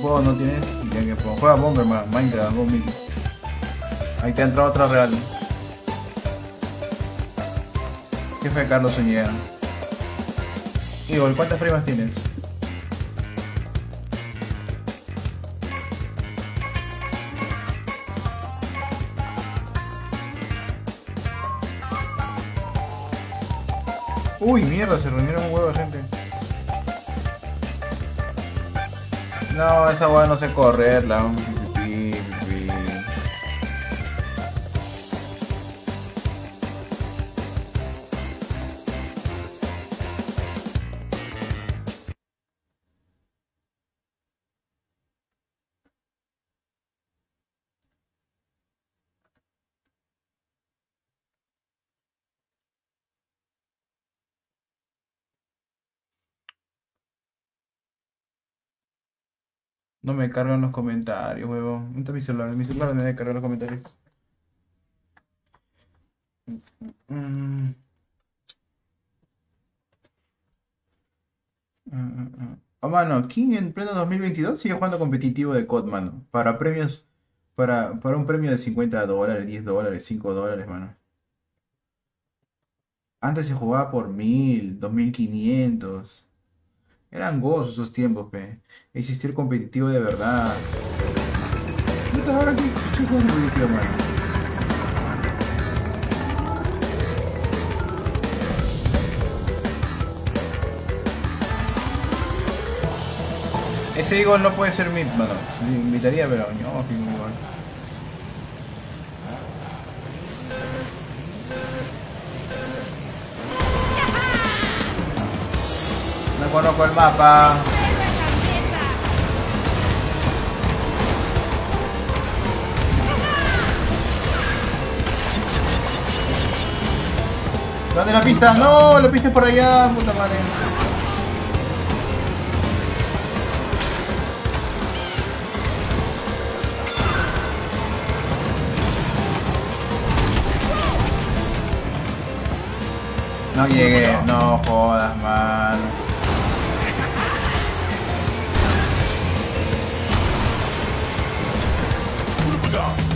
Yankenpo, ¿no tienes? Yankenpo. Juega Bomberman, Minecraft, Bomberman. Ahí te ha entrado otra real. Jefe Carlos Zúñiga. Igor, ¿cuántas primas tienes? Uy, mierda, se reunieron un huevo de gente. No, esa hueá no sé correrla. No me cargan los comentarios, huevón. ¿Dónde está mi celular? Mi celular me cargar los comentarios. Mm. Oh, mano, ¿quién en pleno 2022 sigue jugando competitivo de COD, mano? Para premios, para, para un premio de 50 dólares, 10 dólares, 5 dólares, mano. Antes se jugaba por 1000, 2500. Eran gozos esos tiempos, pe. Existir competitivo de verdad. Ese Igor no puede ser mi, mano. Me invitaría, pero no, igual. No conozco el mapa. ¿Dónde la pista? No, la pista por allá, puta madre. No llegué, no jodas, man.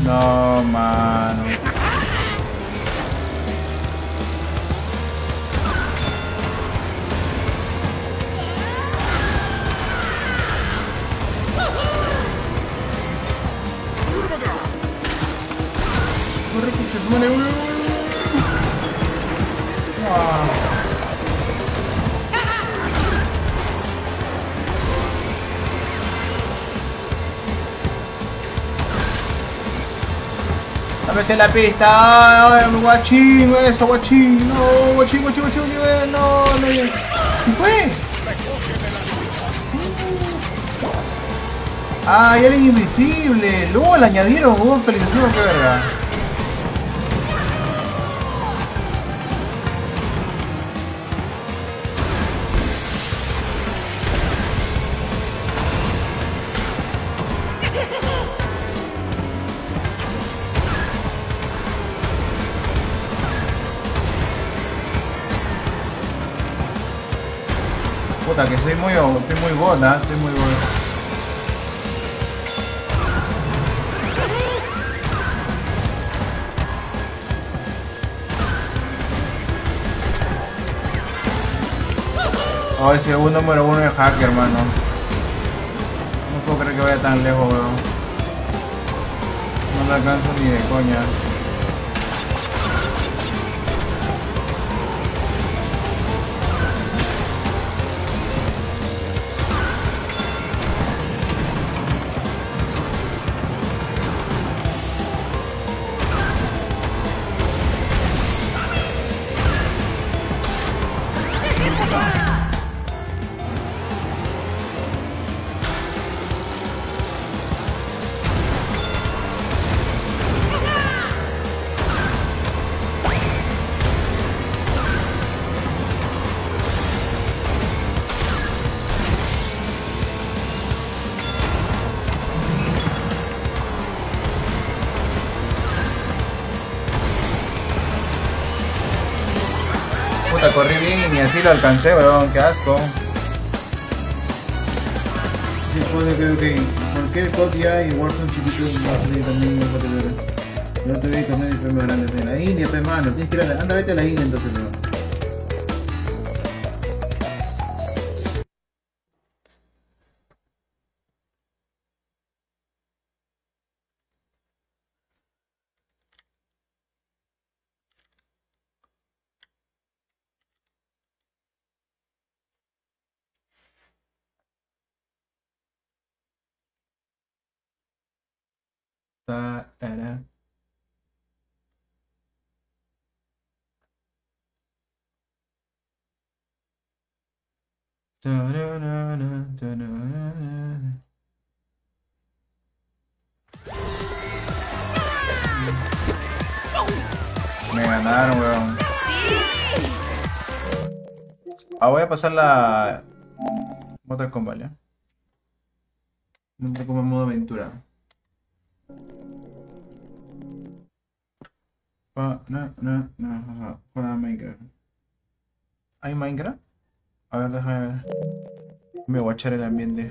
No, man. Corre, que se Ah. Dame la pista, ay, guachín, eso, guachín, no, guachín, guachín, guachín, guachín, no, no, no. ¿Qué fue? Ah, y invisible, luego le añadieron un peligroso, qué verga. Bona, estoy muy bona. Oh, ese un número uno de hacker, hermano. No puedo creer que vaya tan lejos, weón. No le alcanzo ni de coña. Ni así lo alcancé, weón, qué asco. Sí, puede que, ok. Cualquier COD ya y Warzone chiquito va también en categoría. Yo te vi también el premio grande de la India, pe mano. Tienes que ir a la... Anda, vete a la India entonces, weón. Me ganaron, weón. Ah, voy a pasar la Mortal Kombat, ¿ya? Mortal Kombat modo aventura. Ah, no, no, no, ajá. Juega Minecraft. ¿Hay Minecraft? A ver, déjame ver. Me voy a echar el ambiente.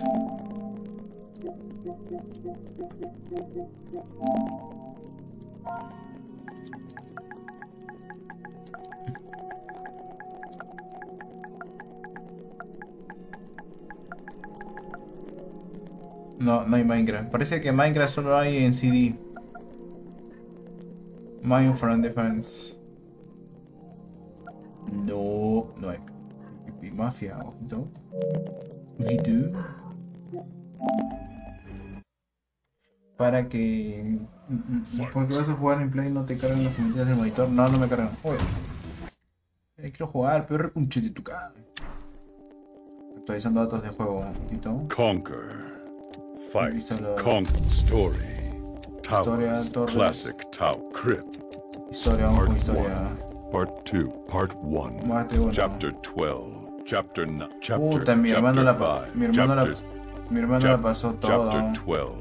No, no hay Minecraft. Parece que Minecraft solo hay en CD. Mine for Defense. No, no hay. Mafia, ojito. Ojito. Para que. mm, mm, Porque vas a jugar en Play no te cargan las comentarios del monitor. No, no me cargan. Joder. Eh, quiero jugar, pero repunche de tu cara. Actualizando datos de juego, ojito. Conquer. Fight. Conquer. Story. Historia, Towers. Classic Tau Crypt. Historia, vamos con Part historia. 1. Part 2. Part 1. Parte uno. Chapter 12. Chapter 9. Chapter, Puta, mi hermano la mi hermano la- chapter- Mi hermano la pasó toda. Chapter 12.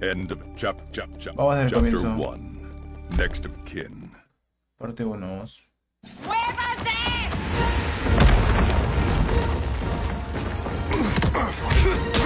End of chap, chap, chap, Vamos desde el chapter comienzo. 1. Next of kin. Parte 1. ¿General?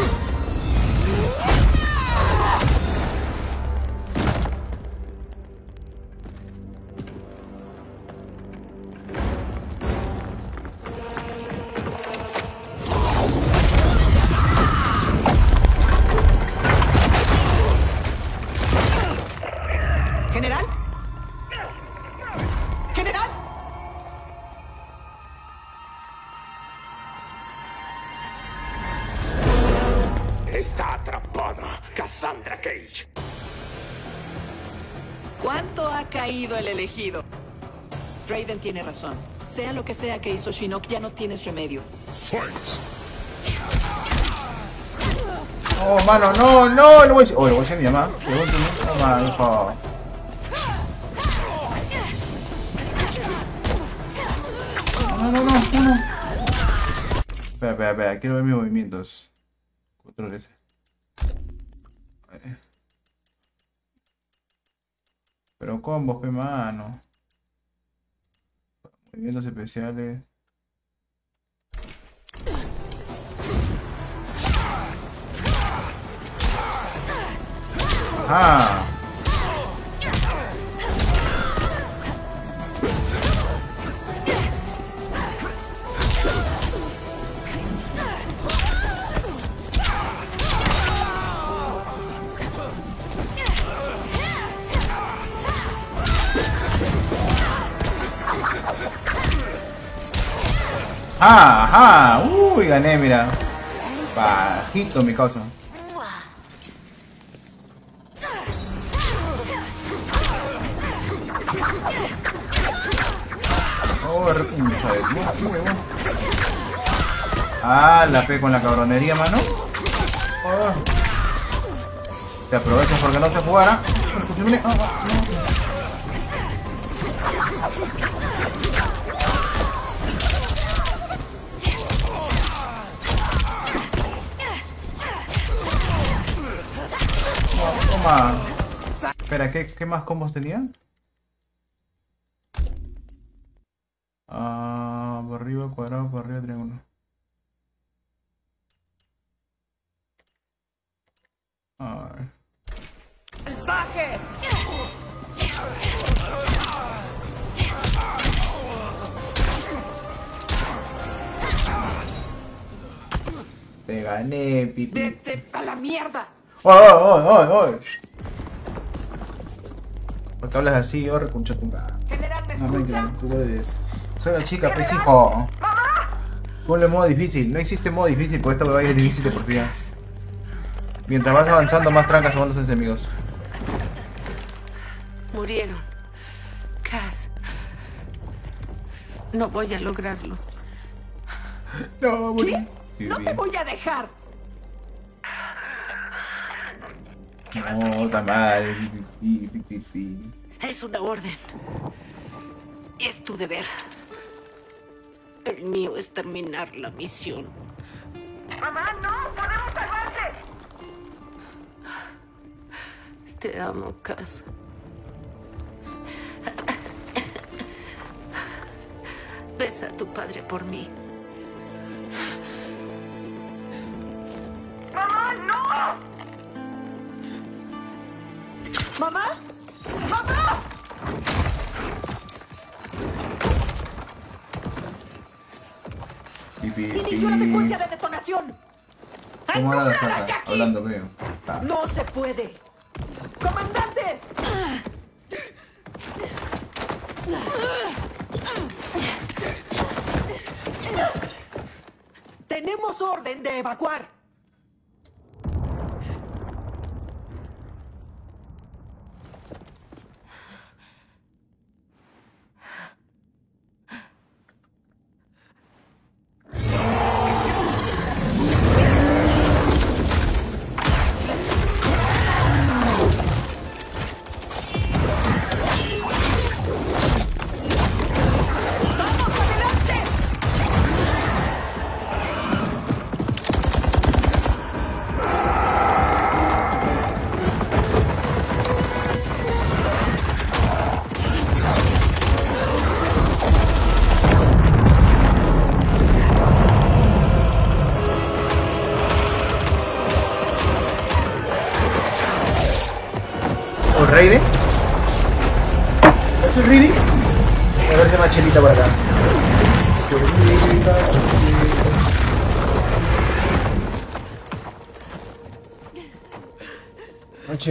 Elegido? Tiene razón. Sea lo que sea que hizo Shinnok, ya no tienes remedio. Oh, mano, no, no, a decir. Oh, lo voy a decir a mi mamá. Le voy a decir, Toma, hijo. No, no, no, no, no. Espera, espera, espera, quiero ver mis movimientos. Controles. Eh. Pero combos, pe mano. Movimientos especiales. Ajá. Ajá, ajá. Uy, gané, mira. Bajito mi causa. Oh, repuncha de. Ah, la P con la cabronería, mano. Oh. Te aprovechas porque no te jugara. Ah, no. Espera, ¿qué, qué más combos tenía? Ah, por arriba, triángulo. A ver. Te gané, pipi. ¡Vete a la mierda! ¡Oh, oh, oh, oh! oh! ¿Por qué hablas así? Yo reconcho tu cara. General, ¿me No me escucha? creas, tú eres. Soy una chica, pues hijo. Ponle modo difícil. No existe modo difícil, porque esta huevada es difícil de por sí. Mientras vas avanzando, más trancas son los enemigos. Murieron. Cass. No voy a lograrlo. No, ¿Qué? No te voy a dejar. No, está mal. Es una orden. Es tu deber. El mío es terminar la misión. ¡Mamá, no! ¡Podemos salvarte! Te amo, Cass. Besa a tu padre por mí. ¡Mamá, no! ¿Mamá? ¡Mamá! Inició la secuencia de detonación. ¿Cómo la. Ah. No se puede. ¡Comandante! Tenemos orden de evacuar.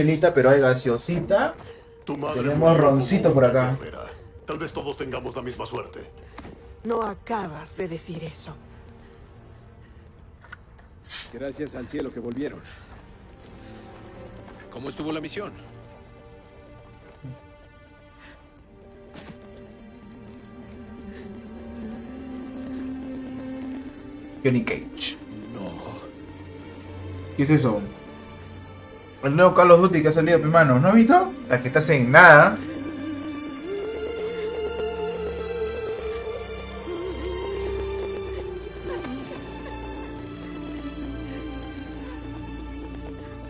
Chelita, pero hay gaseosita. Tu madre Tenemos roncito por acá. Tal vez todos tengamos la misma suerte. No acabas de decir eso. Gracias al cielo que volvieron. ¿Cómo estuvo la misión? Johnny Cage. No. ¿Qué es eso? El nuevo Call of Duty que ha salido, hermano. ¿No has visto? La que está en nada.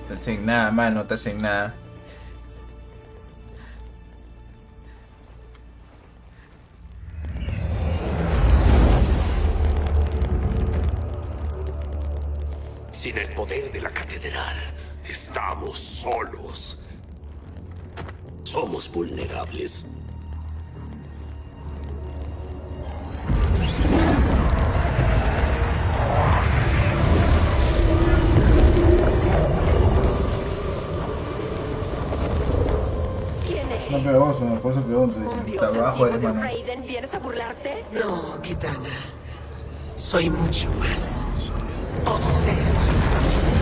Te hacen nada, mano, te hacen nada. Sin el poder de la catedral, estamos solos. Somos vulnerables. ¿Quién es? No pegoso, por eso pregunto. ¿Un dios Está abajo, antiguo de hermano. Raiden? ¿Vienes a burlarte? No, Kitana. Soy mucho más. Observa.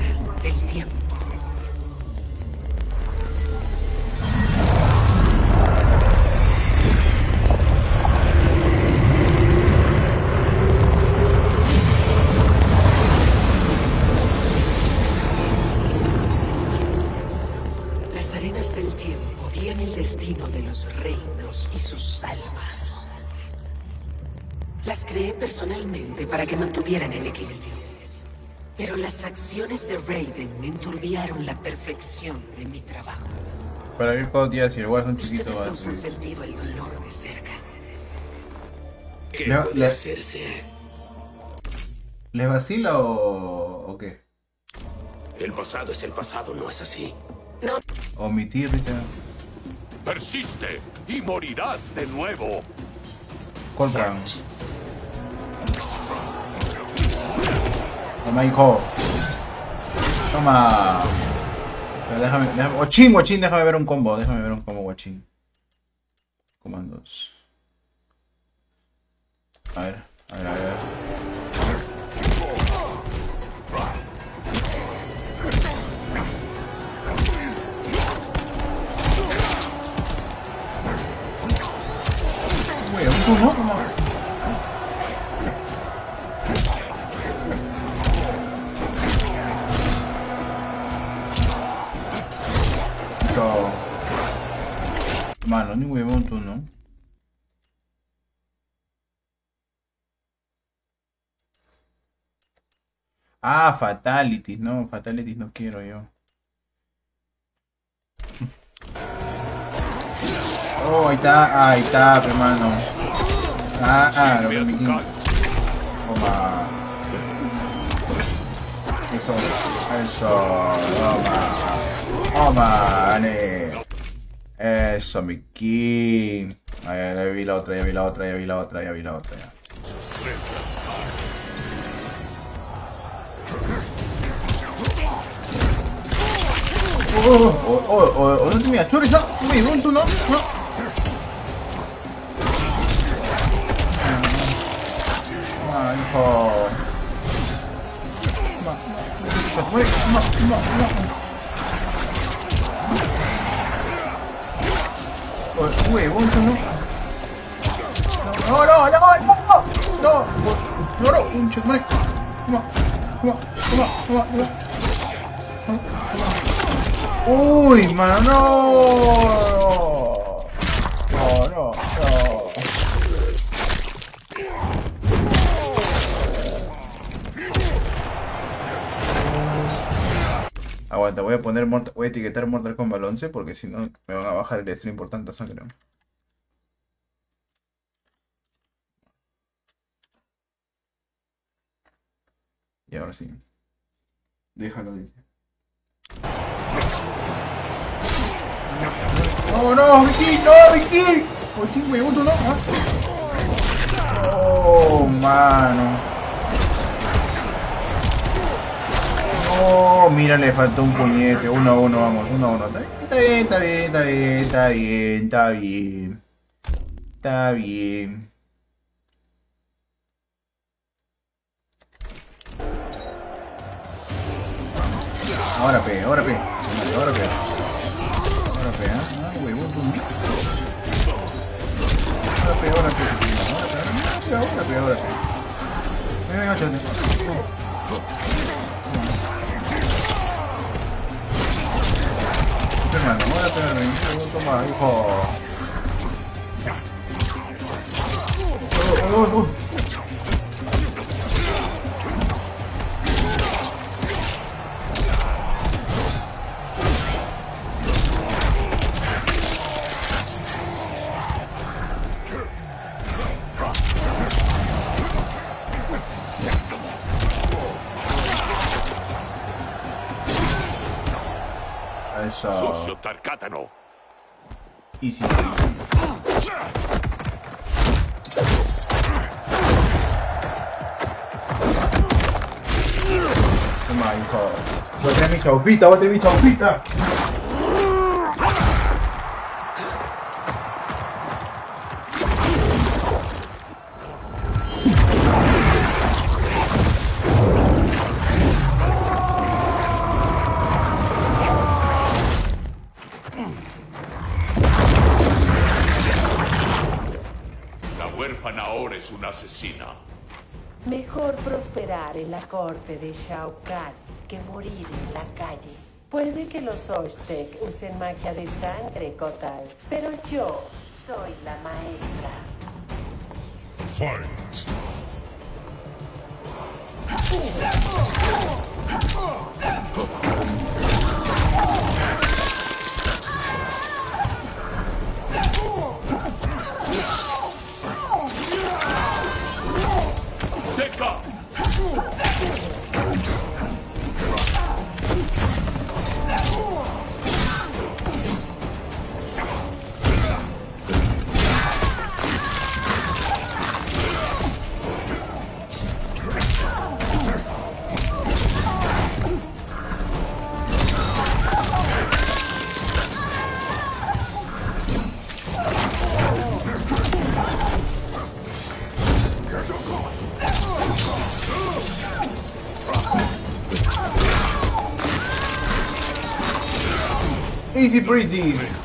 Pero las acciones de Raiden enturbiaron la perfección de mi trabajo. Para ver cuántos días si el chiquitos. Ustedes va a han subir. sentido el dolor de cerca. ¿Qué Le- puede le- hacerse? ¿Les vacila o, o qué? El pasado es el pasado, ¿no es así? Omitir, ¿viste? Persiste y morirás de nuevo. Contra. Toma, hijo. Toma. Pero déjame, déjame. Guachín, guachín, déjame ver un combo. Déjame ver un combo, guachín. Comandos. A ver, a ver, a ver. Güey, un turno, toma. Listo. Mano, ni huevón tú, ¿no? Ah, Fatalities, no, Fatalities no quiero yo. Oh, ahí está, ahí está, hermano. Ah, ah, lo que me Toma. Eso, eso, toma. Toma, gané. Eso, mi king. A ver, ya vi la otra, ya vi la otra, ya vi la otra, ya vi la otra. Ya. Oh, oh, oh, oh, oh, me achores, no, tú no, no. Ah, hijo. No, no, no, no, no, un tú no. No, no, no, no, no, no, no, no, un checkmate. Toma, toma, toma, toma, toma. Uy, mano, no. No, no, no. Aguanta, voy a poner Mortal- voy a etiquetar Mortal Kombat 11 porque si no me van a bajar el stream por tanta sangre. Y ahora sí. Déjalo, dice. No, no, Vicky, no, Vicky. Por 5 minutos, no. Ah. Oh, mano. No, mira, le faltó un puñete. Uno a uno, vamos, uno a uno. Está bien, está bien, está bien, está bien, está bien. Está bien. Ahora pe, ahora pe. Ahora pe. Ahora pe, ¿ah? Ah, huevón, tú. Ahora pe, ahora pe. Ahora pe, ahora pe. Ven, ven, échate. Hermano, ahora pe, ven. Toma, hijo. Oh, oh, oh. Eso. Sucio Tarkátano. Easy, easy. Toma, hijo. Traer mi chaupita, mi chaupita. Asesina. Mejor prosperar en la corte de Shao Kahn que morir en la calle. Puede que los Oshtek usen magia de sangre, Kotal, pero yo soy la maestra. Fight. Easy breezy.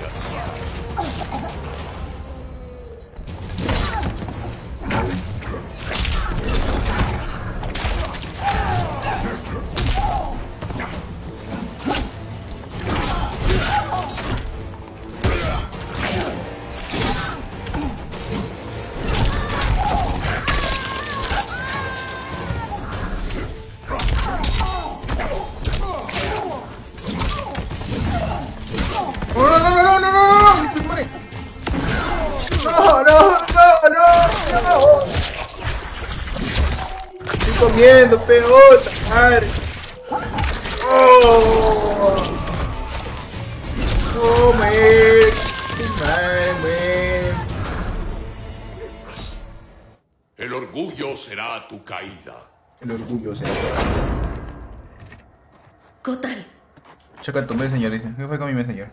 Checa tu messenger, dice. ¿Qué fue con mi messenger?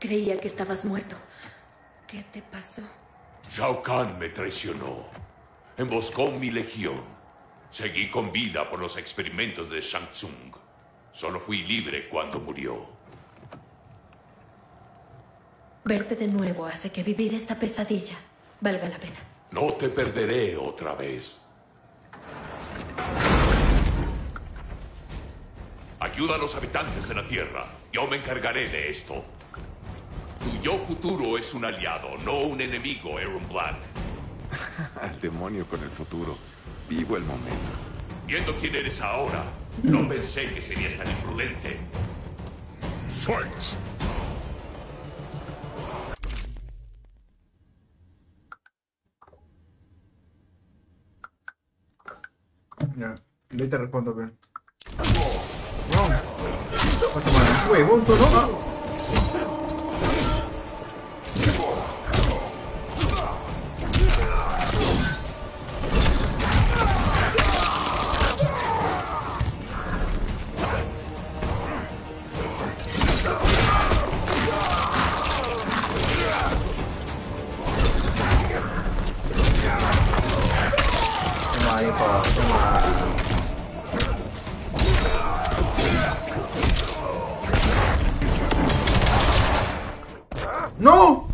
creía que estabas muerto. ¿Qué te pasó? Shao Kahn me traicionó. Emboscó mi legión. Seguí con vida por los experimentos de Shang Tsung. Solo fui libre cuando murió. Verte de nuevo hace que vivir esta pesadilla valga la pena. No te perderé otra vez. Ayuda a los habitantes de la Tierra. Yo me encargaré de esto. Tu yo futuro es un aliado, no un enemigo, Aaron Black. Al demonio con el futuro. Vivo el momento. Viendo quién eres ahora, no pensé que serías tan imprudente. Fight. Ya, de ahí te respondo, Wrong. What's the matter? Wait, won't go wrong? Come on, come on. ¡No!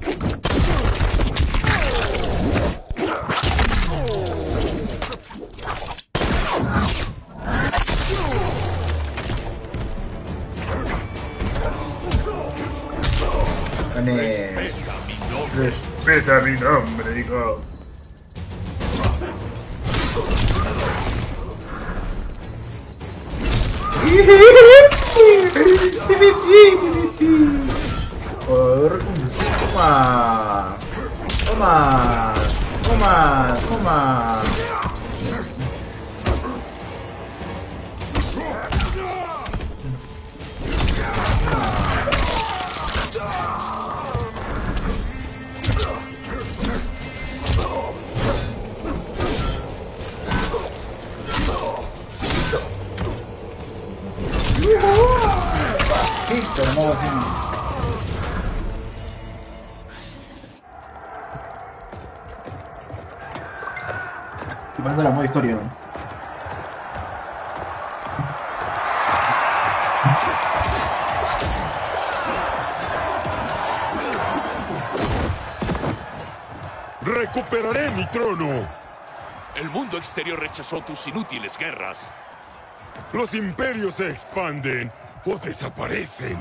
Gané. Respeta mi nombre, hijo. Rechazó tus inútiles guerras. Los imperios se expanden o desaparecen.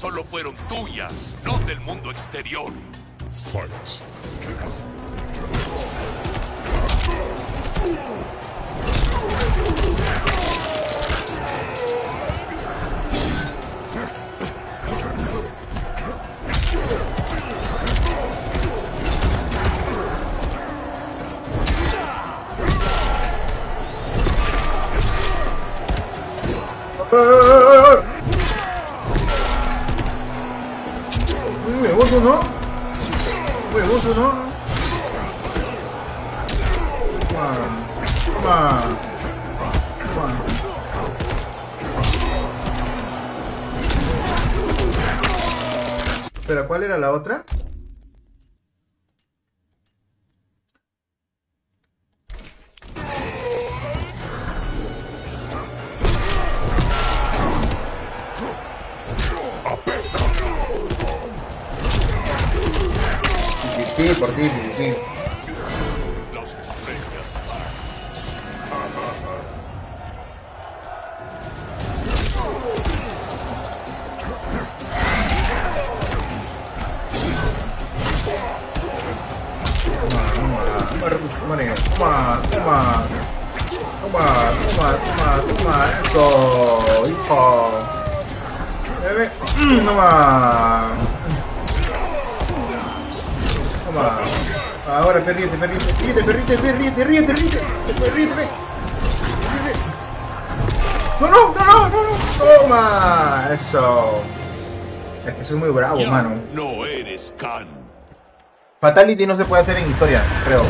Solo fueron tuyas, no del mundo exterior. Fatality no se puede hacer en historia, creo.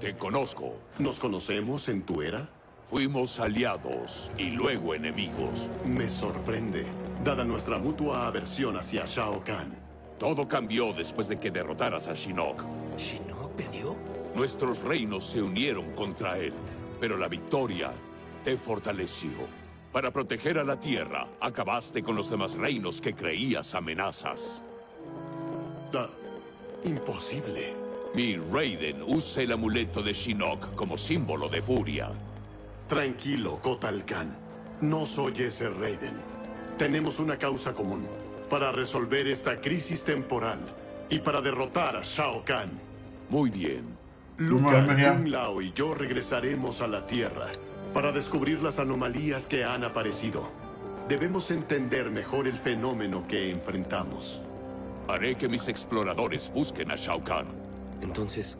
Te conozco. ¿Nos conocemos en tu era? Fuimos aliados y luego enemigos. Me sorprende, dada nuestra mutua aversión hacia Shao Kahn. Todo cambió después de que derrotaras a Shinnok. ¿Shinnok perdió? Nuestros reinos se unieron contra él, pero la victoria te fortaleció. Para proteger a la Tierra, acabaste con los demás reinos que creías amenazas. Da... Imposible. Mi Raiden usa el amuleto de Shinnok como símbolo de furia. Tranquilo, Kotal Khan. No soy ese Raiden. Tenemos una causa común. Para resolver esta crisis temporal. Y para derrotar a Shao Kahn. Muy bien. Luca. Kung Lao y yo regresaremos a la Tierra. Para descubrir las anomalías que han aparecido. Debemos entender mejor el fenómeno que enfrentamos. Haré que mis exploradores busquen a Shao Kahn. Entonces,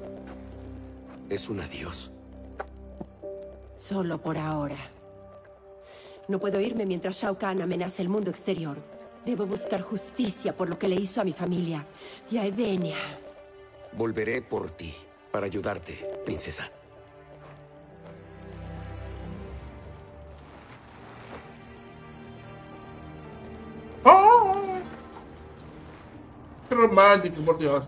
es un adiós. Solo por ahora. No puedo irme mientras Shao Kahn amenaza el mundo exterior. Debo buscar justicia por lo que le hizo a mi familia y a Edenia. Volveré por ti, para ayudarte, princesa. ¡Oh! Qué romántico, por Dios.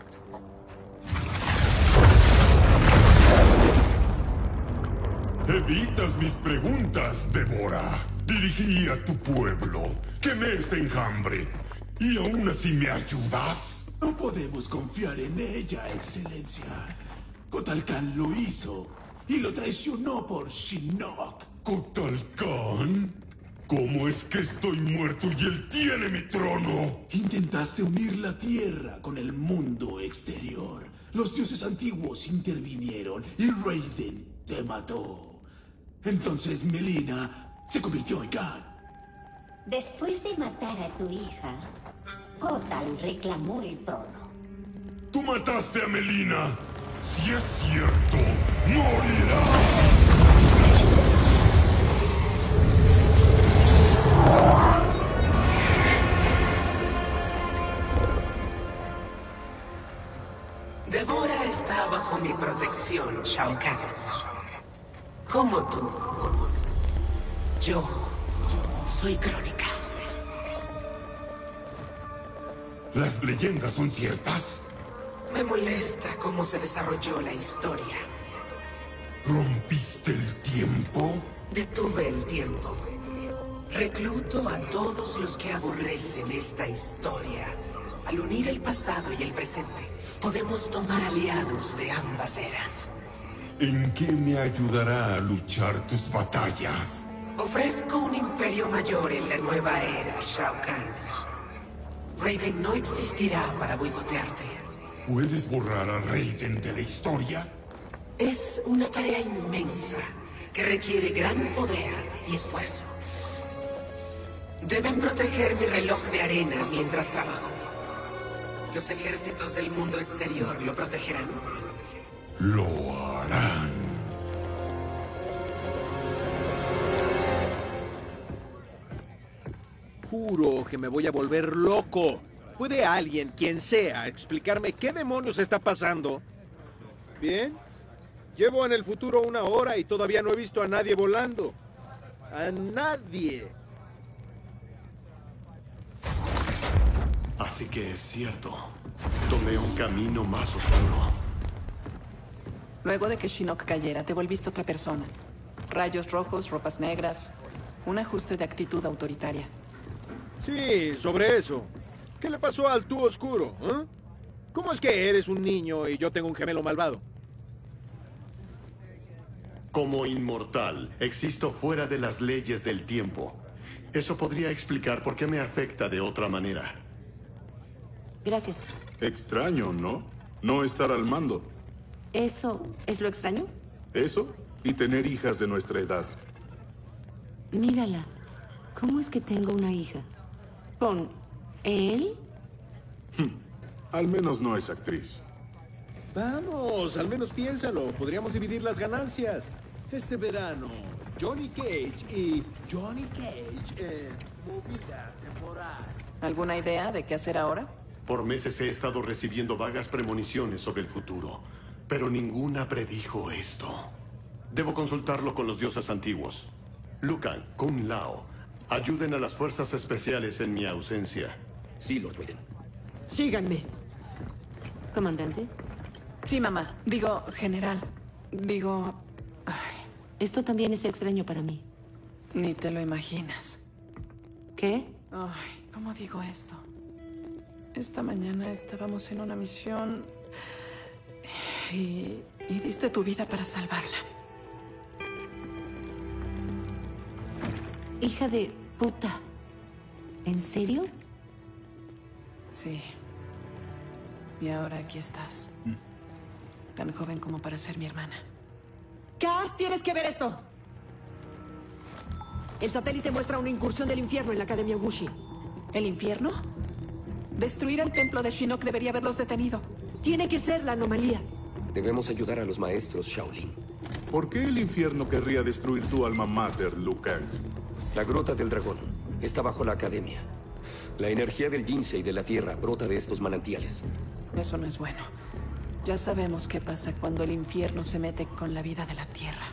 Evitas mis preguntas, Devora. Dirigí a tu pueblo. Quemé este enjambre. ¿Y aún así me ayudas? No podemos confiar en ella, Excelencia. Kotal Khan lo hizo y lo traicionó por Shinnok. ¿Kotal Khan? ¿Cómo es que estoy muerto y él tiene mi trono? Intentaste unir la tierra con el mundo exterior. Los dioses antiguos intervinieron y Raiden te mató. Entonces Melina se convirtió en Khan. Después de matar a tu hija, Kotal reclamó el trono. Tú mataste a Melina. Si es cierto, morirás. Devora está bajo mi protección, Shao Kahn. Como tú, yo soy crónica. ¿Las leyendas son ciertas? Me molesta cómo se desarrolló la historia. ¿Rompiste el tiempo? Detuve el tiempo. Recluto a todos los que aborrecen esta historia. Al unir el pasado y el presente, podemos tomar aliados de ambas eras. ¿En qué me ayudará a luchar tus batallas? Ofrezco un imperio mayor en la nueva era, Shao Kahn. Raiden no existirá para boicotearte. ¿Puedes borrar a Raiden de la historia? Es una tarea inmensa que requiere gran poder y esfuerzo. Deben proteger mi reloj de arena mientras trabajo. Los ejércitos del mundo exterior lo protegerán. Lo harán. Juro que me voy a volver loco. ¿Puede alguien, quien sea, explicarme qué demonios está pasando? Bien. Llevo en el futuro una hora y todavía no he visto a nadie volando. A nadie. Así que es cierto. Tomé un camino más oscuro. Luego de que Shinnok cayera, te volviste otra persona. Rayos rojos, ropas negras, un ajuste de actitud autoritaria. Sí, sobre eso. ¿Qué le pasó al tú oscuro? eh? ¿Cómo es que eres un niño y yo tengo un gemelo malvado? Como inmortal, existo fuera de las leyes del tiempo. Eso podría explicar por qué me afecta de otra manera. Gracias. Extraño, ¿no? No estar al mando. ¿Eso es lo extraño? Eso y tener hijas de nuestra edad. Mírala. ¿Cómo es que tengo una hija? ¿Con él? Al menos no es actriz. Vamos, al menos piénsalo. Podríamos dividir las ganancias. Este verano, Johnny Cage y Johnny Cage en movida temporal. ¿Alguna idea de qué hacer ahora? Por meses he estado recibiendo vagas premoniciones sobre el futuro, pero ninguna predijo esto. Debo consultarlo con los dioses antiguos. Lucan, Kun Lao, ayuden a las fuerzas especiales en mi ausencia. Sí, Lord Raiden. Síganme. ¿Comandante? Sí, mamá. Digo, general. Digo... Esto también es extraño para mí. Ni te lo imaginas. ¿Qué? Ay, ¿cómo digo esto? Esta mañana estábamos en una misión y, y diste tu vida para salvarla. Hija de puta. ¿En serio? Sí. Y ahora aquí estás. Tan joven como para ser mi hermana. Cass, tienes que ver esto. El satélite muestra una incursión del infierno en la Academia Wushi. ¿El infierno? Destruir el templo de Shinnok debería haberlos detenido. Tiene que ser la anomalía. Debemos ayudar a los maestros Shaolin. ¿Por qué el infierno querría destruir tu alma mater, Liu Kang? La Gruta del Dragón está bajo la academia. La energía del Jinsei y de la Tierra brota de estos manantiales. Eso no es bueno. Ya sabemos qué pasa cuando el infierno se mete con la vida de la Tierra.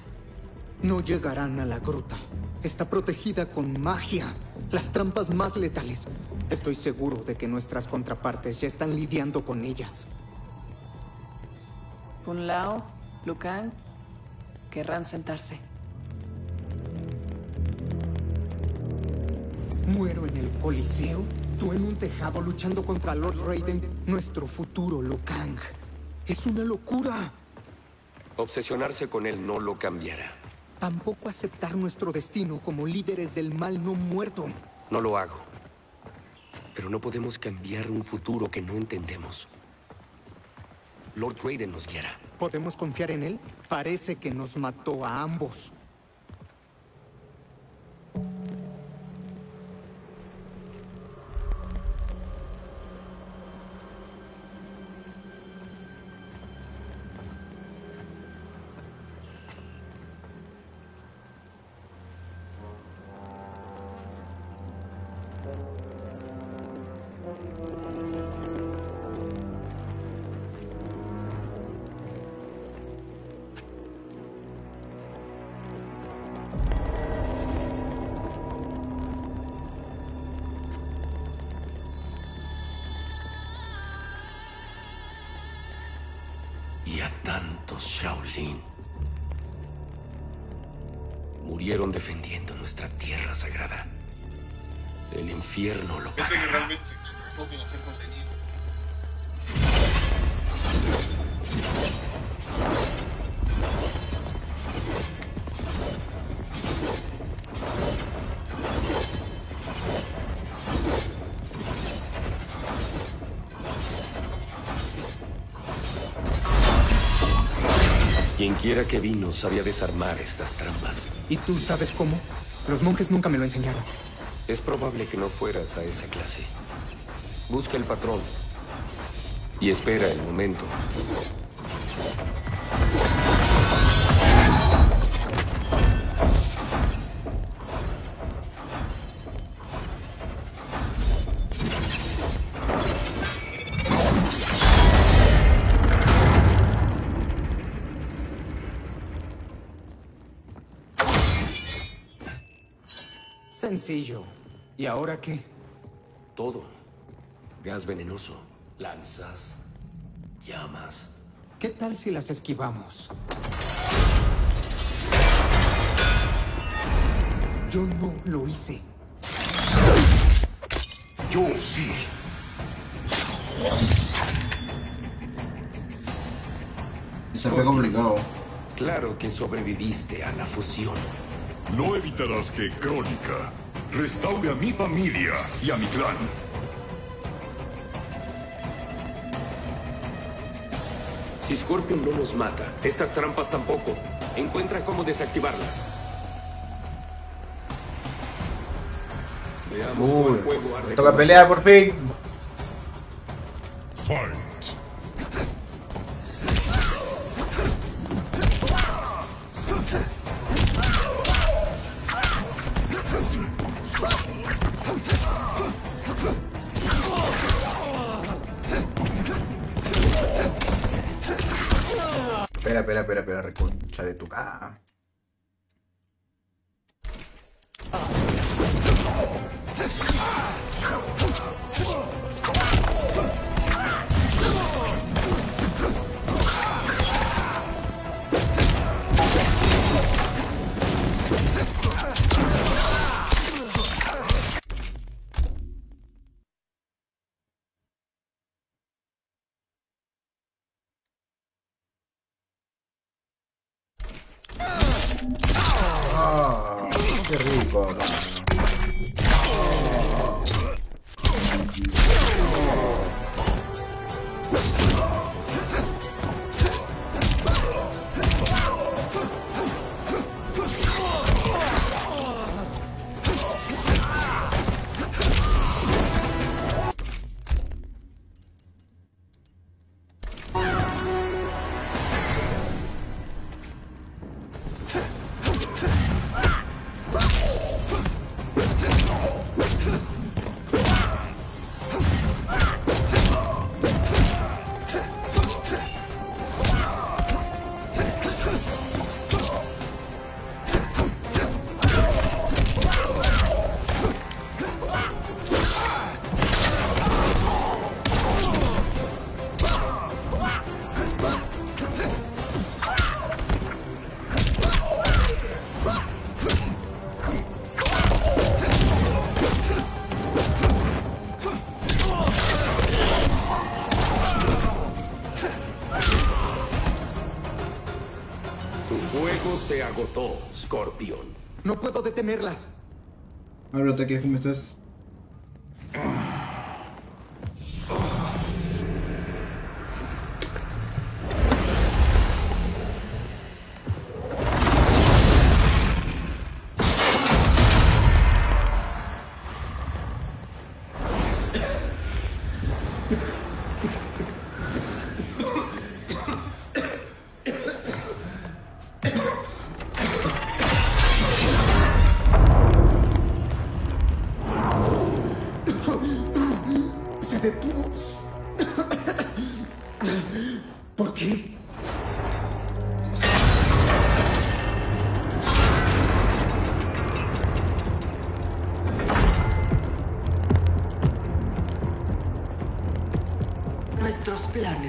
No llegarán a la gruta. Está protegida con magia. Las trampas más letales. Estoy seguro de que nuestras contrapartes ya están lidiando con ellas. Kun Lao, Lucan, querrán sentarse. Muero en el Coliseo. Tú en un tejado luchando contra Lord Raiden. Nuestro futuro, Lokang. Es una locura. Obsesionarse con él no lo cambiará. Tampoco aceptar nuestro destino como líderes del mal no muerto. No lo hago. Pero no podemos cambiar un futuro que no entendemos. Lord Raiden nos guiará. ¿Podemos confiar en él? Parece que nos mató a ambos. Quien quiera que vino sabía desarmar estas trampas. ¿Y tú sabes cómo? Los monjes nunca me lo enseñaron. Es probable que no fueras a esa clase. Busca el patrón. Y espera el momento. Sencillo. ¿Y ahora qué? Todo. Gas venenoso. Lanzas. Llamas. ¿Qué tal si las esquivamos? Yo no lo hice. Yo sí. Se fue complicado. Claro que sobreviviste a la fusión. No evitarás que Crónica restaure a mi familia y a mi clan. Si Scorpion no nos mata, estas trampas tampoco. Encuentra cómo desactivarlas. Veamos cómo el Uy, fuego arde. toca pelear por fin. Fight. Espera, espera, espera, espera, reconcha de tu cara. Ah, agotó, Scorpion. No puedo detenerlas. Háblate que me estás.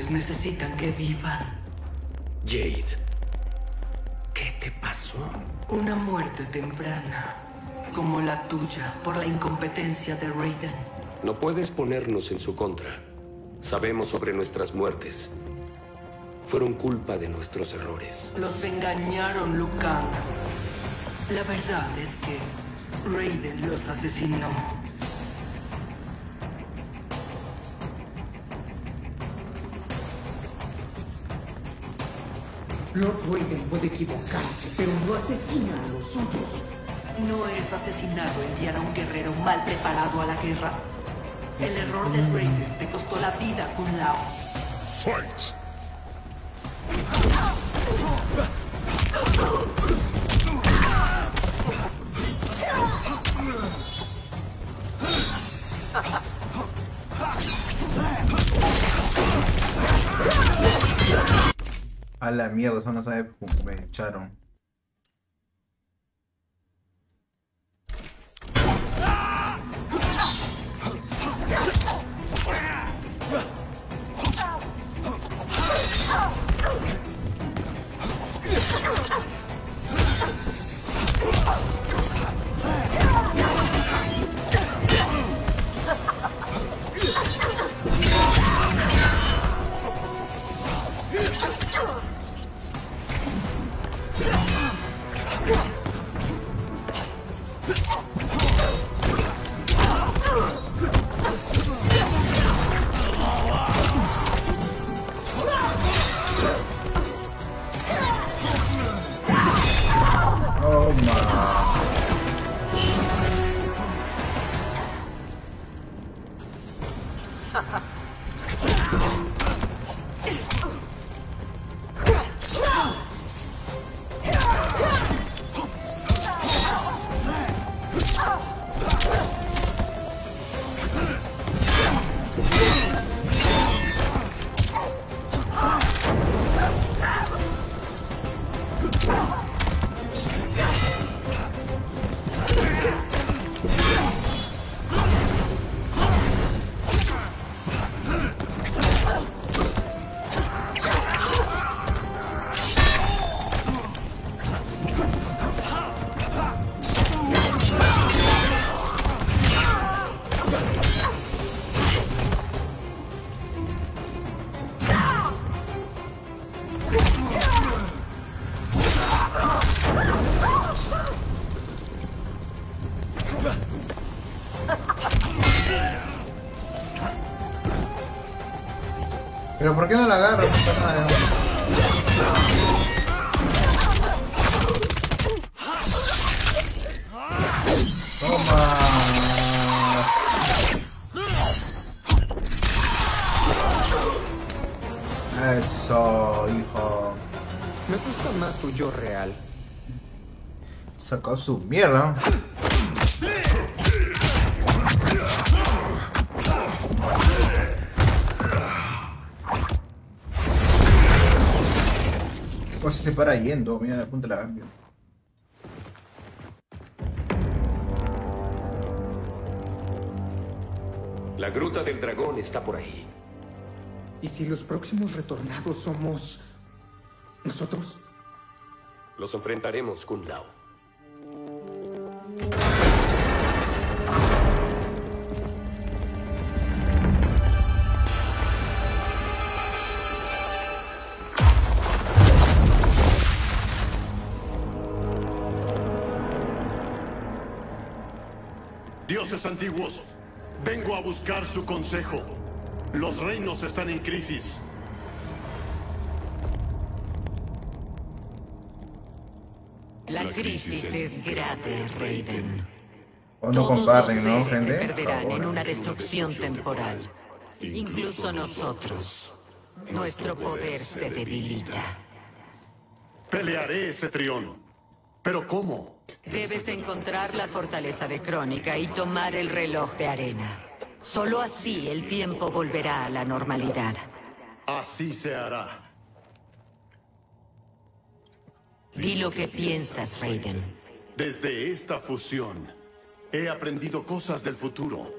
Necesitan que vivan. Jade, ¿qué te pasó? Una muerte temprana, como la tuya, por la incompetencia de Raiden. No puedes ponernos en su contra. Sabemos sobre nuestras muertes. Fueron culpa de nuestros errores. Los engañaron, Liu Kang. La verdad es que Raiden los asesinó. Lord Raiden puede equivocarse, pero no asesina a los suyos. No es asesinado enviar a un guerrero mal preparado a la guerra. El error de Raiden te costó la vida, Kun Lao. Fight! A la mierda, eso no sabe cómo me echaron. Qué no la agarro? Toma. Eso, hijo. Me gusta más tu yo real. Sacó su mierda. Yendo, mira la punta de la cambio. La gruta del dragón está por ahí. ¿Y si los próximos retornados somos... nosotros? Los enfrentaremos, Kun Lao. Dioses antiguos, vengo a buscar su consejo. Los reinos están en crisis. La crisis es grande, Raiden. Cuando Todos comparten, los ¿no, gente? se perderán en una destrucción temporal. Incluso nosotros. Nuestro poder se debilita. Pelearé, Cetrión. ¿Pero cómo? Debes encontrar la fortaleza de Crónica y tomar el reloj de arena. Solo así el tiempo volverá a la normalidad. Así se hará. Di lo que piensas, Raiden. Desde esta fusión, he aprendido cosas del futuro.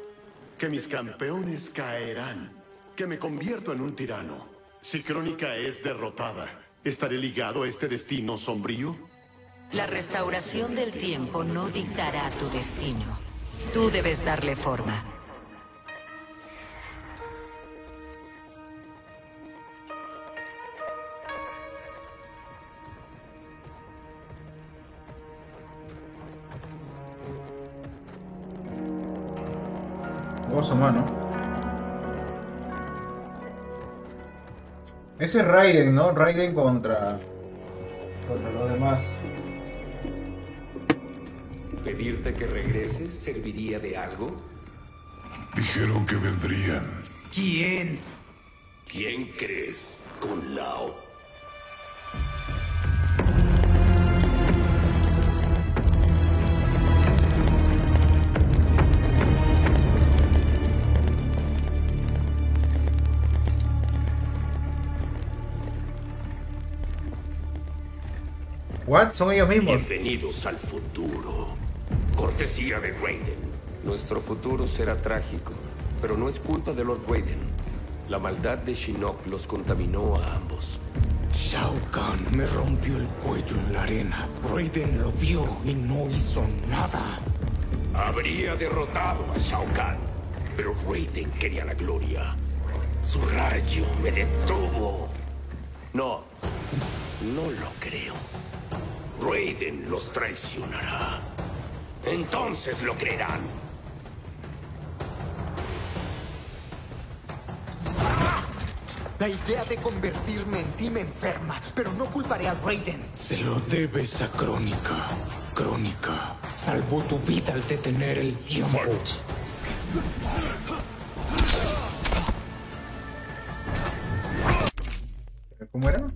Que mis campeones caerán. Que me convierto en un tirano. Si Crónica es derrotada, ¿Estaré ligado a este destino sombrío? La restauración del tiempo no dictará tu destino. Tú debes darle forma. Gozo, mano. Ese es Raiden, ¿no? Raiden contra. contra los demás. ¿Pedirte que regreses serviría de algo? Dijeron que vendrían. ¿Quién? ¿Quién crees? Con Lao. ¿What? Son ellos mismos. Bienvenidos al futuro. Cortesía de Raiden. Nuestro futuro será trágico, pero no es culpa de Lord Raiden. La maldad de Shinnok los contaminó a ambos. Shao Kahn me rompió el cuello en la arena. Raiden lo vio y no hizo nada. Habría derrotado a Shao Kahn, pero Raiden quería la gloria. Su rayo me detuvo. No, no lo creo. Raiden los traicionará. Entonces lo creerán. La idea de convertirme en ti me enferma, pero no culparé a Raiden. Se lo debes a Crónica. Crónica salvó tu vida al detener el tiempo. ¿Cómo era?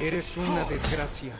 Eres una desgracia.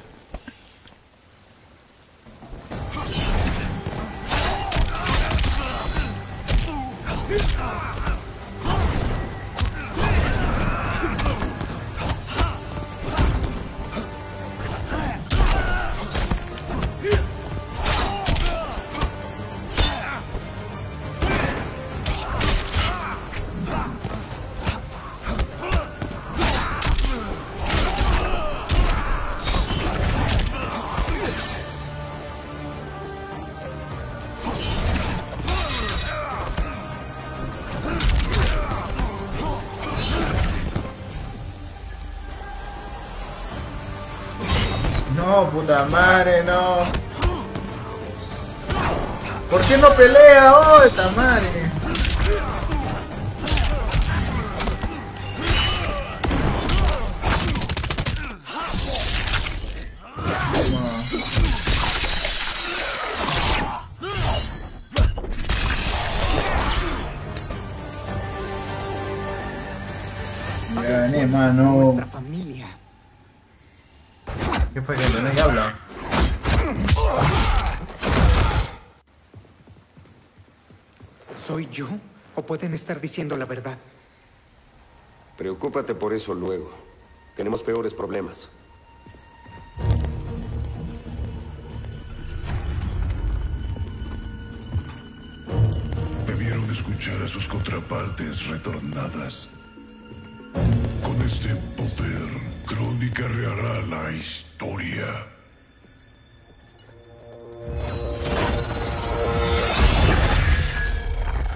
Puta madre, no. ¿Por qué no pelea? Oh, esta madre. Estar diciendo la verdad? Preocúpate por eso luego. Tenemos peores problemas. Debieron escuchar a sus contrapartes retornadas. Con este poder, Crónica rehará la historia.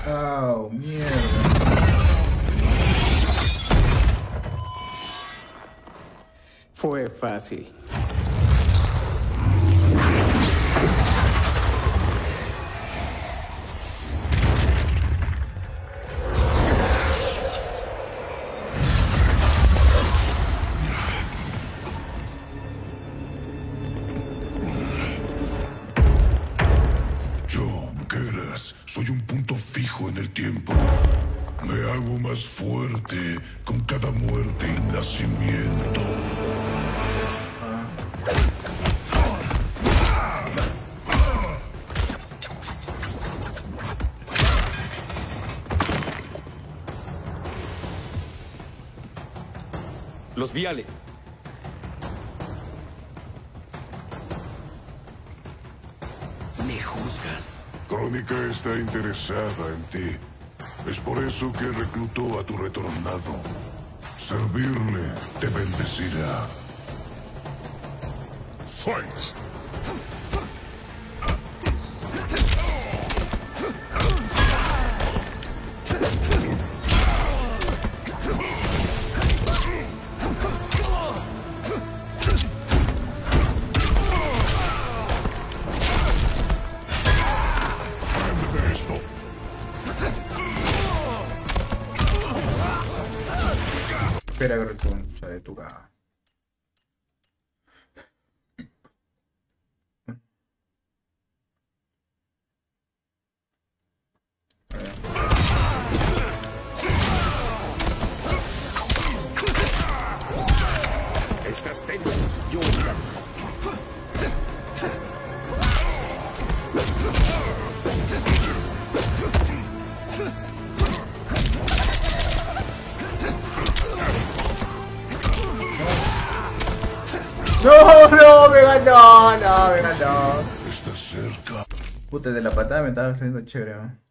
Oh, mierda. Fue fácil. Viale. ¿Me juzgas? Crónica está interesada en ti. Es por eso que reclutó a tu retornado. Servirle te bendecirá. Fight! Puta, de la patada me estaba haciendo chévere, ¿no?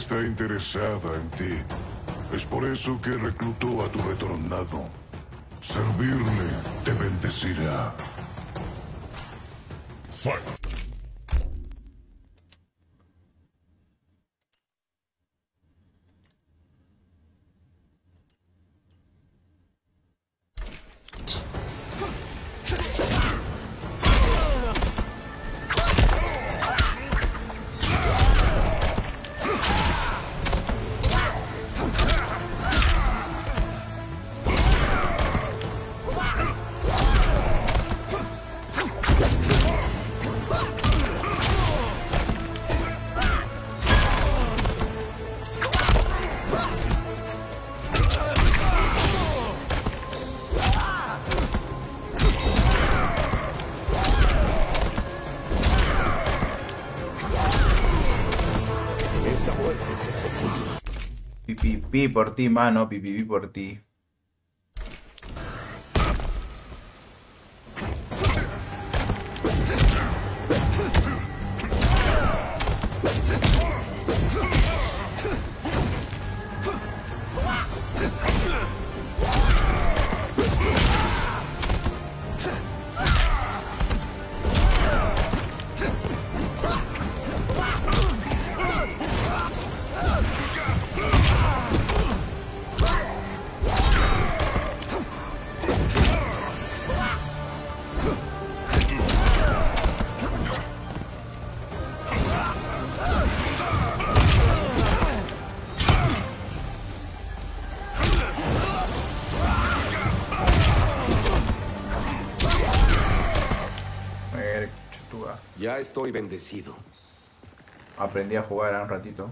Está interesada en ti. Es por eso que reclutó a tu retornado. Servirle te bendecirá. Por ti, mano. Pi, pi, pi por ti. Estoy bendecido. Aprendí a jugar a un ratito.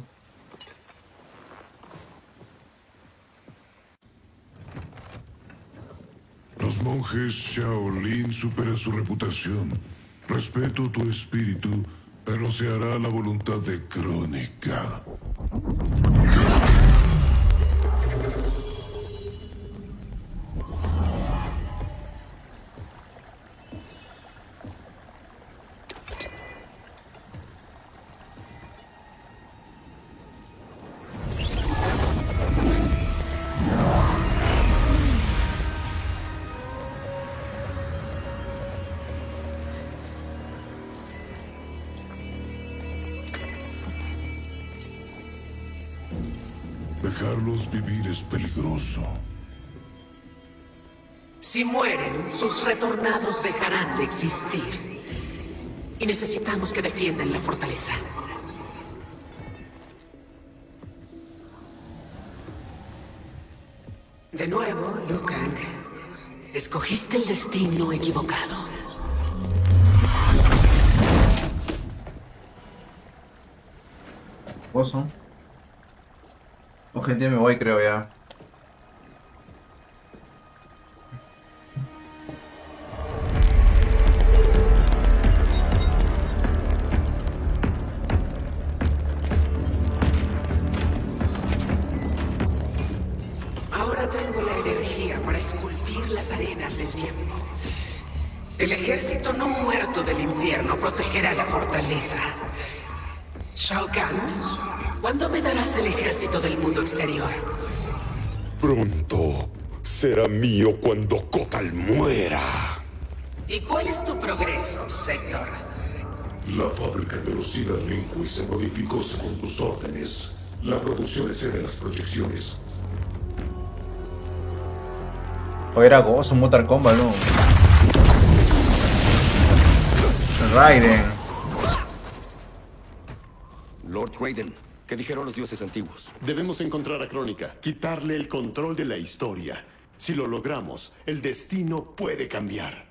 Los monjes Shaolin superan su reputación. Respeto tu espíritu, pero se hará la voluntad de Crónica. Es peligroso. Si mueren, sus retornados dejarán de existir. Y necesitamos que defiendan la fortaleza. De nuevo, Liu Kang, escogiste el destino equivocado. Oso. Gente me voy creo ya. Será mío cuando Kotal muera. ¿Y cuál es tu progreso, Sector? La fábrica de los Cyberlinqui se modificó según tus órdenes. La producción excede las proyecciones. O era Gozo, Mortal Kombat, ¿no? Raiden. Lord Raiden, ¿qué dijeron los dioses antiguos? Debemos encontrar a Crónica, quitarle el control de la historia. Si lo logramos, el destino puede cambiar.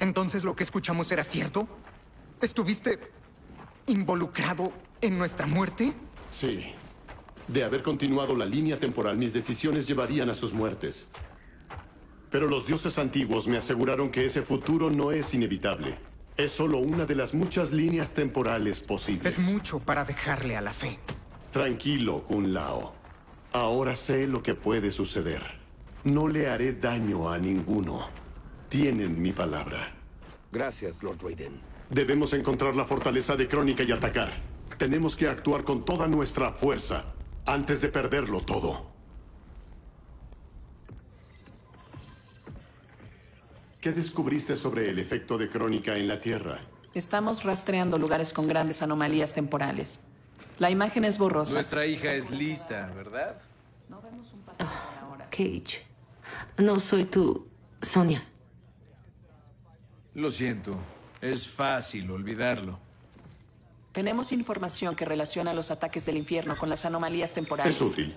¿Entonces lo que escuchamos era cierto? ¿Estuviste involucrado en nuestra muerte? Sí. De haber continuado la línea temporal, mis decisiones llevarían a sus muertes. Pero los dioses antiguos me aseguraron que ese futuro no es inevitable. Es solo una de las muchas líneas temporales posibles. Es mucho para dejarle a la fe. Tranquilo, Kun Lao. Ahora sé lo que puede suceder. No le haré daño a ninguno. Tienen mi palabra. Gracias, Lord Raiden. Debemos encontrar la fortaleza de Crónica y atacar. Tenemos que actuar con toda nuestra fuerza antes de perderlo todo. ¿Qué descubriste sobre el efecto de Crónica en la Tierra? Estamos rastreando lugares con grandes anomalías temporales. La imagen es borrosa. Nuestra hija es lista, ¿verdad? Cage. No soy tú, Sonia. Lo siento. Es fácil olvidarlo. Tenemos información que relaciona los ataques del infierno con las anomalías temporales. Es útil.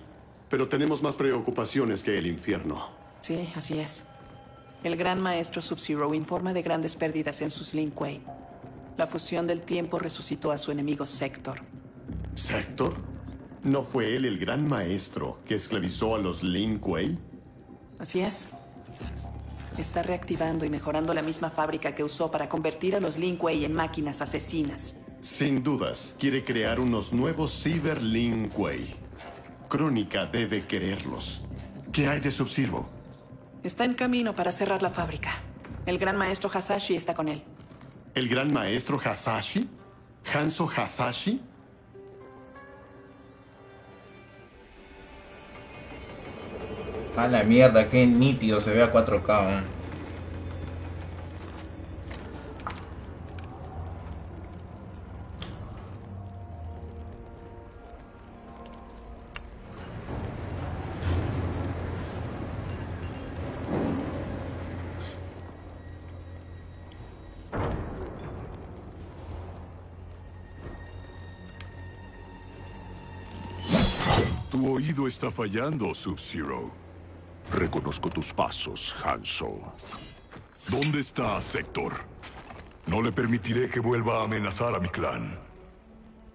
Pero tenemos más preocupaciones que el infierno. Sí, así es. El gran maestro Sub-Zero informa de grandes pérdidas en sus Lin Kuei. La fusión del tiempo resucitó a su enemigo Sector. ¿Sector? ¿No fue él el gran maestro que esclavizó a los Lin Kuei? Así es. Está reactivando y mejorando la misma fábrica que usó para convertir a los Lin Kuei en máquinas asesinas. Sin dudas, quiere crear unos nuevos Cyber Lin Kuei. Crónica debe quererlos. ¿Qué hay de Sub-Zero? Está en camino para cerrar la fábrica. El gran maestro Hasashi está con él. ¿El gran maestro Hasashi? ¿Hanzo Hasashi? A la mierda, qué nítido se ve a 4K. ¿eh? Tu oído está fallando, Sub-Zero. Reconozco tus pasos, Hanso. ¿Dónde está Sector? No le permitiré que vuelva a amenazar a mi clan.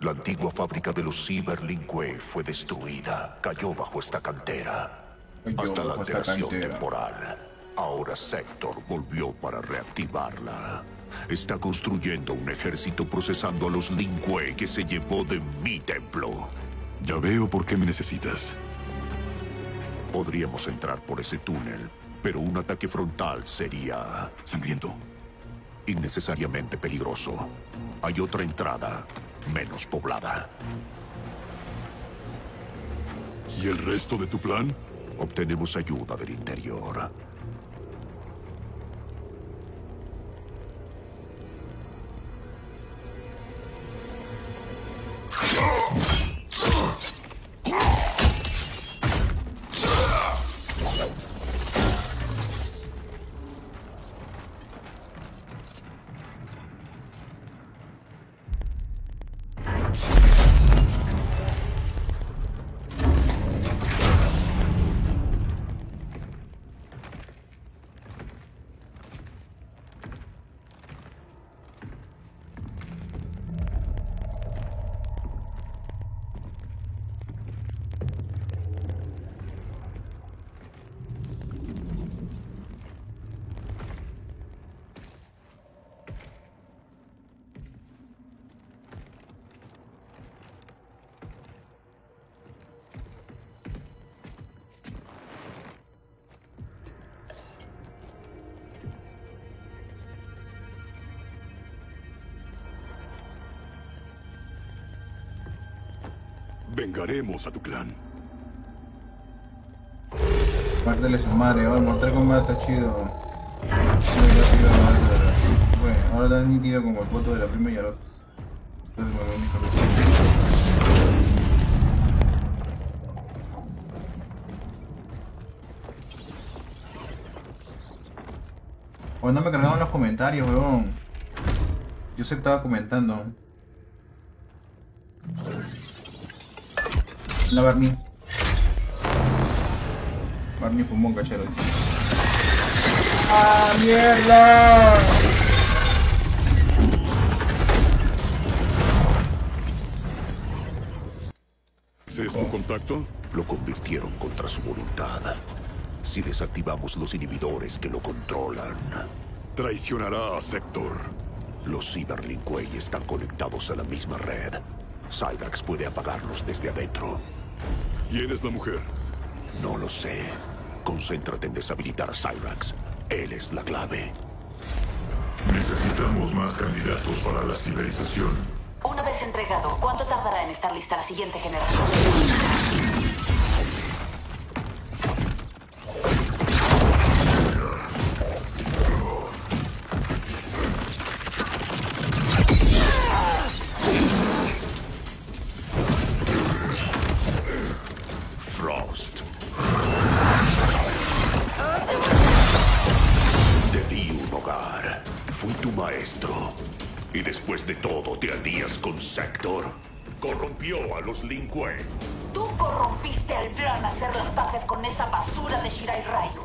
La antigua fábrica de los Cyberlingüe fue destruida. Cayó bajo esta cantera. Cayó Hasta la alteración cantera. temporal. Ahora Sector volvió para reactivarla. Está construyendo un ejército procesando a los Lingüe que se llevó de mi templo. Ya veo por qué me necesitas. Podríamos entrar por ese túnel, pero un ataque frontal sería... Sangriento. Innecesariamente peligroso. Hay otra entrada, menos poblada. ¿Y el resto de tu plan? Obtenemos ayuda del interior. Vengaremos a tu clan. Muértele su madre, oh, Mortal Kombat está chido. Bueno, ahora está nítido como el foto de la prima y el otro. Entonces, no me cargaron los comentarios, weón. Yo que estaba comentando. La Barney. Barney fumó un cachero, dice. ¡Ah, mierda! ¿Ese es tu contacto? Lo convirtieron contra su voluntad. Si desactivamos los inhibidores que lo controlan. Traicionará a Sector. Los Cyberlinquei están conectados a la misma red. Cyrax puede apagarlos desde adentro. ¿Quién es la mujer? No lo sé. Concéntrate en deshabilitar a Cyrax. Él es la clave. Necesitamos más candidatos para la civilización. Una vez entregado, ¿cuánto tardará en estar lista la siguiente generación? Con Sector. Corrompió a los Lingüe. Tú corrompiste al plan hacer las paces con esa basura de Shirai Ryu.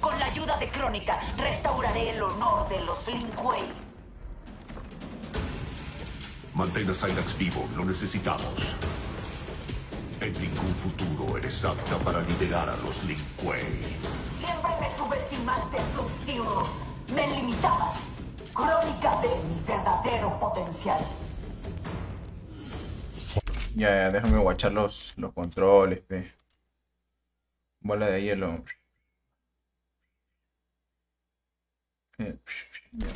Con la ayuda de Crónica, restauraré el honor de los Lingwei. Mantén a Cyrax vivo, lo necesitamos. En ningún futuro eres apta para liderar a los Lingüe. Siempre me subestimaste, Sub-Zero. Me limitabas. Crónica de mi verdadero potencial. Ya, ya, déjame guachar los, los controles, pe. Bola de hielo. Eh, ya.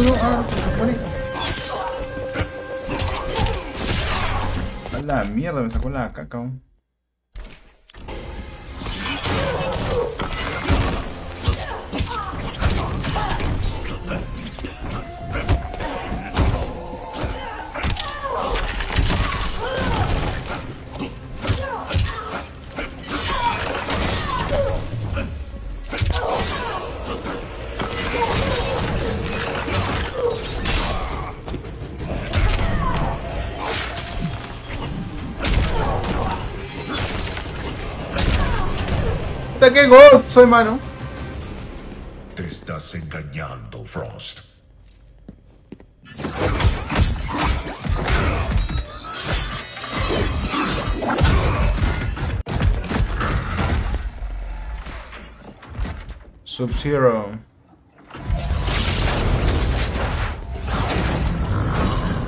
No. Ah, se supone. A la mierda, me sacó la caca. Qué god, soy mano. Te estás engañando, Frost. Sub-Zero.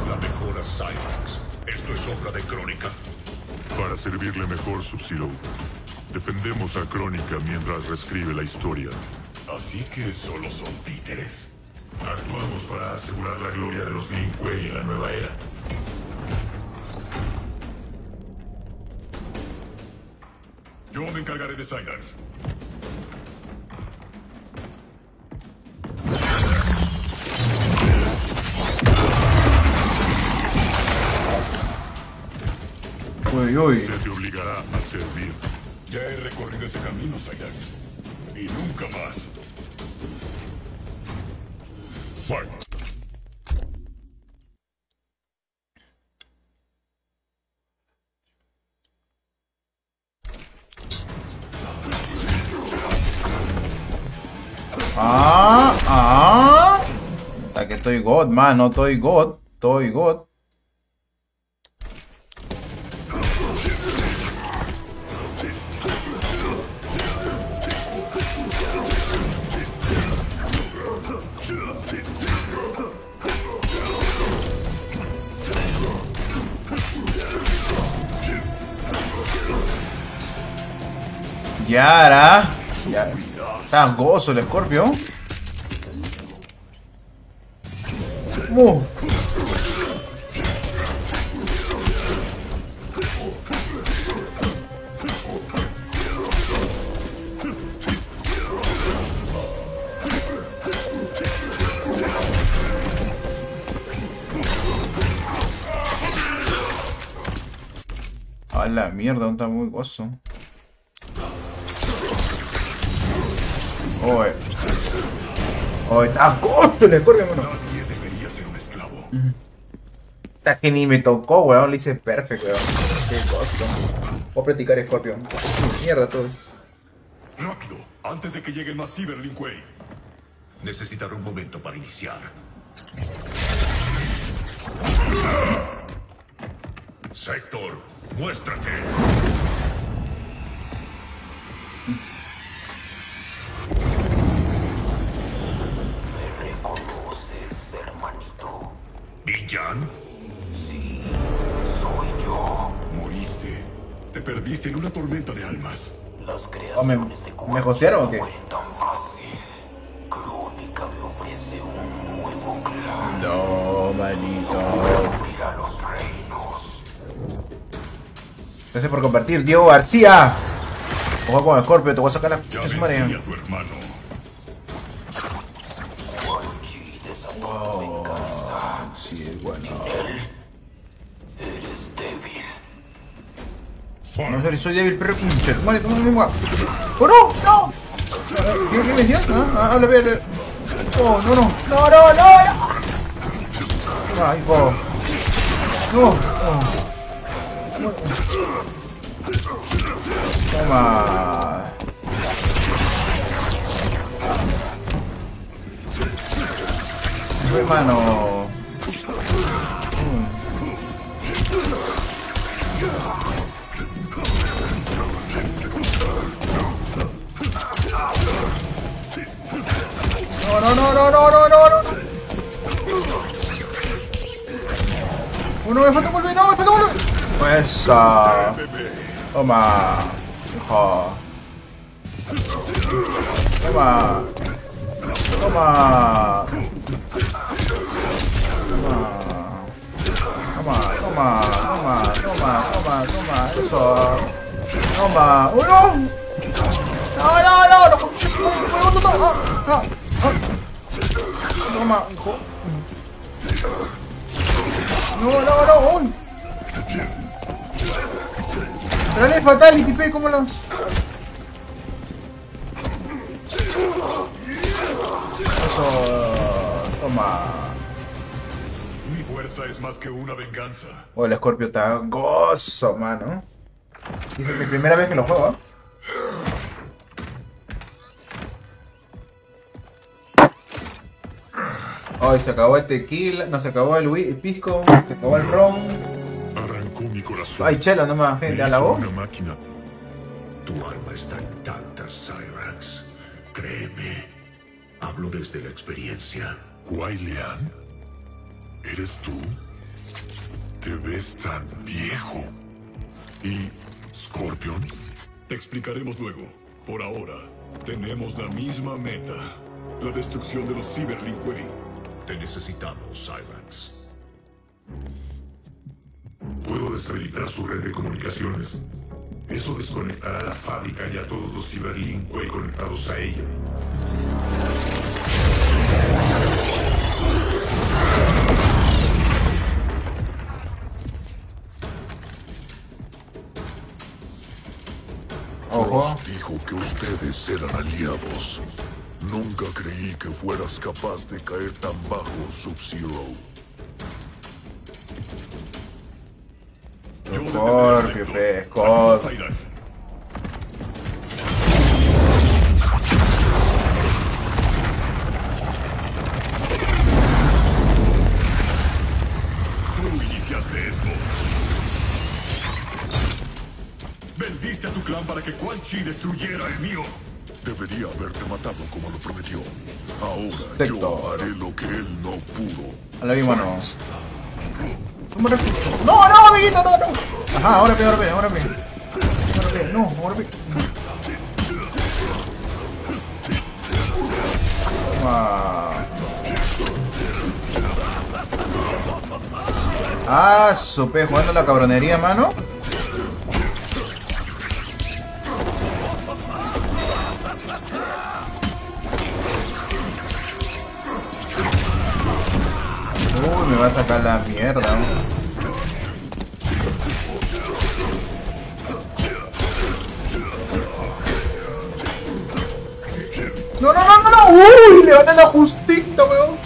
La mejora Cyrax. Esto es obra de Crónica. Para servirle mejor, Sub-Zero. Defendemos a Crónica mientras reescribe la historia. Así que solo son títeres. Actuamos para asegurar la gloria de los Lin Kuei en la nueva era. Yo me encargaré de Cyrax. Uy, uy. Ese camino, Cyrax. Y nunca más. Fight. Ah, ah. Hasta que estoy God, man, no estoy God, estoy God. Yara. Ya. Está gozo el escorpio. Uh. A la mierda, está muy gozo. Oye. Oye, está gozo el escorpio, mano. Nadie debería ser un esclavo. Hasta que ni me tocó, weón. Le hice perfecto, weón. Qué gozo. Voy a practicar Scorpio. Mierda todo. Rápido, antes de que lleguen más Cyber Lin Kuei. Necesitaré un momento para iniciar. Sector, muéstrate. ¿Villan? Sí, soy yo. Moriste. Te perdiste en una tormenta de almas. Las Oh, ¿Me, creaciones de ¿me josearon o qué? tan fácil. Crónica me ofrece un nuevo clan. No, manito. Los reinos. Gracias por compartir, Diego García. Ojo con Scorpio, te voy a sacar la Ya a tu hermano. No sé si soy débil, pero pinche. Madre, toma guapo. ¡Oh, no! ¡No! ¿Qué, qué me decías? Ah, ah, bien. Oh, no, no. No, no, no, no. Ay, po. No. no. Toma. Hermano. No, no, no, no, no. Uno me falta volver, no, me falta volver. Esa. Toma. Hijo. Toma. Toma. Toma, toma, toma, toma, toma, toma, eso. Toma. ¡Oh, no! ¡No, no, no! ¡No! ¡No! ¡No! ¡No! ¡Ah! ¡Ah! Toma. No, no, no. ¡Uy! Dale fatality, pe, ¿cómo lo...? Toma. Mi fuerza es más que una venganza. Oh, el Scorpio está gozo, mano. Y es mi primera vez que lo juego. ¿eh? Hoy se acabó el tequila, no se acabó el, pisco, se acabó el ron. Arrancó mi corazón. Ay, chela nomás, gente, a la voz. Una máquina. Tu alma está intacta, Cyrax. Créeme. Hablo desde la experiencia. Lian, ¿eres tú? Te ves tan viejo. ¿Y Scorpion? Te explicaremos luego. Por ahora, tenemos la misma meta. La destrucción de los Cyberlink Way. Te necesitamos, Cyrax. Puedo deshabilitar su red de comunicaciones. Eso desconectará la fábrica y a todos los Cyberlink Way conectados a ella. Ojo. Frost dijo que ustedes eran aliados. Nunca creí que fueras capaz de caer tan bajo, Sub-Zero. Scorpio, pe, Scorpio. Cyrax. Tú iniciaste esto. Vendiste a tu clan para que Quan Chi destruyera el mío. Debería haberte matado como lo prometió. Ahora Sector. yo haré lo que él no pudo. A la misma no. ¿Cómo refuto? No, no, amiguito, no, no. Ajá, ahora pe, ahora pe, ahora pe. Ahora pe, no, ahora pe. Toma. Ah, supe jugando la cabronería, mano. Va a sacar la mierda. No, no, no, no, no. Uy, le van a la justita, weón.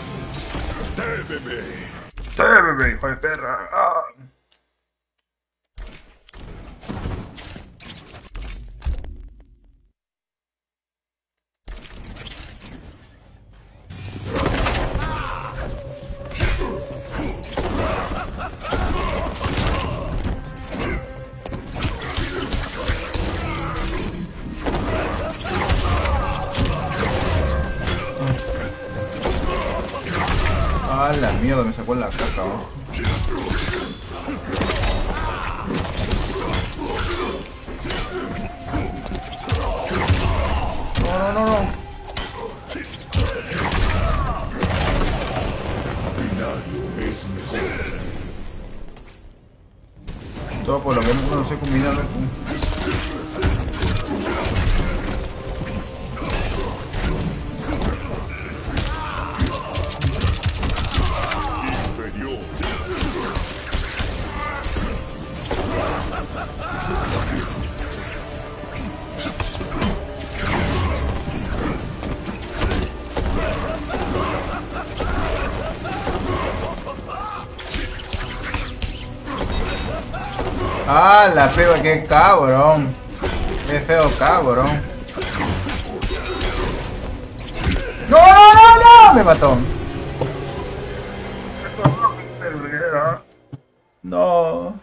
Sí, bebé, hijo de perra. Ah, la peba, qué cabrón. Qué feo cabrón. No, no, no, no, me mató. No.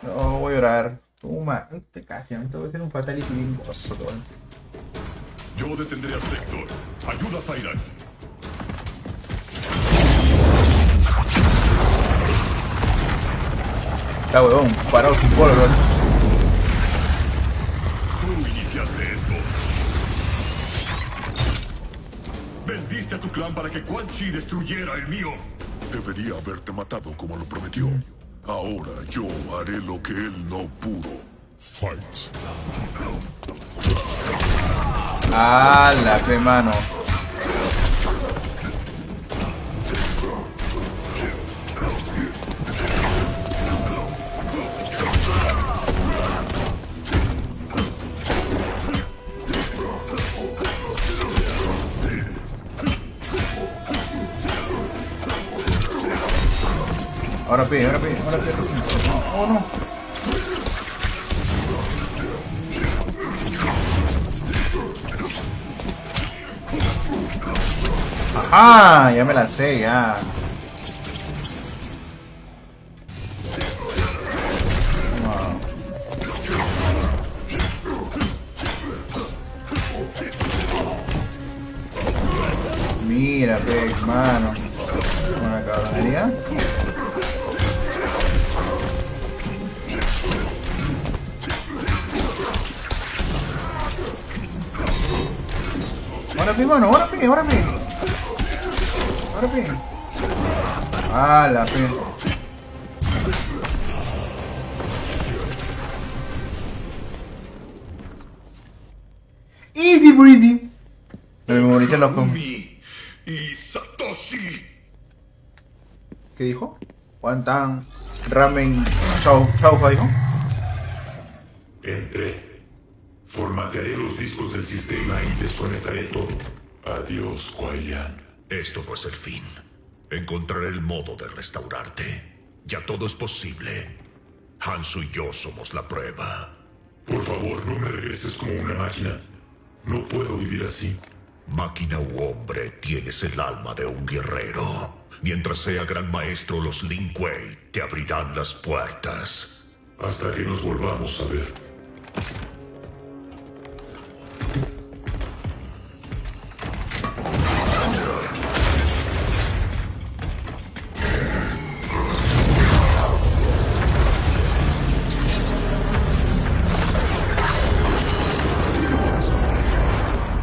No, voy a llorar. Toma, te callas, te voy a hacer un fatality bien gozo. Yo detendré a Sector. Ayuda a Cyrax. La huevón, parado sin polvo. Tú iniciaste esto. Vendiste a tu clan para que Quan Chi destruyera el mío. Debería haberte matado como lo prometió. Ahora yo haré lo que él no pudo. Fight. Ah, la que mano. Ajá, ya me lancé, ya. Ramen, chau, chau, dijo. Entré. Formatearé los discos del sistema y desconectaré todo. Adiós, Kuai-Liang. Esto no es el fin. Encontraré el modo de restaurarte. Ya todo es posible. Hansu y yo somos la prueba. Por favor, no me regreses como una máquina. No puedo vivir así. Máquina u hombre, tienes el alma de un guerrero. Mientras sea gran maestro, los Lin Kuei te abrirán las puertas. Hasta que nos volvamos a ver.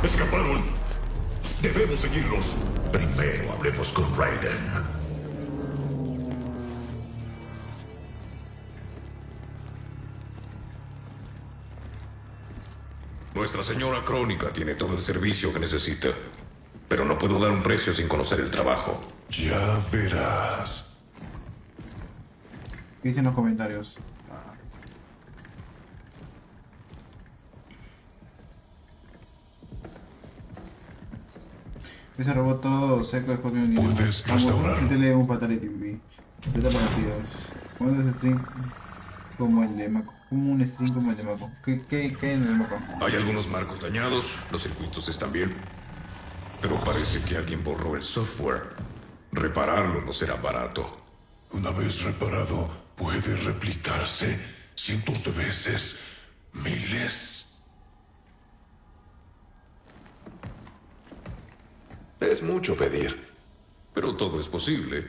Escaparon. Debemos seguirlos. Raiden. Nuestra señora Crónica tiene todo el servicio que necesita. Pero no puedo dar un precio sin conocer el trabajo. Ya verás. ¿Qué dicen los comentarios? Ese robot todo seco es propio Puedes restaurar. Métele un fatality, baby. Vete partidos. ¿Cuándo es stream como el de Mako? Como un stream como el de Mako. ¿Qué, qué, qué hay en el Mako? Hay algunos marcos dañados, los circuitos están bien. Pero parece que alguien borró el software. Repararlo no será barato. Una vez reparado, puede replicarse cientos de veces, miles. Es mucho pedir. Pero todo es posible.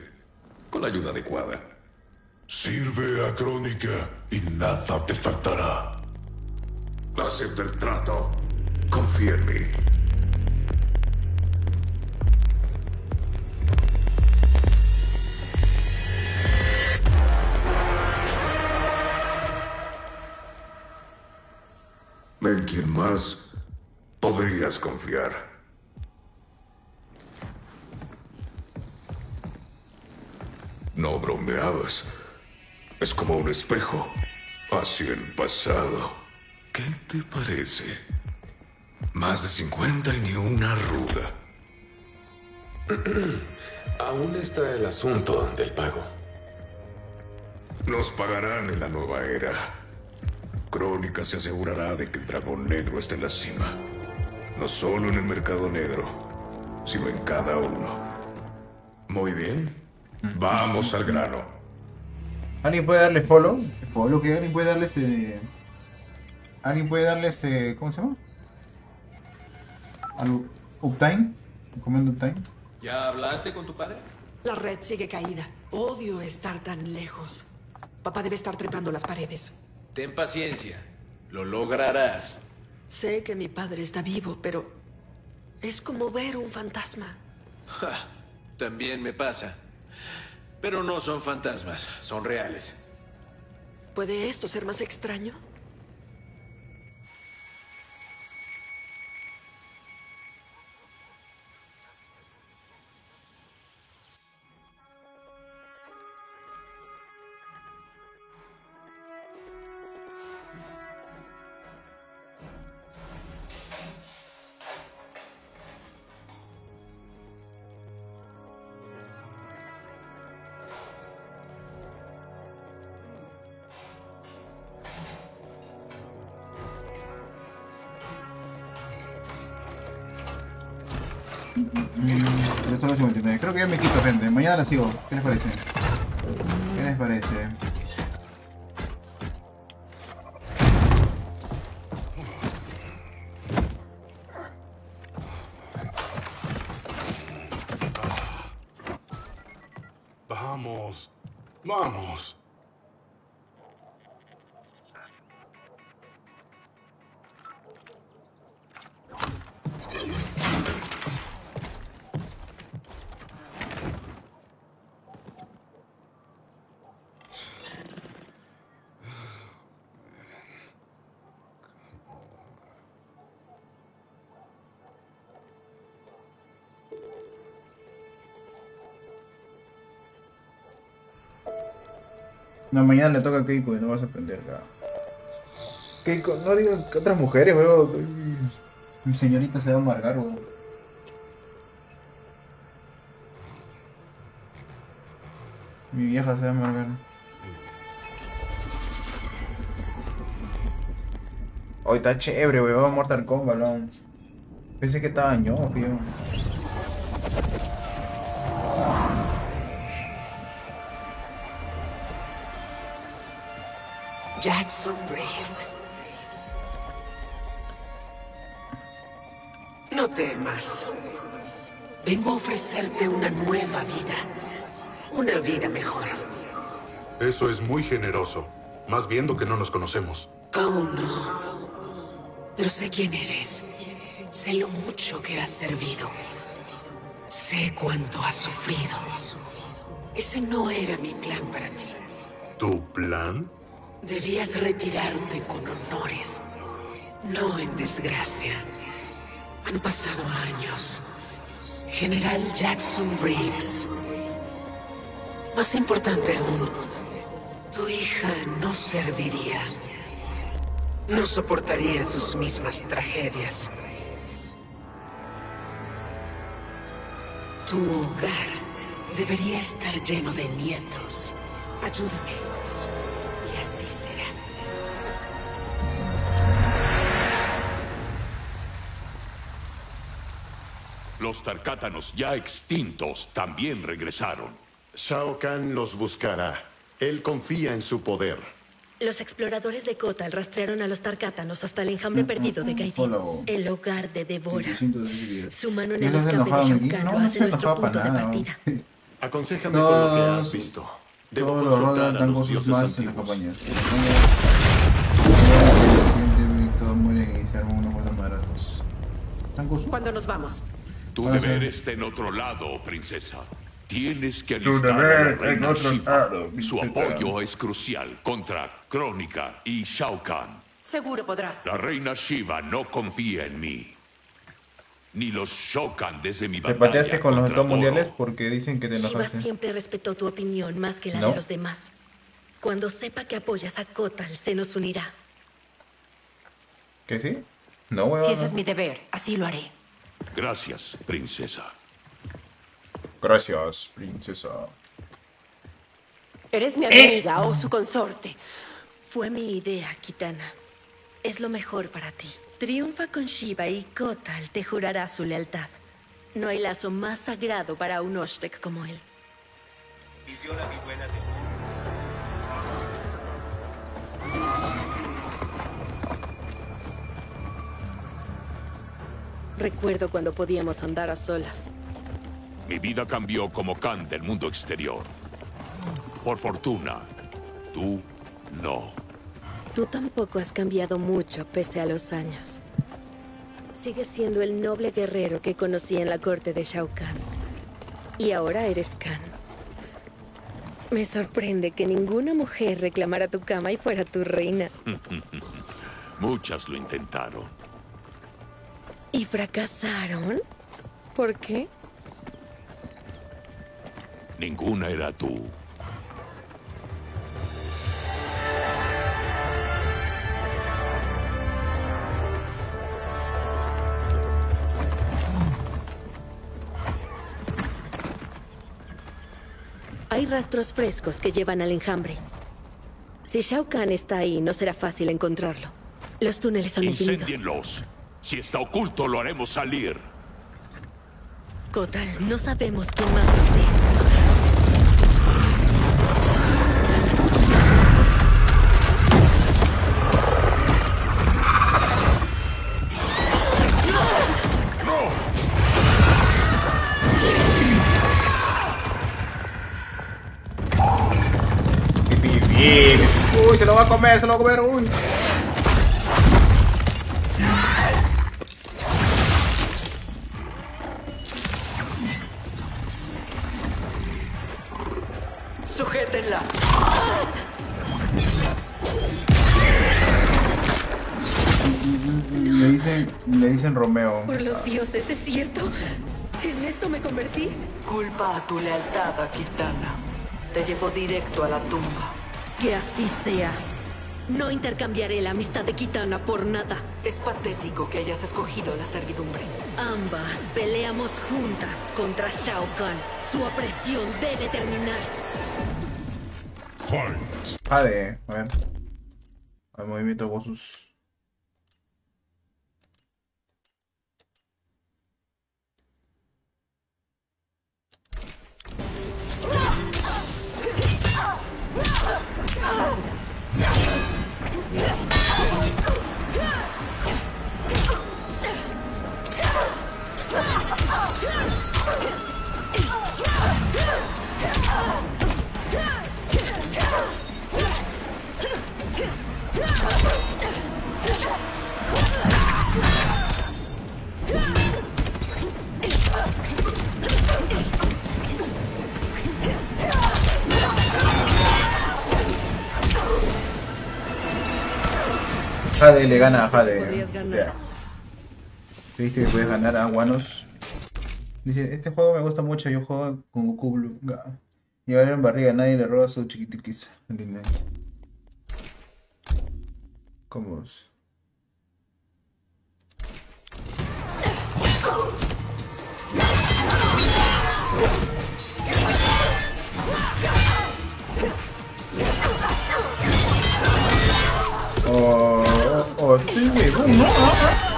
Con la ayuda adecuada. Sirve a Crónica y nada te faltará. Acepta el trato. Confía en mí. ¿En quién más podrías confiar? No bromeabas. Es como un espejo hacia el pasado. ¿Qué te parece? Más de 50 y ni una arruga. Aún está el asunto del pago. Nos pagarán en la nueva era. Crónica se asegurará de que el dragón negro esté en la cima. No solo en el mercado negro, sino en cada uno. Muy bien. Vamos al grano. ¿Alguien puede darle follow? ¿Follow que alguien puede darle este. ¿Alguien puede darle este. ¿Cómo se llama? al Uptime, comiendo Uptime. ¿Ya hablaste con tu padre? La red sigue caída. Odio estar tan lejos. Papá debe estar trepando las paredes. Ten paciencia. Lo lograrás. Sé que mi padre está vivo, pero es como ver un fantasma. Ja, también me pasa. Pero no son fantasmas, son reales. ¿Puede esto ser más extraño? Mañana sigo. No, mañana le toca a Keiko y no vas a aprender, cabrón. Keiko, no digo que otras mujeres, weón. Mi señorita se va a amargar, weón. Mi vieja se va a amargar. Hoy está chévere, weón. Mortal Kombat, weón. Pensé que estaba ñojo, tío. Jackson Briggs. No temas. Vengo a ofrecerte una nueva vida. Una vida mejor. Eso es muy generoso. Más viendo que no nos conocemos. Oh, no. Pero sé quién eres. Sé lo mucho que has servido. Sé cuánto has sufrido. Ese no era mi plan para ti. ¿Tu plan? Debías retirarte con honores, no en desgracia. Han pasado años. General Jackson Briggs. Más importante aún, tu hija no serviría. No soportaría tus mismas tragedias. Tu hogar debería estar lleno de nietos. Ayúdame. Los Tarkátanos ya extintos también regresaron. Shao Kahn los buscará. Él confía en su poder. Los exploradores de Kotal rastrearon a los Tarkátanos hasta el enjambre perdido de Gaidin, el hogar de Devora. Su mano en el ¿No estás escape de Shao? Kahn No, lo hace nuestro punto de partida. Aconséjame No, con lo que has visto. Debo consultar a los dioses antiguos. campaña. Todos mueren y se arman unos buenos madrazos. ¿Están con su- ¿Cuándo nos vamos? Tu deber sí. está en otro lado, princesa. Tienes que alistar a la reina Shiva. lado, Su apoyo es crucial contra Crónica y Shao Kahn. Seguro podrás. La reina Shiva no confía en mí. Ni los Shokan desde mi ¿Te batalla pateaste con los dos mundiales? Porque dicen que te Shiva enojaste. siempre respetó tu opinión más que la No. de los demás. Cuando sepa que apoyas a Kotal, se nos unirá. ¿Que sí? No, Si ese es mi deber, así lo haré. Gracias, princesa. Gracias, princesa. ¿Eres mi Eh. amiga o su consorte? Fue mi idea, Kitana. Es lo mejor para ti. Triunfa con Shiva y Kotal te jurará su lealtad. No hay lazo más sagrado para un Oshtek como él. Recuerdo cuando podíamos andar a solas. Mi vida cambió como Khan del mundo exterior. Por fortuna, tú no. Tú tampoco has cambiado mucho pese a los años. Sigues siendo el noble guerrero que conocí en la corte de Shao Kahn. Y ahora eres Khan. Me sorprende que ninguna mujer reclamara tu cama y fuera tu reina. Muchas lo intentaron. ¿Y fracasaron? ¿Por qué? Ninguna era tú. Hay rastros frescos que llevan al enjambre. Si Shao Kahn está ahí, no será fácil encontrarlo. Los túneles son infinitos. Si está oculto, lo haremos salir. Kotal, no sabemos quién más esté. Bien. Uy, se lo va a comer, se lo va a comer. Uy. Dicen, le dicen Romeo. Por los dioses, ¿es cierto? ¿En esto me convertí? Culpa a tu lealtad a Kitana. Te llevó directo a la tumba. Que así sea. No intercambiaré la amistad de Kitana por nada. Es patético que hayas escogido la servidumbre. Ambas peleamos juntas contra Shao Kahn. Su opresión debe terminar. Fight. Jade, a ver. Al movimiento de Bosus. Jade le gana a Jade. ¿Viste que puedes ganar a Guanos? Dice, este juego me gusta mucho, yo juego con Goku Blue. Y ahora en barriga nadie le roba su. ¿Cómo es? Oh, oh, sí, huevón, no, ah, ah.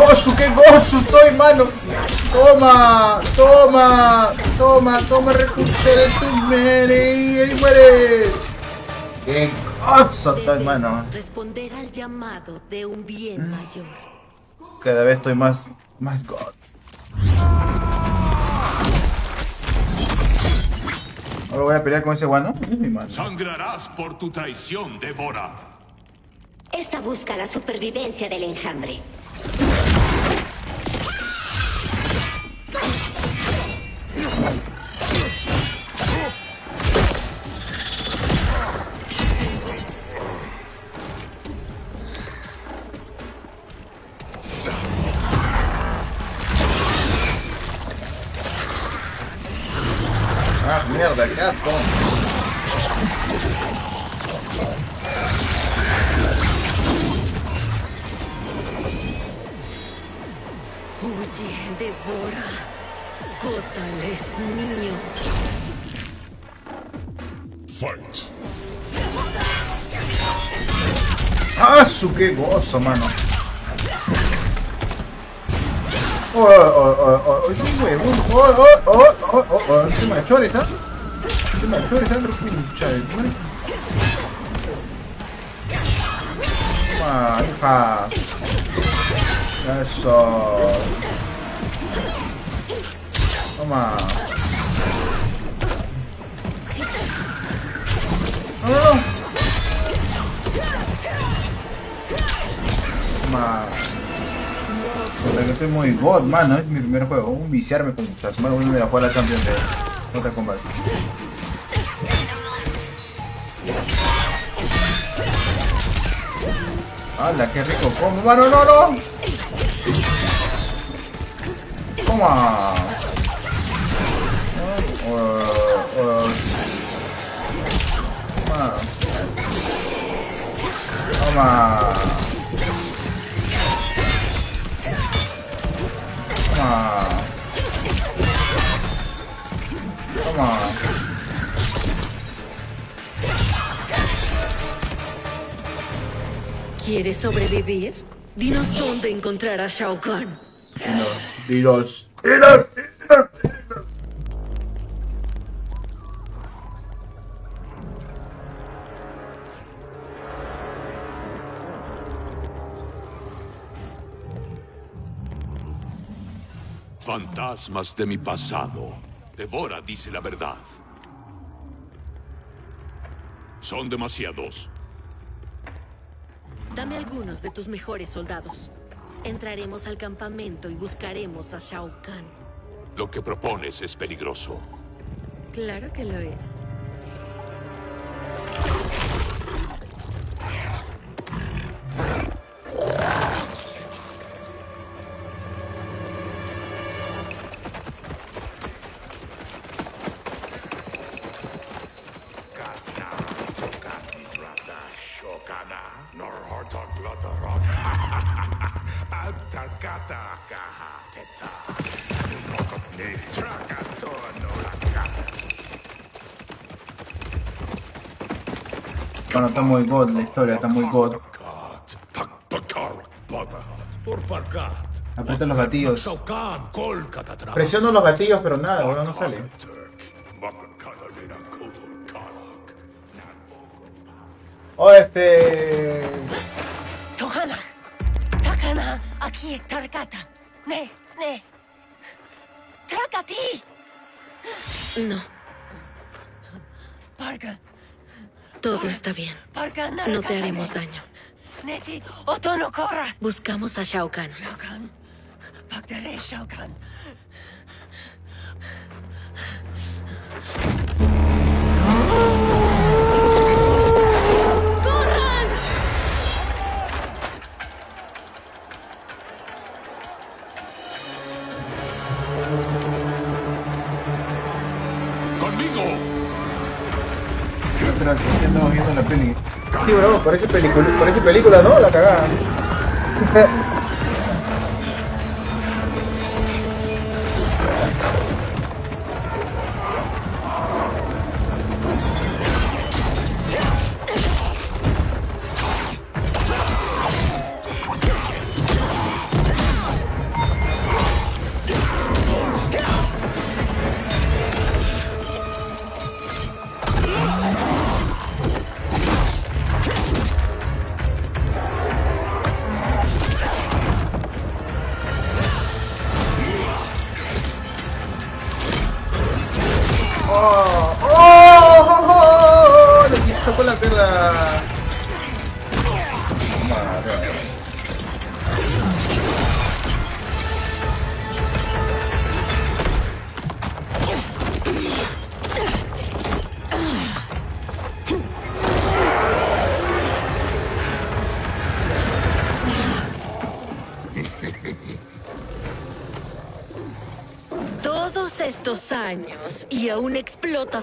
¡Oh, su qué gozo! ¡Estoy, mano! ¡Toma! ¡Toma! ¡Toma! ¡Toma recurso de tu mere! ¡Y ahí mueres! ¡Qué gozo! ¡Estoy, mano! Responder al llamado de un bien mayor. Cada vez estoy más... más god. Ahora voy a pelear con ese guano. Mano. Sangrarás por tu traición, Devora. Esta busca la supervivencia del enjambre. ¡Ah, gozo, mano! Oh, oh, oh, oh, oh, qué huevón. Oh, oh, oh, oh, oh, oh, qué machores, ¿ah? Qué machores, Sandro, pucha de madre. Toma, hija. Eso. Toma. No, no. Puta, que estoy muy god, mano. Es mi primer juego. Un viciarme con muchas manos. Voy a jugar la Champions de Mortal Kombat. ¡Hala, qué rico! ¡Como, mano! ¡No, no! ¡Toma! Oh, oh. Toma. Toma. Toma. Toma. ¿Quieres sobrevivir? Dinos dónde encontrar a Shao Kahn. Dinos. Dinos. Fantasmas de mi pasado. Devora dice la verdad. Son demasiados. Dame algunos de tus mejores soldados. Entraremos al campamento y buscaremos a Shao Kahn. Lo que propones es peligroso. Claro que lo es. Muy god la historia, está muy god. Aprieta los gatillos. Presiono los gatillos, pero nada, bueno, no sale. Oh, este. Tohana, Takana, aquí Tarkata. Ne, ne. Trakati. No, Parga, todo está bien. No te haremos daño. Neti, Otono Kora. Buscamos a Shao Kahn. Shao Kahn. Espera, que estamos viendo la peli. Sí, bro, parece película, parece película, ¿no? La cagada.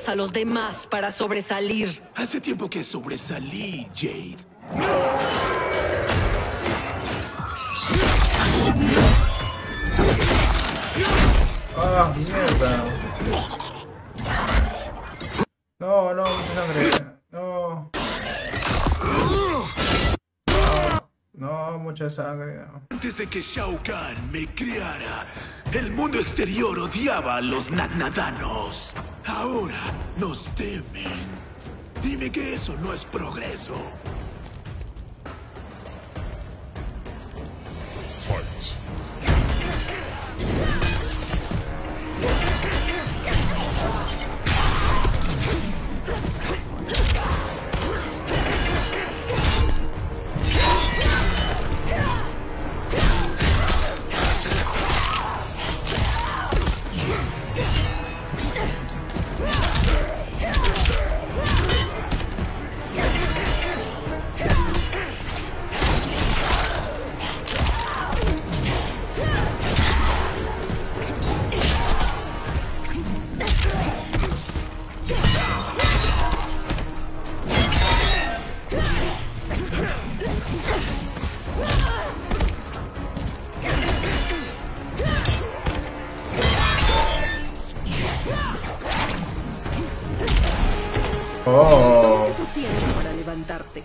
a los demás para sobresalir. Hace tiempo que sobresalí, Jade. ¡Ah, mierda! No, no, mucha sangre. No. No, mucha sangre. no. Antes de que Shao Kahn me criara, el mundo exterior odiaba a los Nagnadanos. Ahora nos temen. Dime que eso no es progreso. Oh. Para levantarte.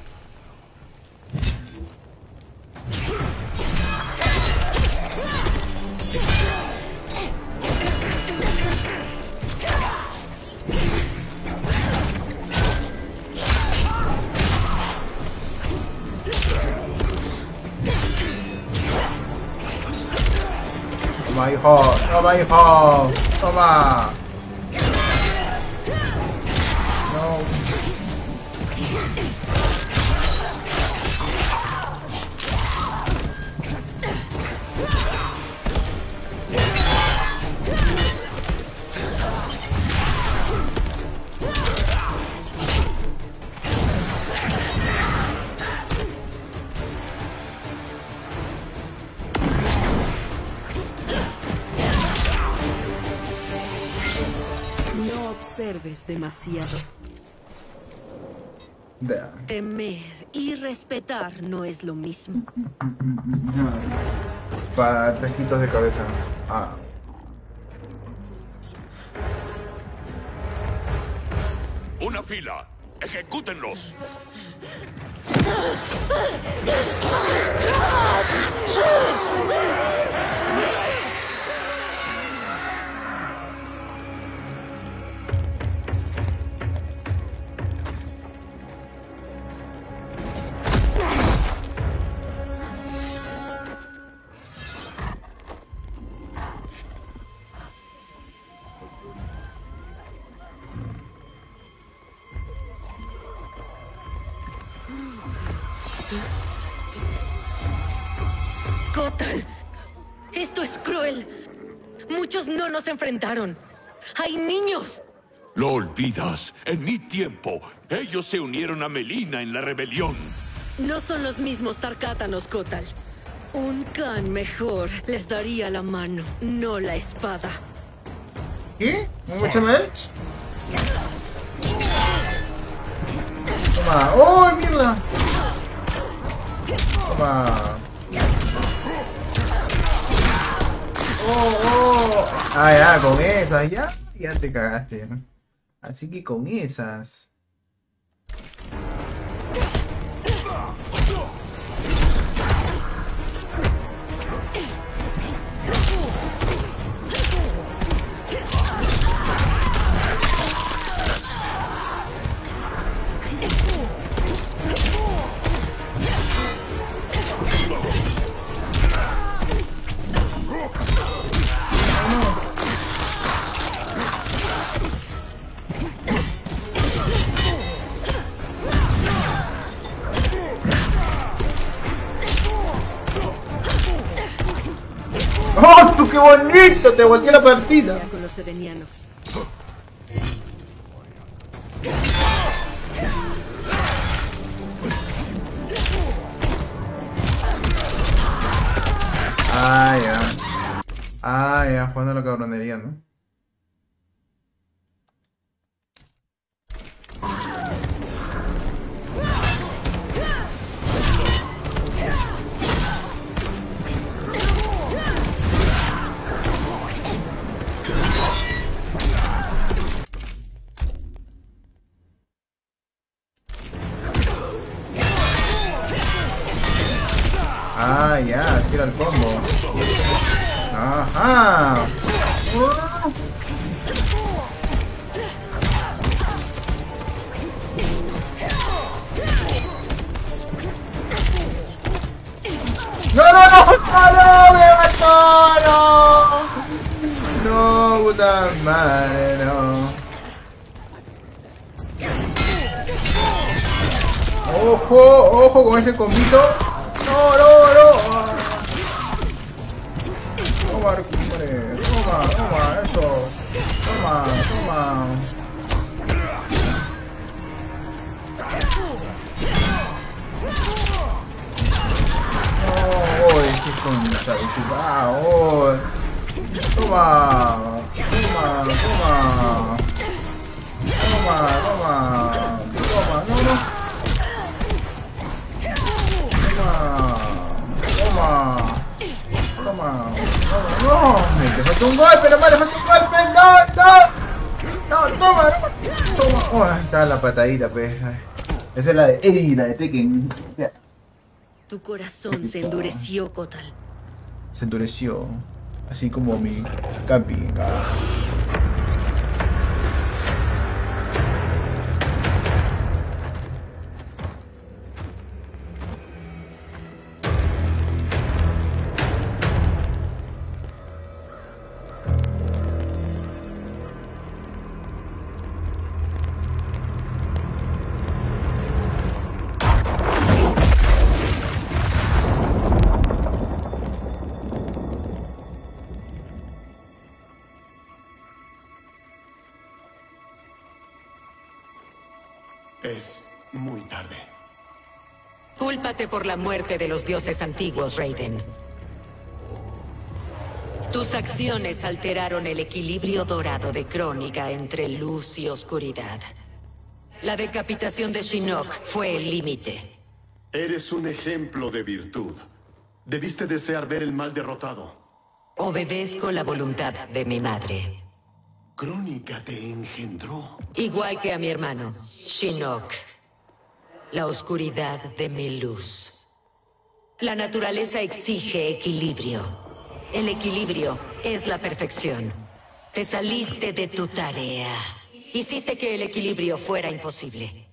Toma, hijo. Toma, hijo. Toma. Demasiado. Damn. Temer y respetar no es lo mismo. Para taquitos de cabeza. Ah. Una fila. Ejecútenlos. enfrentaron. Hay niños. Lo olvidas. En mi tiempo, ellos se unieron a Melina en la rebelión. No son los mismos Tarkátanos, Kotal. Un Khan mejor les daría la mano, no la espada. ¿Qué? ¿Un chamel? Toma. ¡Oh, mierda! Toma. ¡Oh, oh! Ah, ya, con esas, ya. Ya te cagaste. Así que con esas. Qué bonito! Te volteé la partida. Con los sedenianos. Ah, ya. Ah, ya, jugando la cabronería, ¿no? Ah, ya, así era el combo. Ajá. ¡No, no, no! ¡No, no! ¡Me mató! ¡No! No, puta madre, no. ¡Ojo! ¡Ojo con ese combito! ¡No, no, no! Toma, recupere. Toma, toma, eso. Toma, toma. Oh, qué concha ah. Toma, toma, toma. Toma, toma. Toma, no, no. Toma. Toma. Toma. No, me te faltó un golpe, nomás le faltó un golpe. No, no. No, toma, no. Toma. Oh, está la patadita, pues. Esa es la de Eri, la de Tekken. Ya. Tu corazón se endureció, Kotal. Se endureció. Así como mi camping. Cúlpate por la muerte de los dioses antiguos, Raiden. Tus acciones alteraron el equilibrio dorado de Crónica entre luz y oscuridad. La decapitación de Shinnok fue el límite. Eres un ejemplo de virtud. Debiste desear ver el mal derrotado. Obedezco la voluntad de mi madre. Crónica te engendró. Igual que a mi hermano, Shinnok. La oscuridad de mi luz. La naturaleza exige equilibrio. El equilibrio es la perfección. Te saliste de tu tarea. Hiciste que el equilibrio fuera imposible.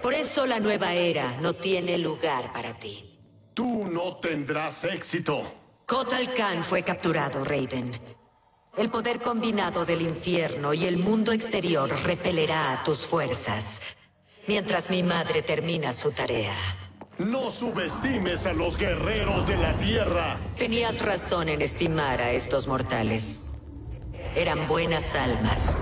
Por eso la nueva era no tiene lugar para ti. Tú no tendrás éxito. Kotal Khan fue capturado, Raiden. El poder combinado del infierno y el mundo exterior repelerá a tus fuerzas, mientras mi madre termina su tarea. No subestimes a los guerreros de la tierra. Tenías razón en estimar a estos mortales. Eran buenas almas.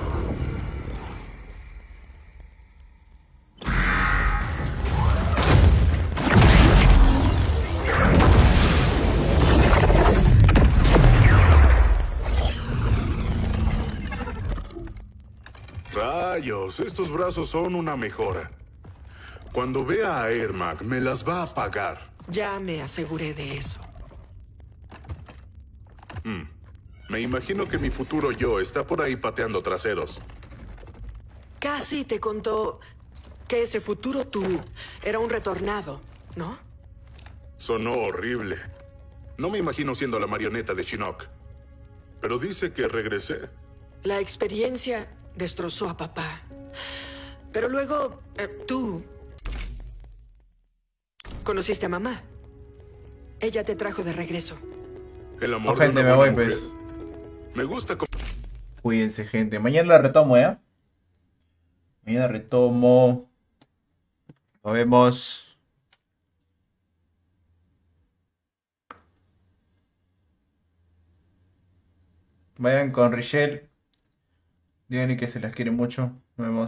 Rayos, estos brazos son una mejora. Cuando vea a Ermac, me las va a pagar. Ya me aseguré de eso. Mm. Me imagino que mi futuro yo está por ahí pateando traseros. Casi te contó que ese futuro tú era un retornado, ¿no? Sonó horrible. No me imagino siendo la marioneta de Shinnok. Pero dice que regresé. La experiencia destrozó a papá. Pero luego, eh, tú conociste a mamá. Ella te trajo de regreso. El amor No, gente, de me voy, buena pues. mujer. Me gusta. Cuídense, gente. Mañana la retomo, ¿eh? Mañana retomo. Nos vemos. Vayan con Richelle. Díganle que se las quiere mucho. Nos vemos.